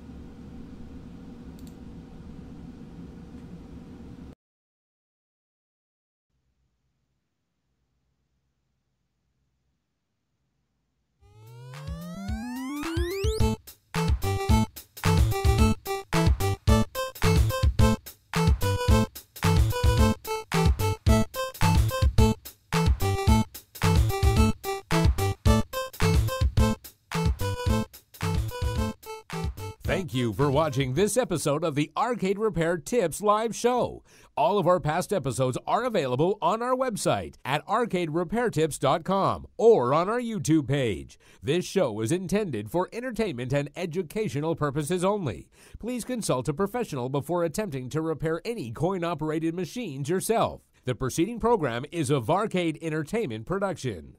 You for watching this episode of the Arcade Repair Tips live show. All of our past episodes are available on our website at arcaderepairtips.com or on our YouTube page. This show is intended for entertainment and educational purposes only. Please consult a professional before attempting to repair any coin operated machines yourself. The preceding program is a Varcade Entertainment production.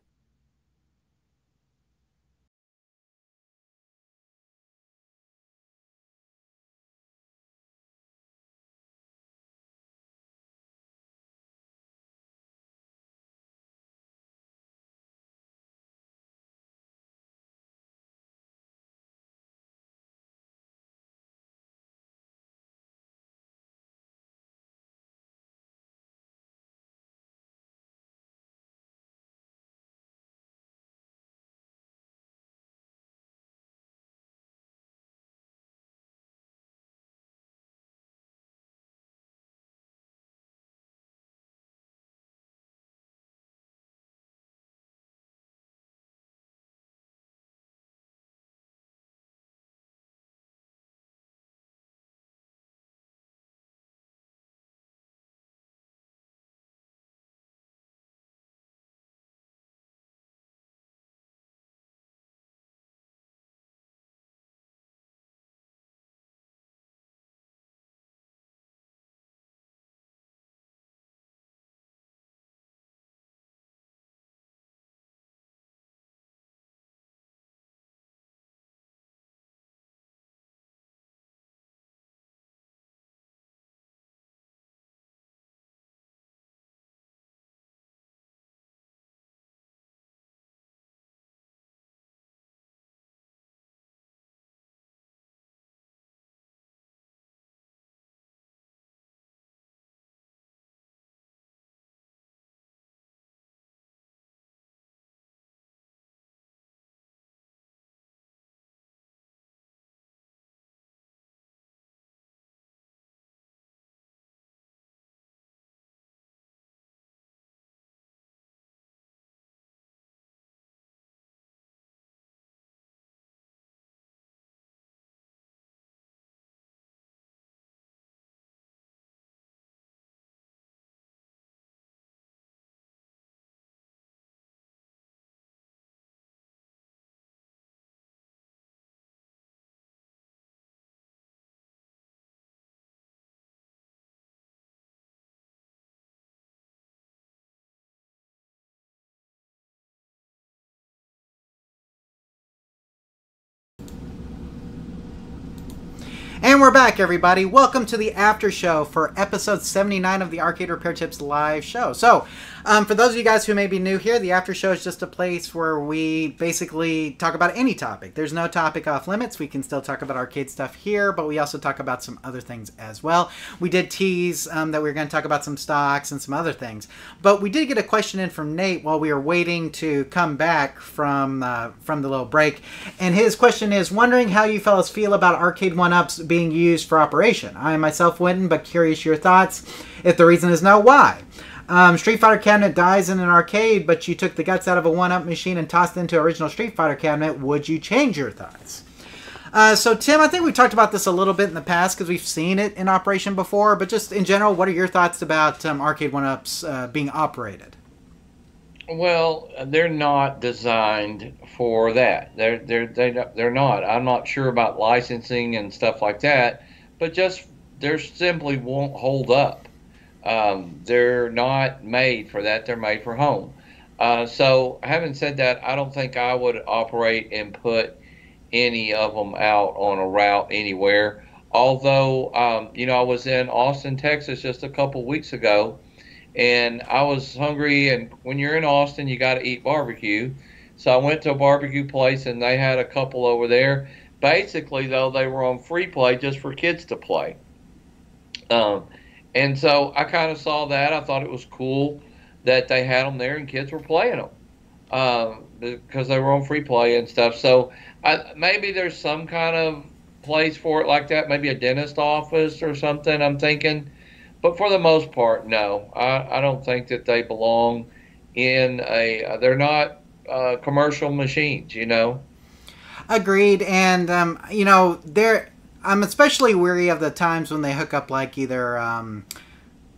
And we're back, everybody. Welcome to the after show for episode 79 of the Arcade Repair Tips live show. So, um, for those of you guys who may be new here, the after show is just a place where we basically talk about any topic. There's no topic off limits. We can still talk about arcade stuff here, but we also talk about some other things as well. We did tease um, that we were going to talk about some stocks and some other things, but we did get a question in from Nate while we were waiting to come back from uh, from the little break, and his question is wondering how you fellas feel about arcade one ups being used for operation. I myself wouldn't, but curious your thoughts. If the reason is no, why? Um, Street Fighter cabinet dies in an arcade, but you took the guts out of a one-up machine and tossed into original Street Fighter cabinet. Would you change your thoughts? Uh, so Tim, I think we talked about this a little bit in the past because we've seen it in operation before. But just in general, what are your thoughts about um, arcade one-ups uh, being operated? Well, they're not designed for that. They're they're they're they're not. I'm not sure about licensing and stuff like that, but just they simply won't hold up. Um, they're not made for that. They're made for home. Uh, so, having said that, I don't think I would operate and put any of them out on a route anywhere. Although, um, you know, I was in Austin, Texas just a couple weeks ago, and I was hungry. And when you're in Austin, you got to eat barbecue. So I went to a barbecue place, and they had a couple over there. Basically, though, they were on free play just for kids to play. Um, and so I kind of saw that. I thought it was cool that they had them there and kids were playing them um, because they were on free play and stuff. So I, maybe there's some kind of place for it like that, maybe a dentist office or something. I'm thinking, but for the most part, no. I, I don't think that they belong in a. They're not uh, commercial machines, you know. Agreed, and um, you know they're I'm especially weary of the times when they hook up like either um,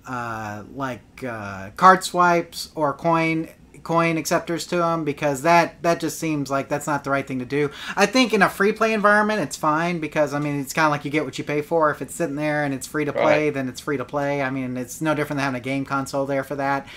uh, like uh, card swipes or coin coin acceptors to them because that that just seems like that's not the right thing to do. I think in a free play environment it's fine because I mean it's kind of like you get what you pay for. If it's sitting there and it's free to play, right. then it's free to play. I mean it's no different than having a game console there for that.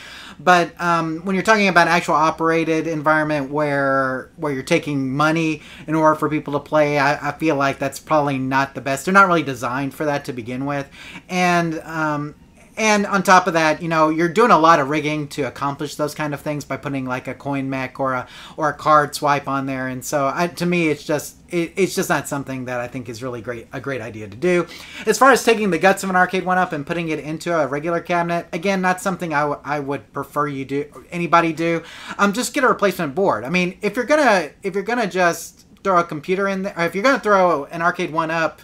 But um, when you're talking about an actual operated environment where where you're taking money in order for people to play, I, I feel like that's probably not the best. They're not really designed for that to begin with, and um, and on top of that, you know, you're doing a lot of rigging to accomplish those kind of things by putting like a coin mech or a or a card swipe on there. And so, I, to me, it's just it, it's just not something that I think is really great a great idea to do. As far as taking the guts of an arcade one up and putting it into a regular cabinet, again, not something I, I would prefer you do anybody do. Um, just get a replacement board. I mean, if you're gonna if you're gonna just throw a computer in there, if you're gonna throw an arcade one up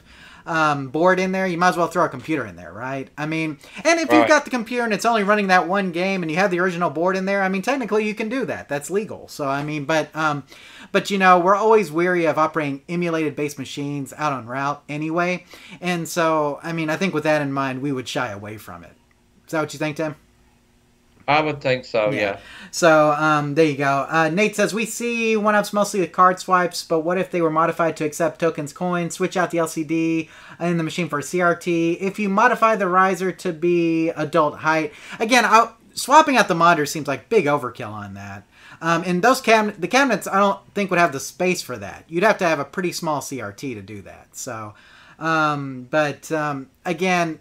um, board in there, you might as well throw a computer in there, right? I mean, and if right. you've got the computer and it's only running that one game and you have the original board in there, I mean, technically you can do that. That's legal. So I mean, but um, but you know, we're always weary of operating emulated based machines out on route anyway, and so I mean, I think with that in mind, we would shy away from it. Is that what you think, Tim? I would think so, yeah. yeah. So um, there you go. Uh, Nate says we see one ups mostly with card swipes, but what if they were modified to accept tokens, coins, switch out the LCD in the machine for a CRT? If you modify the riser to be adult height, again, I, swapping out the monitor seems like big overkill on that. Um, and those cabinet, the cabinets, I don't think would have the space for that. You'd have to have a pretty small CRT to do that. So, um, but um, again,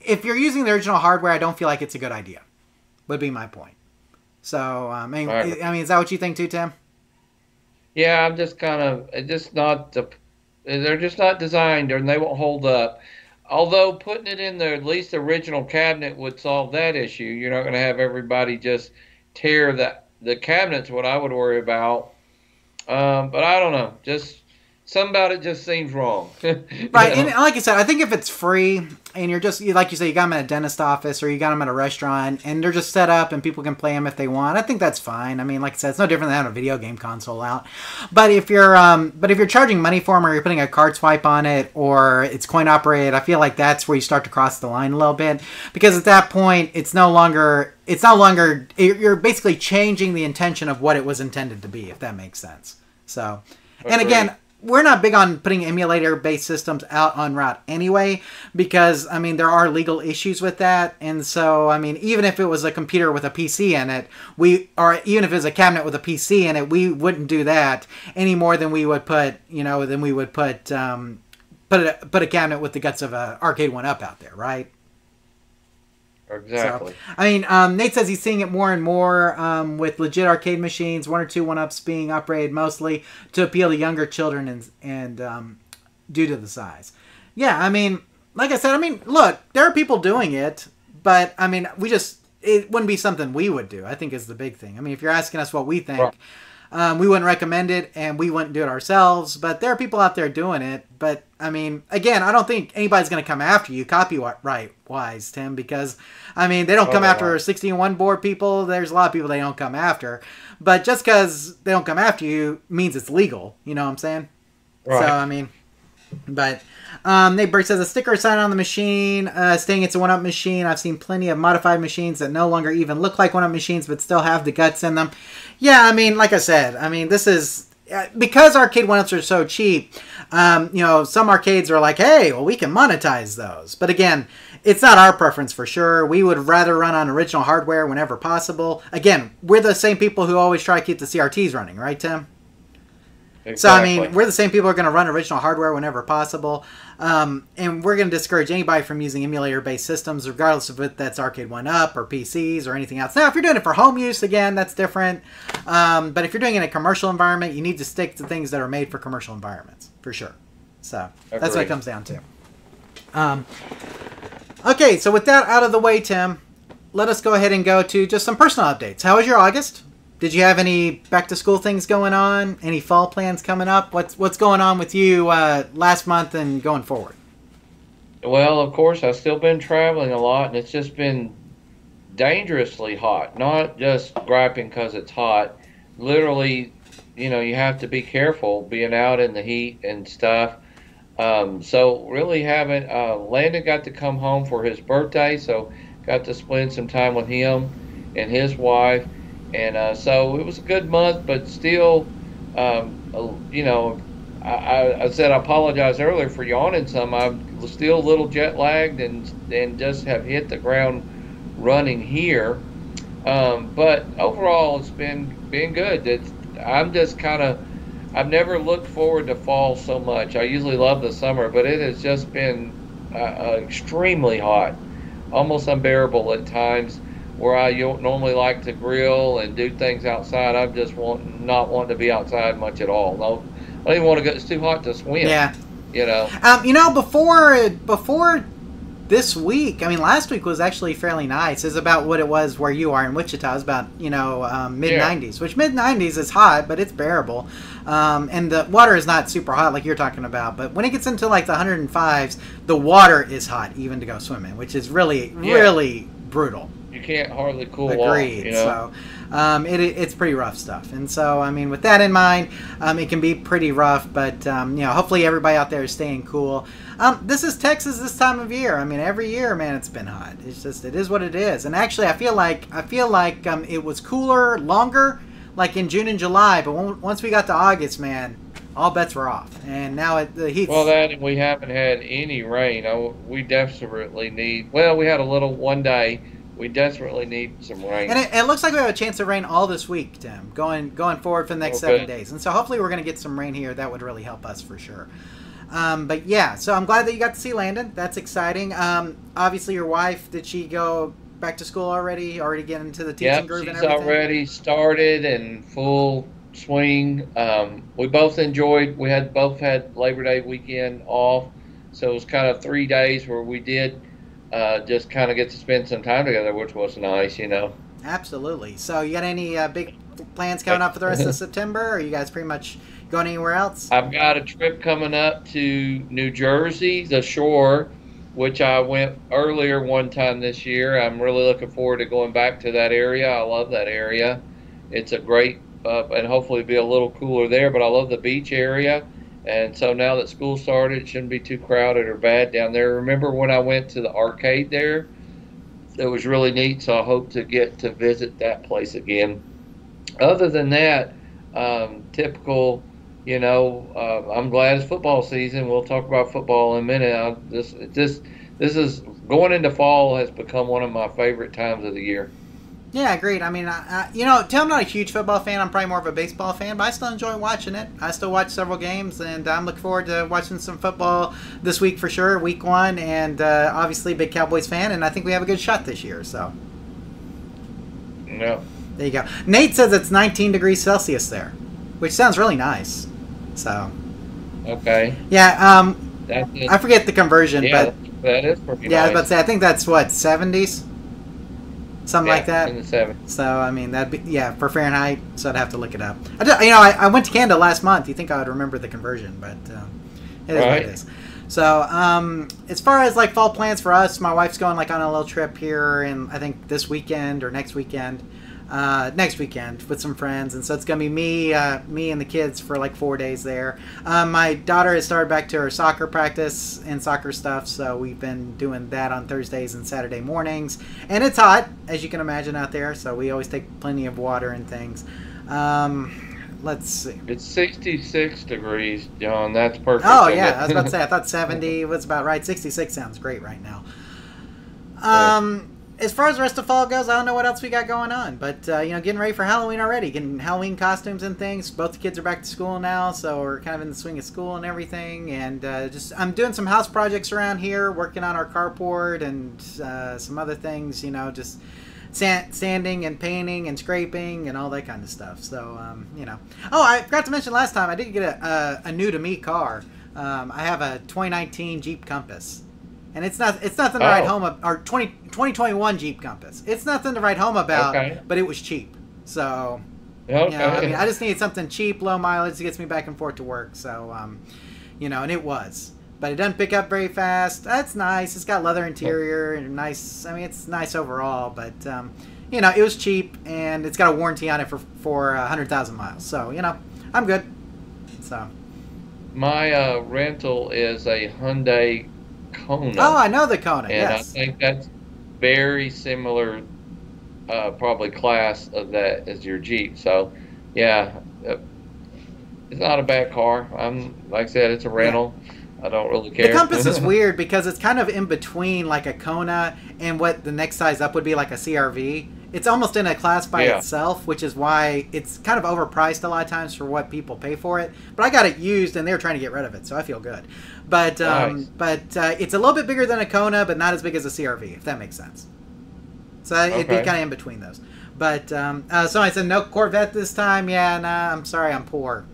if you're using the original hardware, I don't feel like it's a good idea would be my point. So, um, I mean, right. I mean, is that what you think too, Tim? Yeah, I'm just kind of just not the. They're just not designed, and they won't hold up. Although putting it in the at least original cabinet would solve that issue. You're not going to have everybody just tear the the cabinets. What I would worry about. Um, but I don't know. Just something about it just seems wrong. [LAUGHS] right, and like I said, I think if it's free and you're just like you say, you got them at a dentist office or you got them at a restaurant, and they're just set up and people can play them if they want. I think that's fine. I mean, like I said, it's no different than having a video game console out. But if you're, um, but if you're charging money for them or you're putting a card swipe on it or it's coin operated, I feel like that's where you start to cross the line a little bit because at that point, it's no longer it's no longer you're basically changing the intention of what it was intended to be, if that makes sense. So, and again, we're not big on putting emulator based systems out on route anyway because i mean there are legal issues with that and so i mean even if it was a computer with a pc in it we or even if it was a cabinet with a pc in it we wouldn't do that any more than we would put you know than we would put um, put a put a cabinet with the guts of a Arcade1Up out there, right? Exactly. So, I mean, um, Nate says he's seeing it more and more um, with legit arcade machines, one or two one ups being upgraded mostly to appeal to younger children and and um, due to the size. Yeah, I mean, like I said, I mean, look, there are people doing it, but I mean, we just it wouldn't be something we would do. I think is the big thing. I mean, if you're asking us what we think. Right. Um, we wouldn't recommend it and we wouldn't do it ourselves, but there are people out there doing it. But I mean, again, I don't think anybody's going to come after you copyright wise, Tim, because I mean, they don't come oh, after wow. 16 board people. There's a lot of people they don't come after. But just because they don't come after you means it's legal. You know what I'm saying? Right. So, I mean, but um, Nate Burke says a sticker sign on the machine, uh, saying it's a one up machine. I've seen plenty of modified machines that no longer even look like one up machines, but still have the guts in them. Yeah, I mean, like I said, I mean, this is uh, because Arcade1Ups are so cheap. Um, you know, some arcades are like, hey, well, we can monetize those. But again, it's not our preference for sure. We would rather run on original hardware whenever possible. Again, we're the same people who always try to keep the CRTs running, right, Tim? Exactly. So I mean, we're the same people who are going to run original hardware whenever possible, um, and we're going to discourage anybody from using emulator-based systems, regardless of if that's Arcade1Up or PCs or anything else. Now, if you're doing it for home use, again, that's different. Um, but if you're doing it in a commercial environment, you need to stick to things that are made for commercial environments for sure. So Agreed. that's what it comes down to. Um, okay, so with that out of the way, Tim, let us go ahead and go to just some personal updates. How was your August? Did you have any back to school things going on? Any fall plans coming up? What's what's going on with you uh, last month and going forward? Well, of course, I've still been traveling a lot, and it's just been dangerously hot. Not just griping because it's hot. Literally, you know, you have to be careful being out in the heat and stuff. Um, so really haven't. Uh, Landon got to come home for his birthday, so got to spend some time with him and his wife and uh, so it was a good month, but still, um, you know, I, I, said I apologize earlier for yawning some. I'm still a little jet lagged and and just have hit the ground running here. Um, but overall, it's been been good. It's, I'm just kind of I've never looked forward to fall so much. I usually love the summer, but it has just been uh, uh extremely hot, almost unbearable at times where I normally like to grill and do things outside. I'm just want not wanting to be outside much at all. No, I don't even want to go. It's too hot to swim. Yeah. You know. Um, you know, before before this week, I mean, last week was actually fairly nice. It's about what it was where you are in Wichita. It's about you know um, mid 90s, which mid 90s is hot, but it's bearable. Um, and the water is not super hot like you're talking about. But when it gets into like the 105s, the water is hot even to go swimming, which is really yeah. really brutal you can't hardly cool Agreed. off. You know? So um, it, it's pretty rough stuff. And so, I mean, with that in mind, um, it can be pretty rough. But um, you know, hopefully everybody out there is staying cool. Um, this is Texas this time of year. I mean, every year, man, it's been hot. It's just it is what it is. And actually, I feel like I feel like um, it was cooler longer, like in June and July. But once we got to August, man, all bets were off, and now it, the heat. Well, that we haven't had any rain. Oh, we desperately need. Well, we had a little one day we desperately need some rain. And it, it, looks like we have a chance of rain all this week, Tim, going going forward for the next okay. seven days. And so hopefully we're going to get some rain here. That would really help us for sure. Um, but yeah, so I'm glad that you got to see Landon. That's exciting. Um, obviously, your wife did she go back to school already? Already get into the teaching yep, groove she's and everything? already started and full swing. Um, we both enjoyed. We had both had Labor Day weekend off, so it was kind of three days where we did uh, just kind of get to spend some time together, which was nice, you know. Absolutely. So, you got any uh, big plans coming up for the rest of [LAUGHS] September? Or are you guys pretty much going anywhere else? I've got a trip coming up to New Jersey, the shore, which I went earlier one time this year. I'm really looking forward to going back to that area. I love that area. It's a great, uh, and hopefully be a little cooler there, but I love the beach area. And so now that school started, it shouldn't be too crowded or bad down there. Remember when I went to the arcade there? It was really neat, so I hope to get to visit that place again. Other than that, um, typical, you know, uh, I'm glad it's football season. We'll talk about football in a minute. I, this, this, this is going into fall has become one of my favorite times of the year. Yeah, agreed. I mean, I, I, you know, Tim, I'm not a huge football fan. I'm probably more of a baseball fan, but I still enjoy watching it. I still watch several games, and I'm looking forward to watching some football this week for sure, week one. And uh, obviously, big Cowboys fan, and I think we have a good shot this year. So Yeah. there you go. Nate says it's 19 degrees Celsius there, which sounds really nice. So Okay. yeah, um. I forget the conversion, yeah, but that is pretty yeah, I was about to say I think that's what 70s, something like that. In the seven. So I mean that'd be yeah for Fahrenheit. So I'd have to look it up. I do, you know I, I went to Canada last month. You think I would remember the conversion, but um, it is what it is. So um, as far as like fall plans for us, my wife's going like on a little trip here, and I think this weekend or next weekend. Uh, next weekend with some friends, and so it's gonna be me, uh, me and the kids for like four days there. Um, my daughter has started back to her soccer practice and soccer stuff, so we've been doing that on Thursdays and Saturday mornings. And it's hot, as you can imagine out there, so we always take plenty of water and things. Um, let's see. It's 66 degrees, John. That's perfect. Oh yeah. I was about to say I thought [LAUGHS] seventy was about right. Sixty six sounds great right now. Um, as far as the rest of fall goes, I don't know what else we got going on, but uh, you know, getting ready for Halloween already, getting Halloween costumes and things. Both the kids are back to school now, so we're kind of in the swing of school and everything. And uh, just I'm doing some house projects around here, working on our carport and uh, some other things. You know, just sand, sanding and painting and scraping and all that kind of stuff. So um, you know. Oh, I forgot to mention last time I did get a, a, a new to me car. Um, I have a 2019 Jeep Compass, and it's not it's nothing to write Oh. home ab- or 20, 2021 Jeep Compass. It's nothing to write home about, Okay. but it was cheap. So Okay. you know, I mean, I just needed something cheap, low mileage that gets me back and forth to work. So um, you know, and it was. But it doesn't pick up very fast. That's nice. It's got leather interior and nice. I mean, it's nice overall. But um, you know, it was cheap and it's got a warranty on it for for uh, hundred thousand miles. So you know, I'm good. So My uh, rental is a Hyundai Kona. oh, I know the Kona. and yes. I think that's very similar, uh, probably class of that as your Jeep. So, yeah, uh, it's not a bad car. I'm like I said, it's a rental. I don't really care. The Compass is [LAUGHS] weird because it's kind of in between like a Kona and what the next size up would be like a CRV. It's almost in a class by Yeah. itself, which is why it's kind of overpriced a lot of times for what people pay for it. But I got it used and they were trying to get rid of it, so I feel good. But um, Nice. but uh, it's a little bit bigger than a Kona, but not as big as a CRV, if that makes sense. So it'd be kind of in between those. But um, uh, so I said no Corvette this time. Yeah, nah, I'm sorry, I'm poor.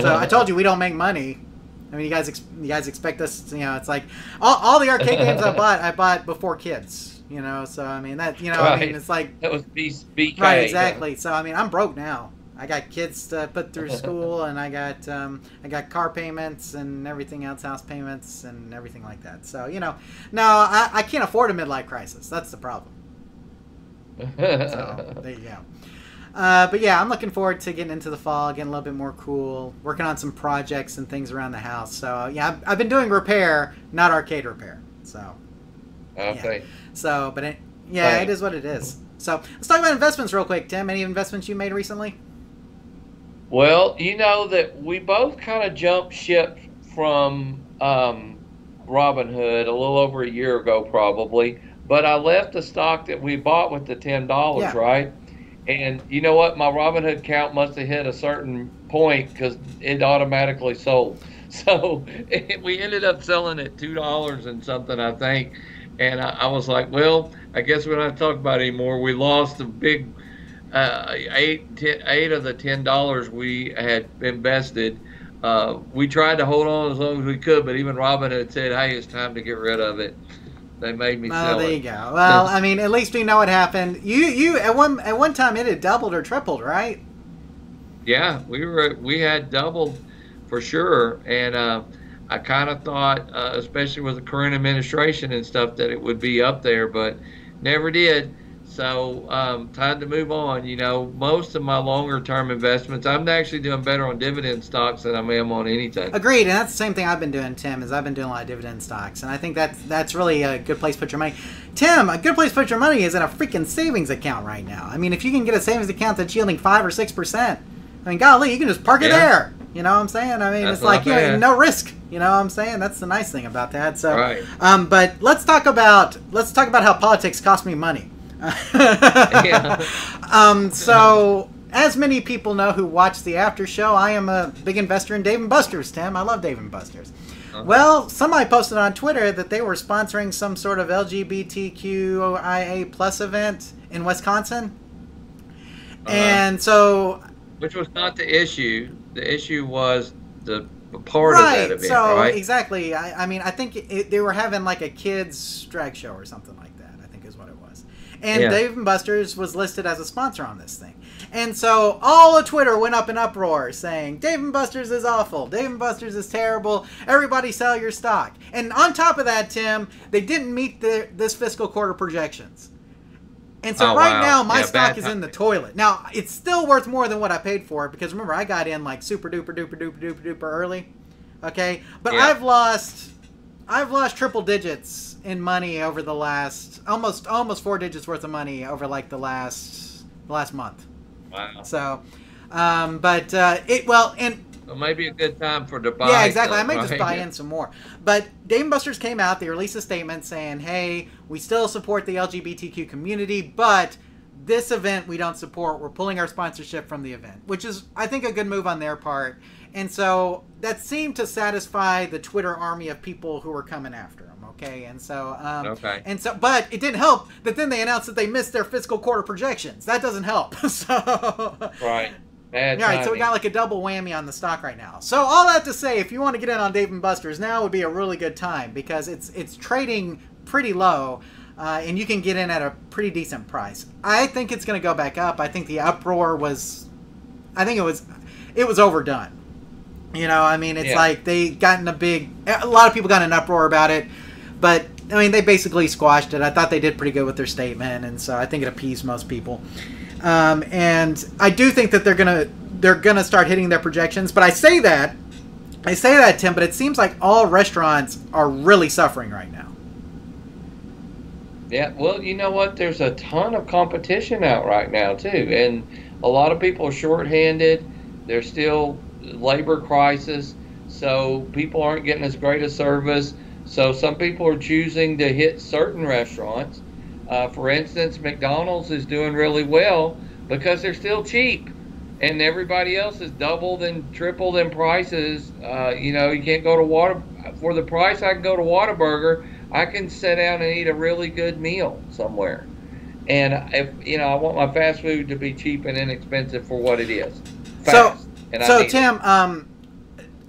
So I told you we don't make money. I mean, you guys, ex- you guys expect us. You know, it's like all, all the arcade games I [LAUGHS] bought, I bought before kids. You know, so I mean that. You know, I mean it's like that was B- BK. right, exactly. So I mean, I'm broke now. I got kids to put through [LAUGHS] school, and I got um, I got car payments and everything else, house payments and everything like that. So you know, no, I, I can't afford a midlife crisis. That's the problem. So [LAUGHS] there you go. Uh, but yeah, I'm looking forward to getting into the fall, getting a little bit more cool, working on some projects and things around the house. So yeah, I've, I've been doing repair, not arcade repair. So okay. so, but it, yeah, it is what it is. So let's talk about investments real quick, Tim. Any investments you made recently? Well, you know that we both kind of jumped ship from um, Robinhood a little over a year ago, probably. But I left the stock that we bought with the ten dollars, Yeah. right? And you know what? My Robinhood count must have hit a certain point because it automatically sold. [LAUGHS] So [LAUGHS] we ended up selling at two dollars and something, I think. And I, I was like, well, I guess we don't have to talk about it anymore. We lost a big uh, eight, ten, eight of the ten dollars we had invested. Uh, we tried to hold on as long as we could, but even Robinhood said, "Hey, it's time to get rid of it." They made me Oh, there it. you go. Well, I mean, at least we know what happened. You, you at one at one time it had doubled or tripled, right? Yeah, we were we had doubled for sure, and uh, I kind of thought, uh, especially with the current administration and stuff, that it would be up there, but never did. So um, time to move on. You know, most of my longer term investments, I'm actually doing better on dividend stocks than I am on anything. Agreed, and that's the same thing I've been doing, Tim. Is I've been doing a lot of dividend stocks, and I think that's that's really a good place to put your money. Tim, a good place to put your money is in a freaking savings account right now. I mean, if you can get a savings account that's yielding five or six percent, I mean, golly, you can just park it Yeah. there. You know what I'm saying? I mean, That's it's like you know, no risk. You know what I'm saying? That's the nice thing about that. So, Right. um, but let's talk about let's talk about how politics cost me money. [LAUGHS] yeah. Um, so, as many people know who watch the after show, I am a big investor in Dave and Buster's, Tim. I love Dave and Buster's. Uh-huh. Well, somebody posted on Twitter that they were sponsoring some sort of LGBTQIA plus event in Wisconsin. Uh-huh. And so. Which was not the issue. The issue was the part right. of that event, so, right? Exactly. I, I mean, I think it, they were having like a kids drag show or something it was. And yeah. Dave and Buster's was listed as a sponsor on this thing. And so all of Twitter went up in uproar saying, Dave and Buster's is awful. Dave and Buster's is terrible. Everybody sell your stock. And on top of that, Tim, they didn't meet the, this fiscal quarter projections. And so oh, right wow. now my yeah, stock is in the toilet. Now it's still worth more than what I paid for it because remember I got in like super duper duper duper duper duper early. Okay? But yeah. I've lost I've lost triple digits in money over the last almost almost four digits worth of money over like the last last month. Wow. So um, but uh, it well and well, maybe a good time for to buy. Yeah, exactly. I might right? just buy in some more. But Dave Buster's came out. They released a statement saying, "Hey, we still support the LGBTQ community, but this event we don't support. We're pulling our sponsorship from the event," which is, I think, a good move on their part. And so that seemed to satisfy the Twitter army of people who were coming after. Okay, and so um, okay, and so, but it didn't help that then they announced that they missed their fiscal quarter projections. That doesn't help. [LAUGHS] so right. Bad all right, so we got like a double whammy on the stock right now. So all that to say, if you want to get in on Dave and Buster's, now would be a really good time because it's it's trading pretty low, uh, and you can get in at a pretty decent price. I think it's going to go back up. I think the uproar was, I think it was, it was overdone. You know, I mean, it's yeah. like they got in a big, a lot of people got an uproar about it, but I mean, they basically squashed it. I thought they did pretty good with their statement, and so I think it appeased most people. Um, and I do think that they're gonna they're gonna start hitting their projections. But I say that I say that Tim, but it seems like all restaurants are really suffering right now. Yeah, well, you know what? There's a ton of competition out right now too, and a lot of people are shorthanded. There's still labor crisis, so people aren't getting as great a service. So some people are choosing to hit certain restaurants uh, for instance, McDonald's is doing really well because they're still cheap, and everybody else is doubled and tripled in prices. Uh, you know, you can't go to water for the price I can go to Whataburger. I can sit down and eat a really good meal somewhere. And if you know, I want my fast food to be cheap and inexpensive for what it is. Fast, so, so Tim, um,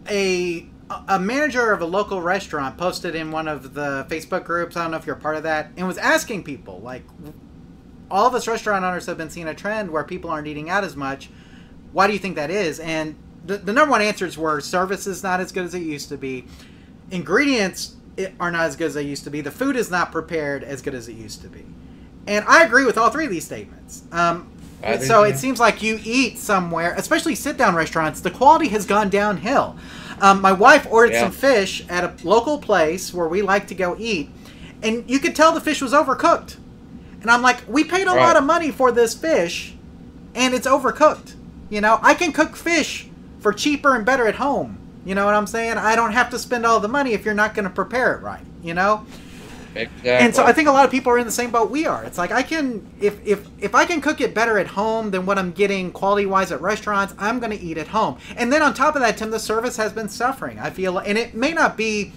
a a manager of a local restaurant posted in one of the Facebook groups. I don't know if you're part of that, and was asking people like, all of us restaurant owners have been seeing a trend where people aren't eating out as much. Why do you think that is? And the, the number one answers were service is not as good as it used to be, ingredients are not as good as they used to be, the food is not prepared as good as it used to be. And I agree with all three of these statements. Um, so it seems like you eat somewhere, especially sit down restaurants, the quality has gone downhill. Um, my wife ordered yeah. some fish at a local place where we like to go eat, and you could tell the fish was overcooked. And I'm like, we paid a right. lot of money for this fish, and it's overcooked. You know, I can cook fish for cheaper and better at home. You know what I'm saying? I don't have to spend all the money if you're not going to prepare it right. You know. Exactly. And so I think a lot of people are in the same boat we are. It's like I can if if if I can cook it better at home than what I'm getting quality wise at restaurants, I'm going to eat at home. And then on top of that, Tim, the service has been suffering. I feel, and it may not be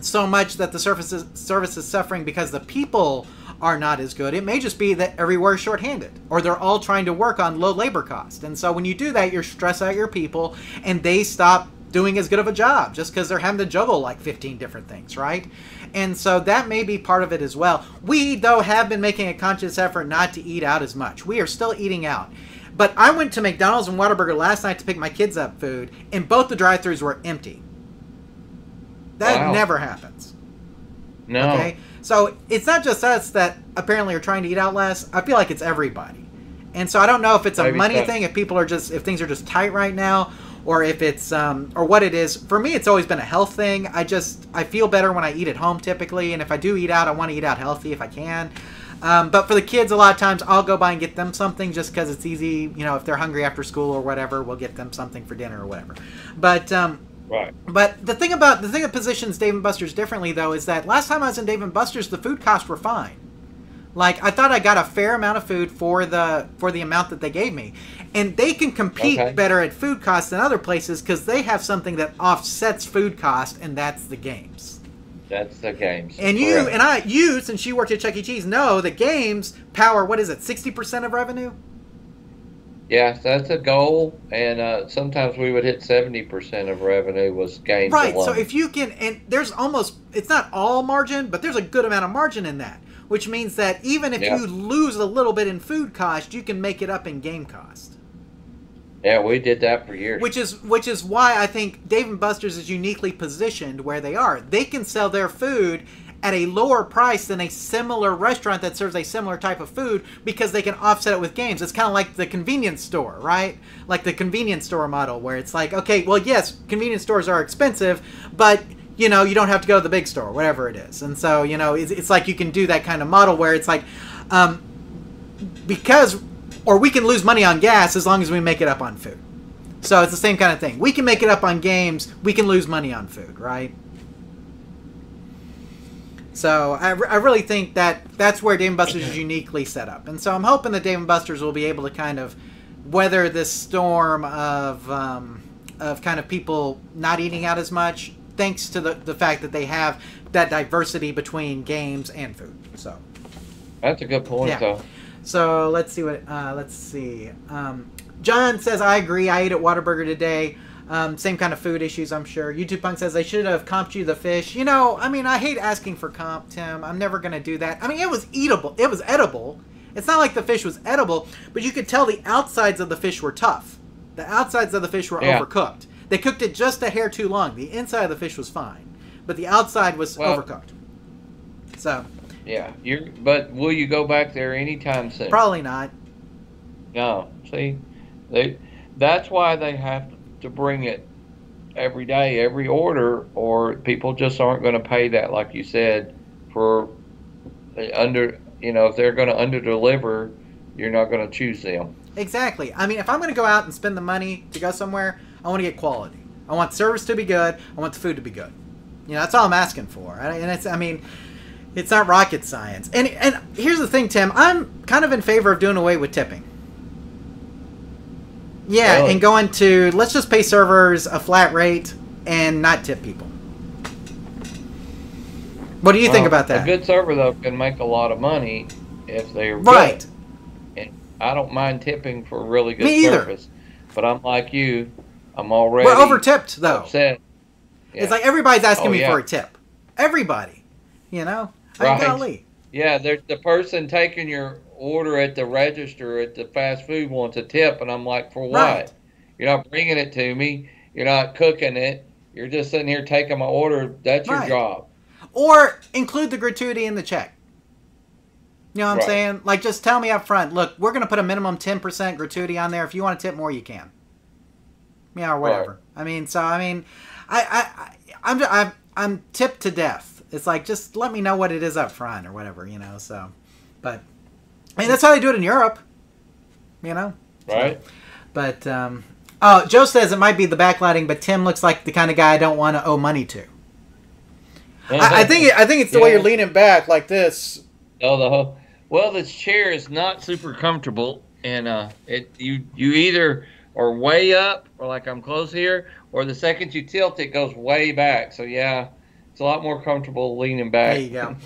so much that the service is, service is suffering because the people are not as good. It may just be that everywhere is shorthanded, or they're all trying to work on low labor cost. And so when you do that, you're stress out your people, and they stop doing as good of a job just because they're having to juggle like 15 different things, right? And so that may be part of it as well. We, though, have been making a conscious effort not to eat out as much. We are still eating out. But I went to McDonald's and Whataburger last night to pick my kids up food, and both the drive throughs were empty. That wow. never happens. No. Okay? So it's not just us that apparently are trying to eat out less. I feel like it's everybody. And so I don't know if it's a Maybe money so. thing, if people are just, if things are just tight right now, or if it's um, or what it is. For me, it's always been a health thing. I just I feel better when I eat at home typically, and if I do eat out, I want to eat out healthy if I can. Um, but for the kids, a lot of times I'll go by and get them something just because it's easy. You know, if they're hungry after school or whatever, we'll get them something for dinner or whatever. But um, Right. But the thing about the thing that positions Dave and Buster's differently though is that last time I was in Dave and Buster's, the food costs were fine. Like I thought I got a fair amount of food for the for the amount that they gave me, and they can compete Okay. better at food costs than other places because they have something that offsets food cost, and that's the games. That's the games. And you Correct. and I, you since you worked at Chuck E. Cheese, know that games power what is it, sixty percent of revenue? Yeah, that's a goal, and uh, sometimes we would hit seventy percent of revenue was games Right. alone. So if you can, and there's almost, it's not all margin, but there's a good amount of margin in that, which means that even if Yeah. you lose a little bit in food cost, you can make it up in game cost. Yeah, we did that for years. Which is which is why I think Dave and Buster's is uniquely positioned where they are. They can sell their food at a lower price than a similar restaurant that serves a similar type of food because they can offset it with games. It's kind of like the convenience store, right? Like the convenience store model where it's like, okay, well, yes, convenience stores are expensive, but you know, you don't have to go to the big store, whatever it is. And so, you know, it's, it's like you can do that kind of model where it's like, um, because, or we can lose money on gas as long as we make it up on food. So it's the same kind of thing. We can make it up on games. We can lose money on food, right? So I, re- I really think that that's where Dave and Buster's is uniquely set up, and so I'm hoping that Dave and Buster's will be able to kind of weather this storm of um, of kind of people not eating out as much, thanks to the the fact that they have that diversity between games and food. So. that's a good point, Yeah. though. So let's see what. Uh, let's see. Um, John says I agree. I ate at Whataburger today. Um, same kind of food issues, I'm sure. YouTube Punk says they should have comped you the fish. You know, I mean, I hate asking for comp, Tim. I'm never gonna do that. I mean, it was eatable. It was edible. It's not like the fish was edible, but you could tell the outsides of the fish were tough. The outsides of the fish were Yeah. overcooked. They cooked it just a hair too long. The inside of the fish was fine, but the outside was Well- overcooked. So Yeah, you're. But will you go back there anytime soon? probably not. No. See, they. That's why they have to bring it every day, every order, or people just aren't going to pay that, like you said, for the under. You know, if they're going to under deliver, you're not going to choose them. Exactly. I mean, if I'm going to go out and spend the money to go somewhere, I want to get quality. I want service to be good. I want the food to be good. You know, that's all I'm asking for. And it's, I mean, it's not rocket science. And and here's the thing, Tim. I'm kind of in favor of doing away with tipping. Yeah, Really? and going to let's just pay servers a flat rate and not tip people. What do you think about that? A good server though can make a lot of money if they're right. Good. And I don't mind tipping for really good Me either. service, but I'm like you. I'm already We're over tipped though. Yeah. It's like everybody's asking Oh, me yeah. for a tip. Everybody. You know? Right. golly. Yeah, there's the person taking your order at the register at the fast food wants a tip, and I'm like, for what? Right. You're not bringing it to me. You're not cooking it. You're just sitting here taking my order. That's your Right. job. Or include the gratuity in the check. You know what I'm Right. saying? Like, just tell me up front. Look, we're going to put a minimum 10% gratuity on there. If you want to tip more, you can. Yeah, or whatever. I mean, so I mean, I, I, I I'm, I'm, I'm tipped to death. It's like just let me know what it is up front or whatever, you know. So, but I mean, that's how they do it in Europe. You know. Right? But um, oh, Joe says it might be the backlighting, but Tim looks like the kind of guy I don't want to owe money to. I, I think I think it's the way you're leaning back like this. Oh, the whole. Well, this chair is not super comfortable, and uh, it you you either are way up, or like I'm close here, or the second you tilt, it goes way back. So yeah, it's a lot more comfortable leaning back. There you go.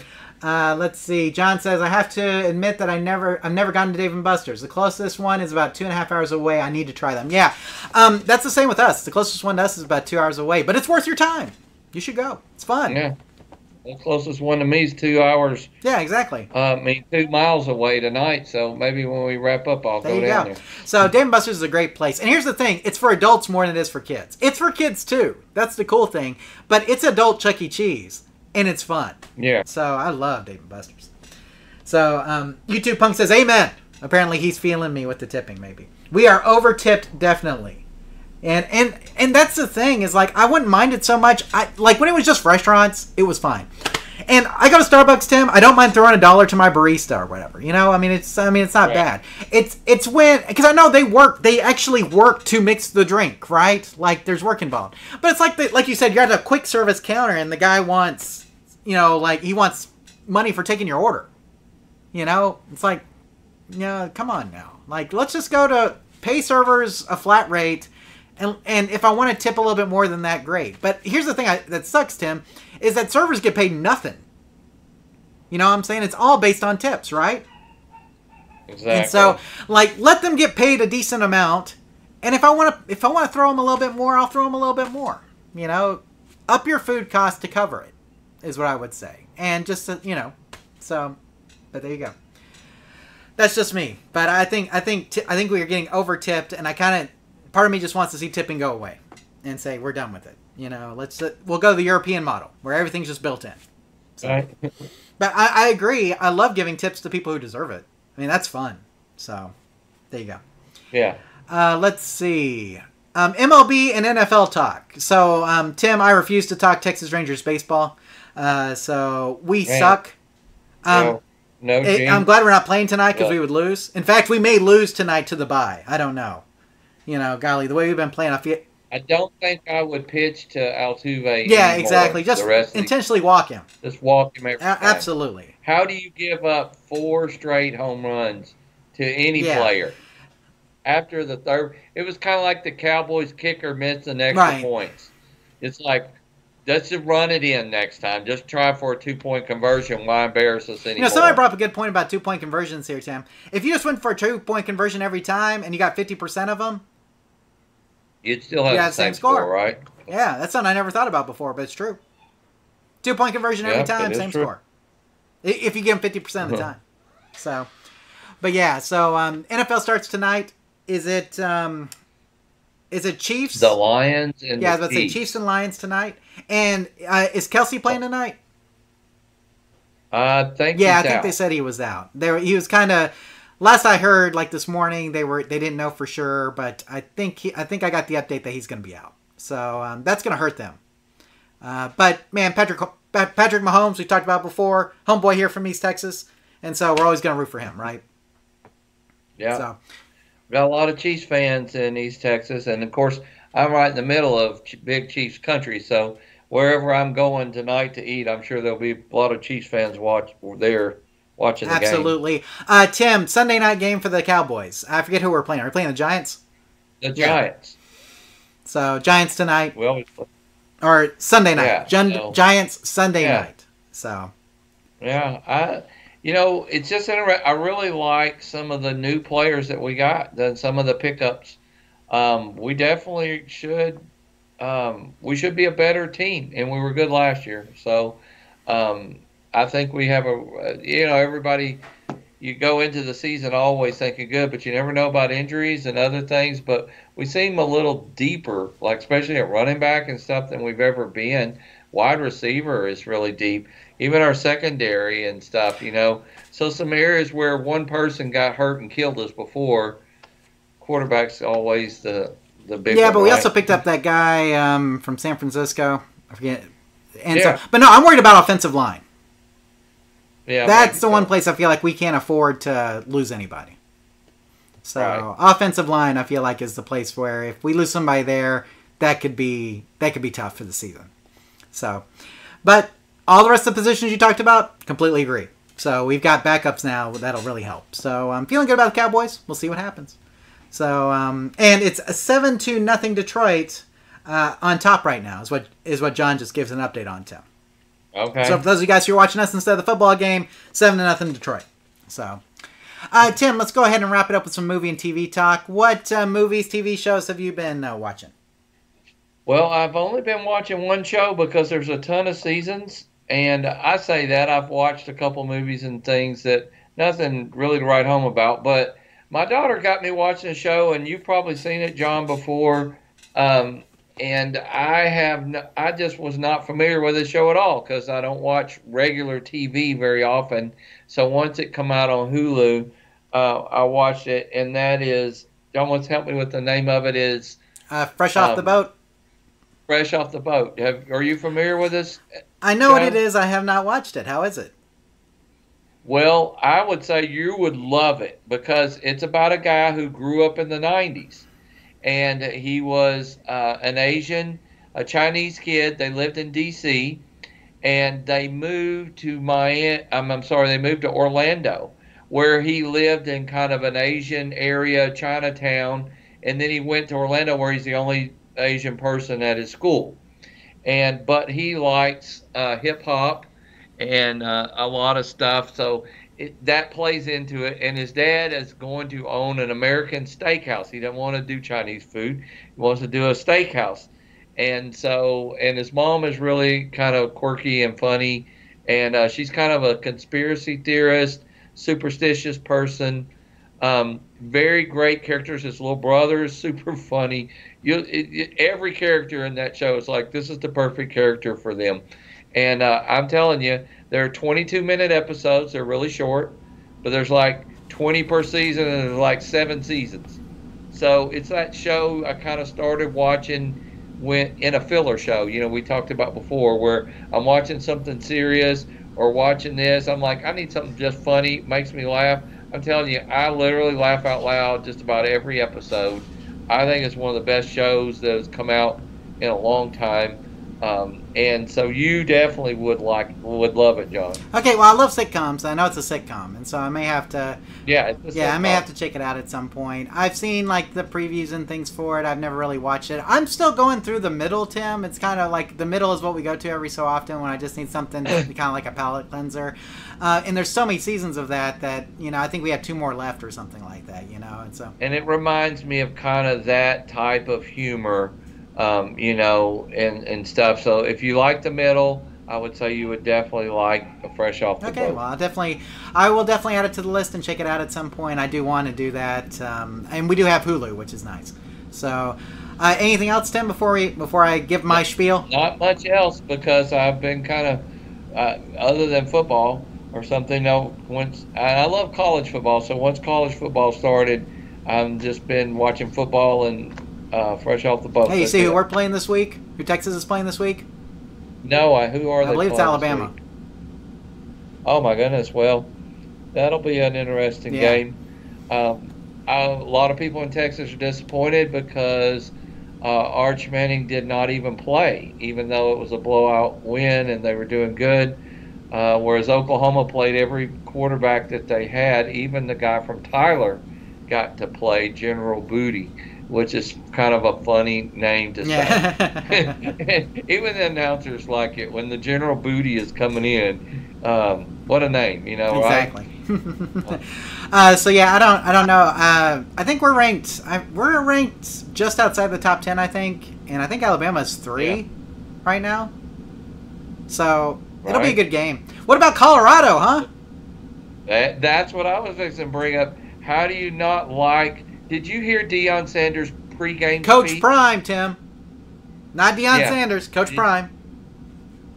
Uh, let's see. John says I have to admit that I never I've never gone to Dave and Buster's. The closest one is about two and a half hours away. I need to try them. Yeah, um, that's the same with us. The closest one to us is about two hours away, but it's worth your time. You should go. It's fun. Yeah. The closest one to me is two hours. Yeah, exactly. Uh, I mean, two miles away tonight. So maybe when we wrap up, I'll There go you down go. there. So Dave and Buster's is a great place. And here's the thing: it's for adults more than it is for kids. It's for kids too. That's the cool thing. But it's adult Chuck E. Cheese, and it's fun. Yeah. So I love Dave and Buster's. So um, YouTube Punk says, "Amen." Apparently, he's feeling me with the tipping. Maybe we are over tipped, definitely. And and and that's the thing is like I wouldn't mind it so much. I like when it was just restaurants, it was fine. And I go to Starbucks, Tim. I don't mind throwing a dollar to my barista or whatever. You know, I mean, it's I mean, it's not Right. bad. It's it's when because I know they work. They actually work to mix the drink, right? Like there's work involved. But it's like the, like you said, you're at a quick service counter, and the guy wants, you know, like he wants money for taking your order. You know, it's like, yeah, come on now. Like, let's just go to pay servers a flat rate, and and if I want to tip a little bit more than that, great. But here's the thing I, that sucks, Tim, is that servers get paid nothing. You know what I'm saying? It's all based on tips, right? Exactly. And so, like, let them get paid a decent amount, and if I want to, if I want to throw them a little bit more, I'll throw them a little bit more. You know, up your food cost to cover it, is what I would say, and just you know, so, but there you go. That's just me, but I think I think I think we are getting over tipped, and I kind of part of me just wants to see tipping go away, and say we're done with it. You know, let's uh, we'll go to the European model where everything's just built in. So, Right. [LAUGHS] but I, I agree. I love giving tips to people who deserve it. I mean, that's fun. So, there you go. yeah. Uh, let's see. Um, MLB and NFL talk. So, um, Tim, I refuse to talk Texas Rangers baseball. Uh, so we Man. suck. Um, no, no it- I'm glad we're not playing tonight because we would lose. In fact, we may lose tonight to the bye. I don't know. You know, golly, the way we've been playing, I feel. I don't think I would pitch to Altuve. Yeah, exactly. Just of the- intentionally walk him. just walk him every A- time. absolutely. How do you give up four straight home runs to any Yeah. player? After the third, it was kind of like the Cowboys kicker missing extra Right. points. It's like, let's just run it in next time. Just try for a two point conversion. Why embarrass us anymore? You know, somebody brought up a good point about two point conversions here, Tim. If you just went for a two point conversion every time and you got 50% of them, You'd still have Yeah, the same same score, score. right? Yeah, that's something I never thought about before, but it's true. Two point conversion every Yeah, time, same true. score. If you give them fifty percent of the Uh-huh. time. So, but yeah, so um, NFL starts tonight. Is it um, is it Chiefs? The Lions and yeah, I was about to say Chiefs. Chiefs and Lions tonight. And uh, is Kelce playing tonight? I think. Yeah, I think out. they said he was out. There, he was kind of. Last I heard, like this morning, they were they didn't know for sure, but I think he, I think I got the update that he's going to be out. So um, that's going to hurt them. Uh, but man, Patrick Patrick Mahomes, we talked about before, homeboy here from East Texas, and so we're always going to root for him, right? Yeah. So got a lot of Chiefs fans in East Texas, and of course, I'm right in the middle of big Chiefs country. So wherever I'm going tonight to eat, I'm sure there'll be a lot of Chiefs fans watch there watching the game. absolutely, uh, Tim, Sunday night game for the Cowboys. I forget who we're playing. Are we playing the Giants? The Yeah. Giants. So Giants tonight We always, or Sunday night? Yeah, Gen- so- Giants Sunday Yeah. night. So yeah, I, you know, it's just interesting. I really like some of the new players that we got, than some of the pickups. Um, we definitely should. Um, we should be a better team, and we were good last year. So, um, I think we have a. You know, everybody. You go into the season always thinking good, but you never know about injuries and other things. But we seem a little deeper, like especially at running back and stuff, than we've ever been. Wide receiver is really deep. Even our secondary and stuff, you know. So some areas where one person got hurt and killed us before. Quarterback's always the the big. yeah, but we also picked up that guy um, from San Francisco. I forget. And Yeah. so, but no, I'm worried about offensive line. Yeah, That's the one place I feel like we can't afford to lose anybody. So Right. offensive line, I feel like is the place where if we lose somebody there, that could be that could be tough for the season. So, but all the rest of the positions you talked about, completely agree. So we've got backups now that'll really help. So I'm feeling good about the Cowboys. We'll see what happens. So um, and it's a seven to nothing Detroit uh, on top right now is what is what John just gives an update on Tim. Okay. So for those of you guys who are watching us instead of the football game, seven to nothing Detroit. So, uh, Tim, let's go ahead and wrap it up with some movie and TV talk. What uh, movies, TV shows have you been uh, watching? Well, I've only been watching one show because there's a ton of seasons, and I say that I've watched a couple movies and things that nothing really to write home about. But my daughter got me watching a show, and you've probably seen it, John, before. Um, and I have, n- I just was not familiar with the show at all because I don't watch regular TV very often. So once it come out on Hulu, uh, I watched it, and that is, John, what's help me with the name of it is. Uh, fresh off the Um, boat. Fresh off the boat. Have, are you familiar with this? I know what it is. I have not watched it. How is it? Well, I would say you would love it because it's about a guy who grew up in the 90s. And he was uh, an Asian, a Chinese kid. They lived in D.C. and they moved to Miami. I'm, I'm sorry, they moved to Orlando where he lived in kind of an Asian area, Chinatown, and then he went to Orlando where he's the only Asian person at his school. And but he likes uh, hip hop and uh, a lot of stuff, so it, that plays into it. And his dad is going to own an American steakhouse. He doesn't want to do Chinese food; he wants to do a steakhouse. And so, and his mom is really kind of quirky and funny, and uh, she's kind of a conspiracy theorist, superstitious person. Um, very great characters. His little brother is [LAUGHS] super funny. You, it, it, every character in that show is like this is the perfect character for them. And uh, I'm telling you, there are 22 minute episodes. They're really short, but there's like 20 per season, and there's like seven seasons. So it's that show I kind of started watching when in a filler show. You know, we talked about before where I'm watching something serious or watching this. I'm like, I need something just funny, makes me laugh. I'm telling you, I literally laugh out loud just about every episode. I think it's one of the best shows that has come out in a long time. Um, and so you definitely would like would love it, John. Okay, well I love sitcoms. I know it's a sitcom, and so I may have to. Yeah, yeah, I may have to check it out at some point. I've seen like the previews and things for it. I've never really watched it. I'm still going through the middle, Tim. It's kind of like the middle is what we go to every so often when I just need something kind of like a palate cleanser. Uh, and there's so many seasons of that that you know I think we have two more left or something like that. You know, and so. And it reminds me of kind of that type of humor um, you know, and, and stuff. So if you like the middle, I would say you would definitely like a fresh off the okay, boat. well, I'll definitely, I will definitely add it to the list and check it out at some point. I do want to do that, um, and we do have Hulu, which is nice. So, uh, anything else, Tim? Before we before I give my spiel, not much else because I've been kind of uh, other than football or something. No, once I love college football, so once college football started, I've just been watching football and uh, fresh off the boat. Hey, you see who we're playing this week? Who Texas is playing this week? No, I, who are I they? I believe it's Alabama. Oh my goodness! Well, that'll be an interesting yeah. game. Um, I, a lot of people in Texas are disappointed because uh, Arch Manning did not even play, even though it was a blowout win and they were doing good. Uh, whereas Oklahoma played every quarterback that they had, even the guy from Tyler got to play General Booty which is kind of a funny name to say. [LAUGHS] Even the announcers like it when the General Booty is coming in. Um, what a name, you know? Exactly. Right? [LAUGHS] uh, so yeah, I don't, I don't know. Uh, I think we're ranked. I, we're ranked just outside the top ten, I think, and I think Alabama's three yeah. right now. So it'll be a good game. What about Colorado, huh? That, that's what I was fixing to bring up. How do you not like? Did you hear Deion Sanders pregame Coach speech? Prime, Tim. Not Deion yeah. Sanders, Coach did, Prime.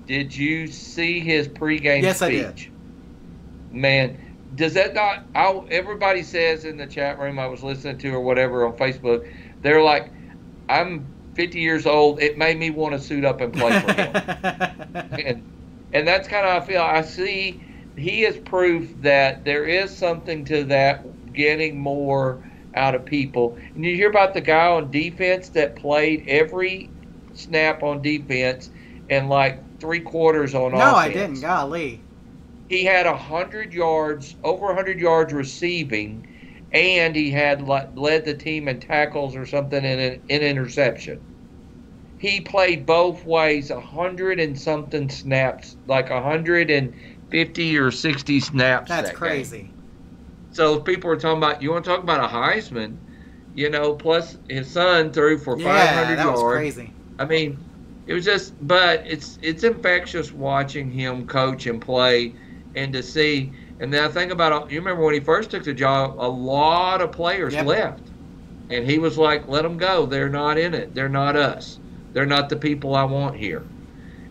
Did you see his pregame yes, speech? I did. Man, does that not? I, everybody says in the chat room I was listening to or whatever on Facebook, they're like, "I'm 50 years old. It made me want to suit up and play for him." [LAUGHS] and, and that's kind of how I feel. I see he is proof that there is something to that getting more out of people. And you hear about the guy on defense that played every snap on defense and like three quarters on no, offense. No, I didn't. Golly. He had a hundred yards, over a hundred yards receiving, and he had led the team in tackles or something in an in interception. He played both ways, a hundred and something snaps, like a hundred and fifty or sixty snaps. That's that crazy. Game. So people are talking about you want to talk about a Heisman, you know. Plus his son threw for yeah, 500 that yards. was crazy. I mean, it was just, but it's it's infectious watching him coach and play, and to see. And then I think about uh, you remember when he first took the job, a lot of players yep. left, and he was like, "Let them go. They're not in it. They're not us. They're not the people I want here."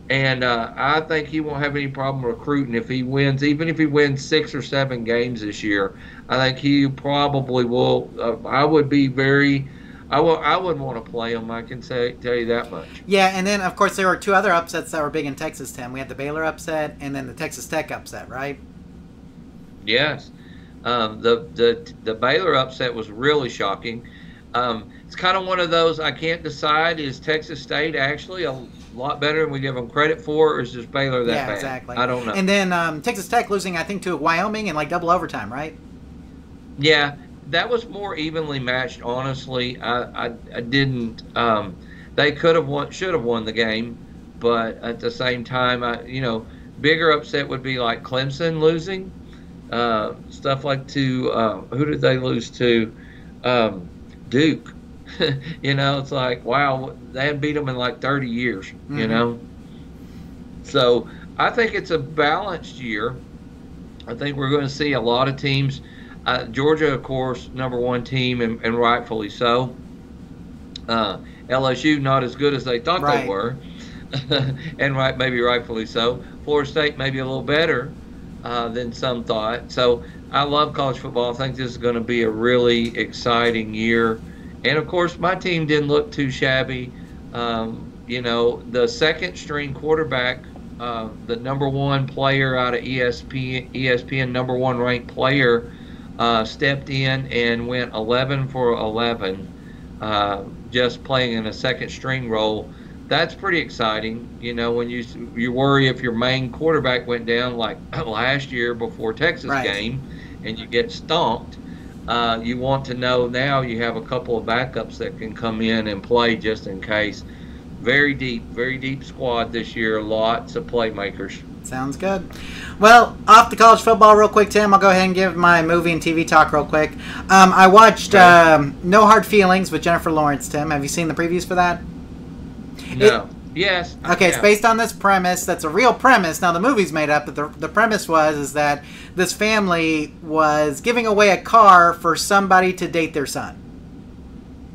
And uh, I think he won't have any problem recruiting if he wins, even if he wins six or seven games this year. I think he probably will. Uh, I would be very. I would. I would want to play him. I can say tell you that much. Yeah, and then of course there were two other upsets that were big in Texas. Tim, we had the Baylor upset and then the Texas Tech upset, right? Yes, um, the the the Baylor upset was really shocking. Um, it's kind of one of those I can't decide. Is Texas State actually a lot better than we give them credit for, or is just Baylor that yeah, bad? exactly. I don't know. And then um, Texas Tech losing, I think, to Wyoming in like double overtime, right? Yeah, that was more evenly matched. Honestly, I I, I didn't. Um, they could have won, should have won the game, but at the same time, I you know, bigger upset would be like Clemson losing, uh, stuff like to uh, who did they lose to, um, Duke. [LAUGHS] you know, it's like wow, they had beat them in like 30 years. Mm-hmm. You know, so I think it's a balanced year. I think we're going to see a lot of teams. Uh, Georgia, of course, number one team, and, and rightfully so. Uh, LSU not as good as they thought right. they were, [LAUGHS] and right maybe rightfully so. Florida State maybe a little better uh, than some thought. So I love college football. I think this is going to be a really exciting year. And of course, my team didn't look too shabby. Um, you know, the second string quarterback, uh, the number one player out of ESPN, ESPN number one ranked player, uh, stepped in and went 11 for 11, uh, just playing in a second string role. That's pretty exciting. You know, when you you worry if your main quarterback went down like [CLEARS THROAT] last year before Texas right. game, and you get stomped. Uh, you want to know now you have a couple of backups that can come in and play just in case. Very deep, very deep squad this year. Lots of playmakers. Sounds good. Well, off the college football real quick, Tim. I'll go ahead and give my movie and TV talk real quick. Um, I watched um, No Hard Feelings with Jennifer Lawrence. Tim, have you seen the previews for that? No. It, yes. Okay, it's based on this premise. That's a real premise. Now the movie's made up, but the, the premise was is that this family was giving away a car for somebody to date their son.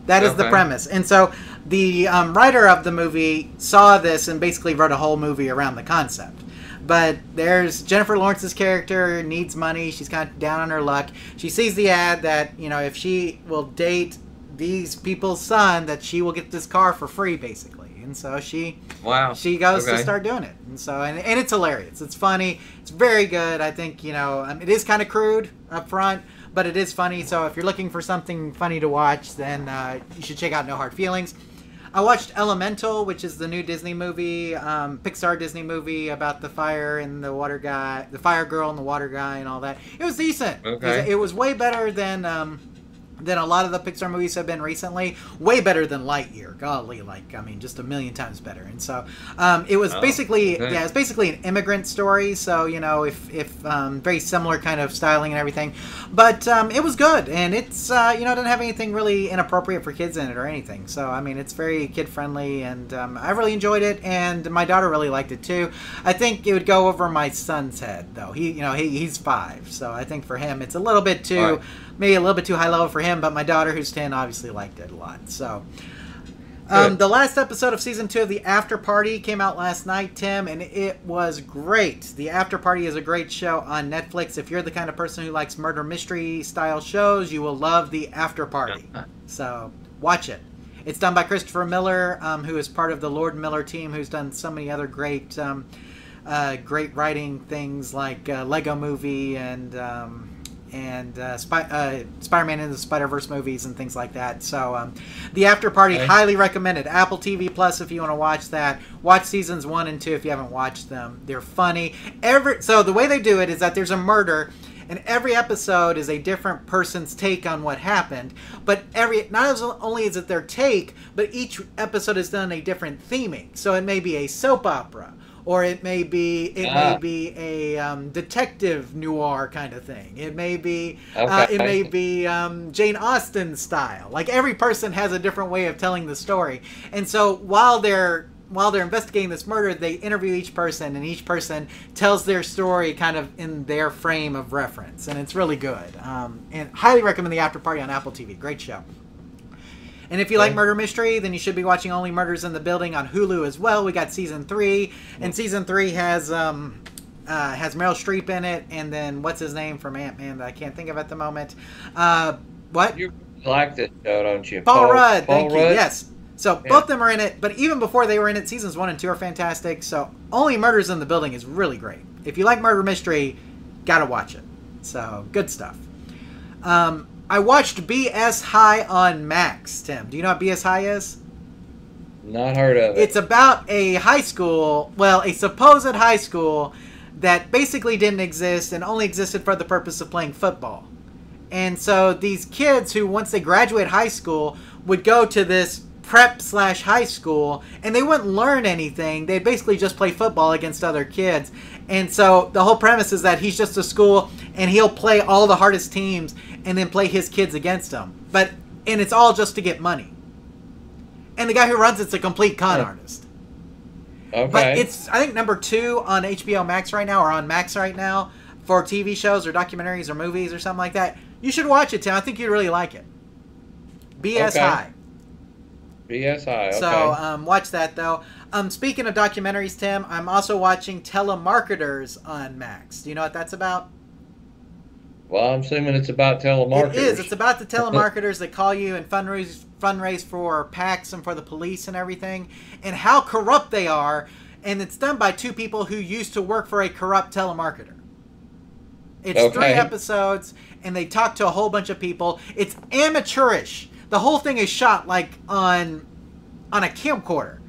That is okay. the premise, and so the um, writer of the movie saw this and basically wrote a whole movie around the concept. But there's Jennifer Lawrence's character needs money. She's kind of down on her luck. She sees the ad that you know if she will date these people's son, that she will get this car for free, basically. And so she wow she goes okay. to start doing it. And so and, and it's hilarious. It's funny. It's very good. I think you know um, it is kind of crude up front but it is funny. So if you're looking for something funny to watch, then uh, you should check out No Hard Feelings. I watched Elemental, which is the new Disney movie, um, Pixar Disney movie about the fire and the water guy, the fire girl and the water guy and all that. It was decent. Okay. It was way better than um, than a lot of the Pixar movies have been recently. Way better than Lightyear. Golly, like I mean, just a million times better. And so um, it was oh, basically okay. yeah, it's basically an immigrant story. So you know, if if um, very similar kind of styling and everything, but um, it was good and it's uh, you know didn't have anything really inappropriate for kids in it or anything. So I mean, it's very kid friendly and um, I really enjoyed it and my daughter really liked it too. I think it would go over my son's head though. He you know he, he's five, so I think for him it's a little bit too maybe a little bit too high level for him, but my daughter, who's 10, obviously liked it a lot. So. Um, the last episode of season two of the After Party came out last night, Tim, and it was great. The After Party is a great show on Netflix. If you're the kind of person who likes murder mystery style shows, you will love the After Party. So watch it. It's done by Christopher Miller, um, who is part of the Lord Miller team, who's done so many other great, um, uh, great writing things like uh, Lego Movie and. And uh, Spy- uh, Spider-Man in the Spider-Verse movies and things like that. So um, the After Party okay. highly recommended. Apple TV Plus if you want to watch that. Watch seasons one and two if you haven't watched them. They're funny. Every so the way they do it is that there's a murder. And every episode is a different person's take on what happened. But every not only is it their take, but each episode is done a different theming. So it may be a soap opera, or it may be it may be a um, detective noir kind of thing. It may be okay. uh, it may be um, Jane Austen style. Like every person has a different way of telling the story, and so while they're while they're investigating this murder, they interview each person, and each person tells their story kind of in their frame of reference, and it's really good. Um, and highly recommend the After Party on Apple TV. Great show. And if you like murder mystery, then you should be watching Only Murders in the Building on Hulu as well. We got season three, and season three has um, uh, has Meryl Streep in it, and then what's his name from Ant Man that I can't think of at the moment. Uh, what? You like this show, don't you? Paul, Paul Rudd. Paul thank Rudd? you. Yes. So yeah. both of them are in it, but even before they were in it, seasons one and two are fantastic. So Only Murders in the Building is really great. If you like murder mystery, gotta watch it. So good stuff. Um, I watched BS High on Max, Tim. Do you know what BS High is? Not heard of it. It's about a high school, well, a supposed high school that basically didn't exist and only existed for the purpose of playing football. And so these kids who, once they graduate high school, would go to this prep slash high school and they wouldn't learn anything. They'd basically just play football against other kids. And so the whole premise is that he's just a school and he'll play all the hardest teams and then play his kids against them. But and it's all just to get money. And the guy who runs it's a complete con Oh. artist. Okay. But it's I think number two on HBO Max right now or on Max right now for TV shows or documentaries or movies or something like that. You should watch it, Tim. I think you'd really like it. BS Okay. High. BSI. Okay. So um, watch that though. Um, speaking of documentaries, Tim, I'm also watching Telemarketers on Max. Do you know what that's about? Well, I'm assuming it's about telemarketers. It is. It's about the [LAUGHS] telemarketers that call you and fundraise fundraise for PACs and for the police and everything, and how corrupt they are. And it's done by two people who used to work for a corrupt telemarketer. It's three episodes, and they talk to a whole bunch of people. It's amateurish. The whole thing is shot like on on a camcorder.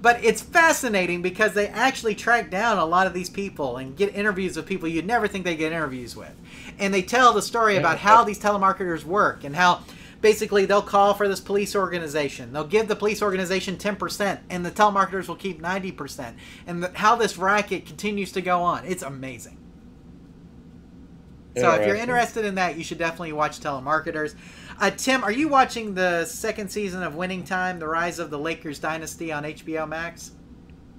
But it's fascinating because they actually track down a lot of these people and get interviews with people you'd never think they'd get interviews with. And they tell the story about how these telemarketers work and how basically they'll call for this police organization. They'll give the police organization 10% and the telemarketers will keep 90%. And the, how this racket continues to go on. It's amazing. So if you're interested in that, you should definitely watch Telemarketers. Uh, Tim, are you watching the second season of Winning Time: The Rise of the Lakers Dynasty on HBO Max?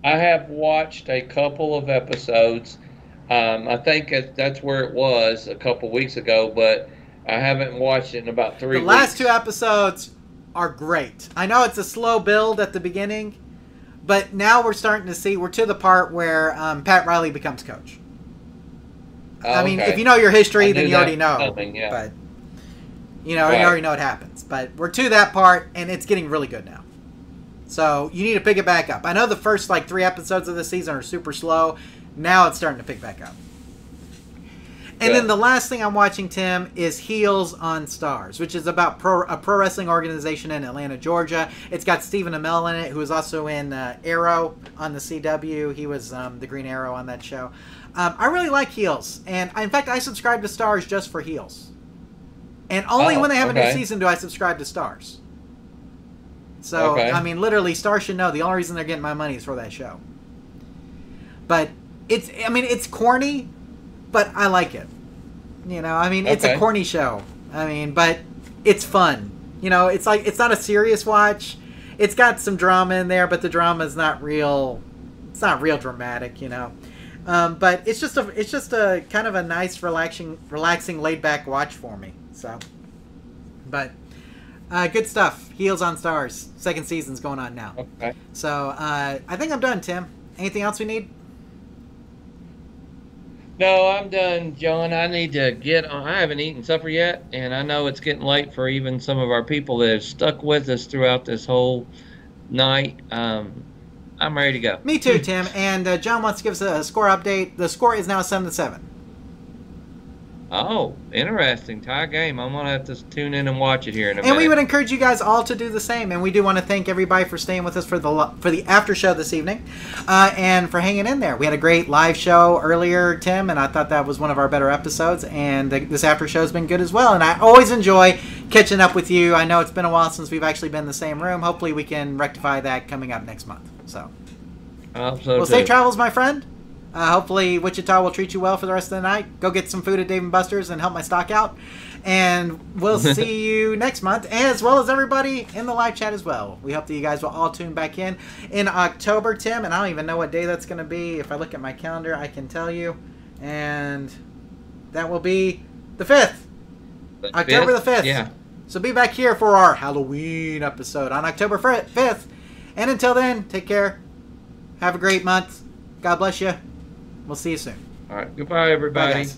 I have watched a couple of episodes. Um, I think that's where it was a couple weeks ago, but I haven't watched it in about three The last weeks. two episodes are great. I know it's a slow build at the beginning, but now we're starting to see we're to the part where um, Pat Riley becomes coach. Oh, I mean, okay. if you know your history, then you already know. yeah. But you know, Right. you already know what happens. But we're to that part, and it's getting really good now. So you need to pick it back up. I know the first like three episodes of the season are super slow. Now it's starting to pick back up. And then the last thing I'm watching, Tim, is Heels on Starz, which is about pro, a pro wrestling organization in Atlanta, Georgia. It's got Stephen Amell in it, who was also in uh, Arrow on the CW. He was um, the Green Arrow on that show. Um, I really like Heels, and I, in fact, I subscribe to Starz just for Heels. And only Oh, when they have a new season do I subscribe to Starz. So Okay. I mean, literally, Starz should know the only reason they're getting my money is for that show. But it's, I mean, it's corny, but I like it. You know, I mean, it's a corny show. I mean, but it's fun. You know, it's like it's not a serious watch. It's got some drama in there, but the drama is not real. It's not real dramatic, you know. Um, but it's just a it's just a kind of a nice, relaxing, relaxing, laid back watch for me. So, but uh, good stuff. Heels on Starz. Second season's going on now. Okay. So uh, I think I'm done, Tim. Anything else we need? No, I'm done, John. I need to get on. I haven't eaten supper yet, and I know it's getting late for even some of our people that have stuck with us throughout this whole night. Um, I'm ready to go. Me too, Tim. And uh, John wants to give us a score update. The score is now seven to seven. Oh, interesting. Tie game. I'm gonna have to tune in and watch it here in a And we would encourage you guys all to do the same. And we do want to thank everybody for staying with us for the for the after show this evening, uh, and for hanging in there. We had a great live show earlier, Tim, and I thought that was one of our better episodes. And the, this after show has been good as well. And I always enjoy catching up with you. I know it's been a while since we've actually been in the same room. Hopefully, we can rectify that coming up next month. So, I hope so well, safe travels, my friend. Uh, hopefully, Wichita will treat you well for the rest of the night. Go get some food at Dave and Buster's and help my stock out. And we'll [LAUGHS] see you next month, as well as everybody in the live chat as well. We hope that you guys will all tune back in in October, Tim. And I don't even know what day that's going to be. If I look at my calendar, I can tell you. And that will be the 5th. The October the 5th. Yeah. So be back here for our Halloween episode on October 5th. And until then, take care. Have a great month. God bless you. We'll see you soon. All right. Goodbye, Bye, everybody. guys.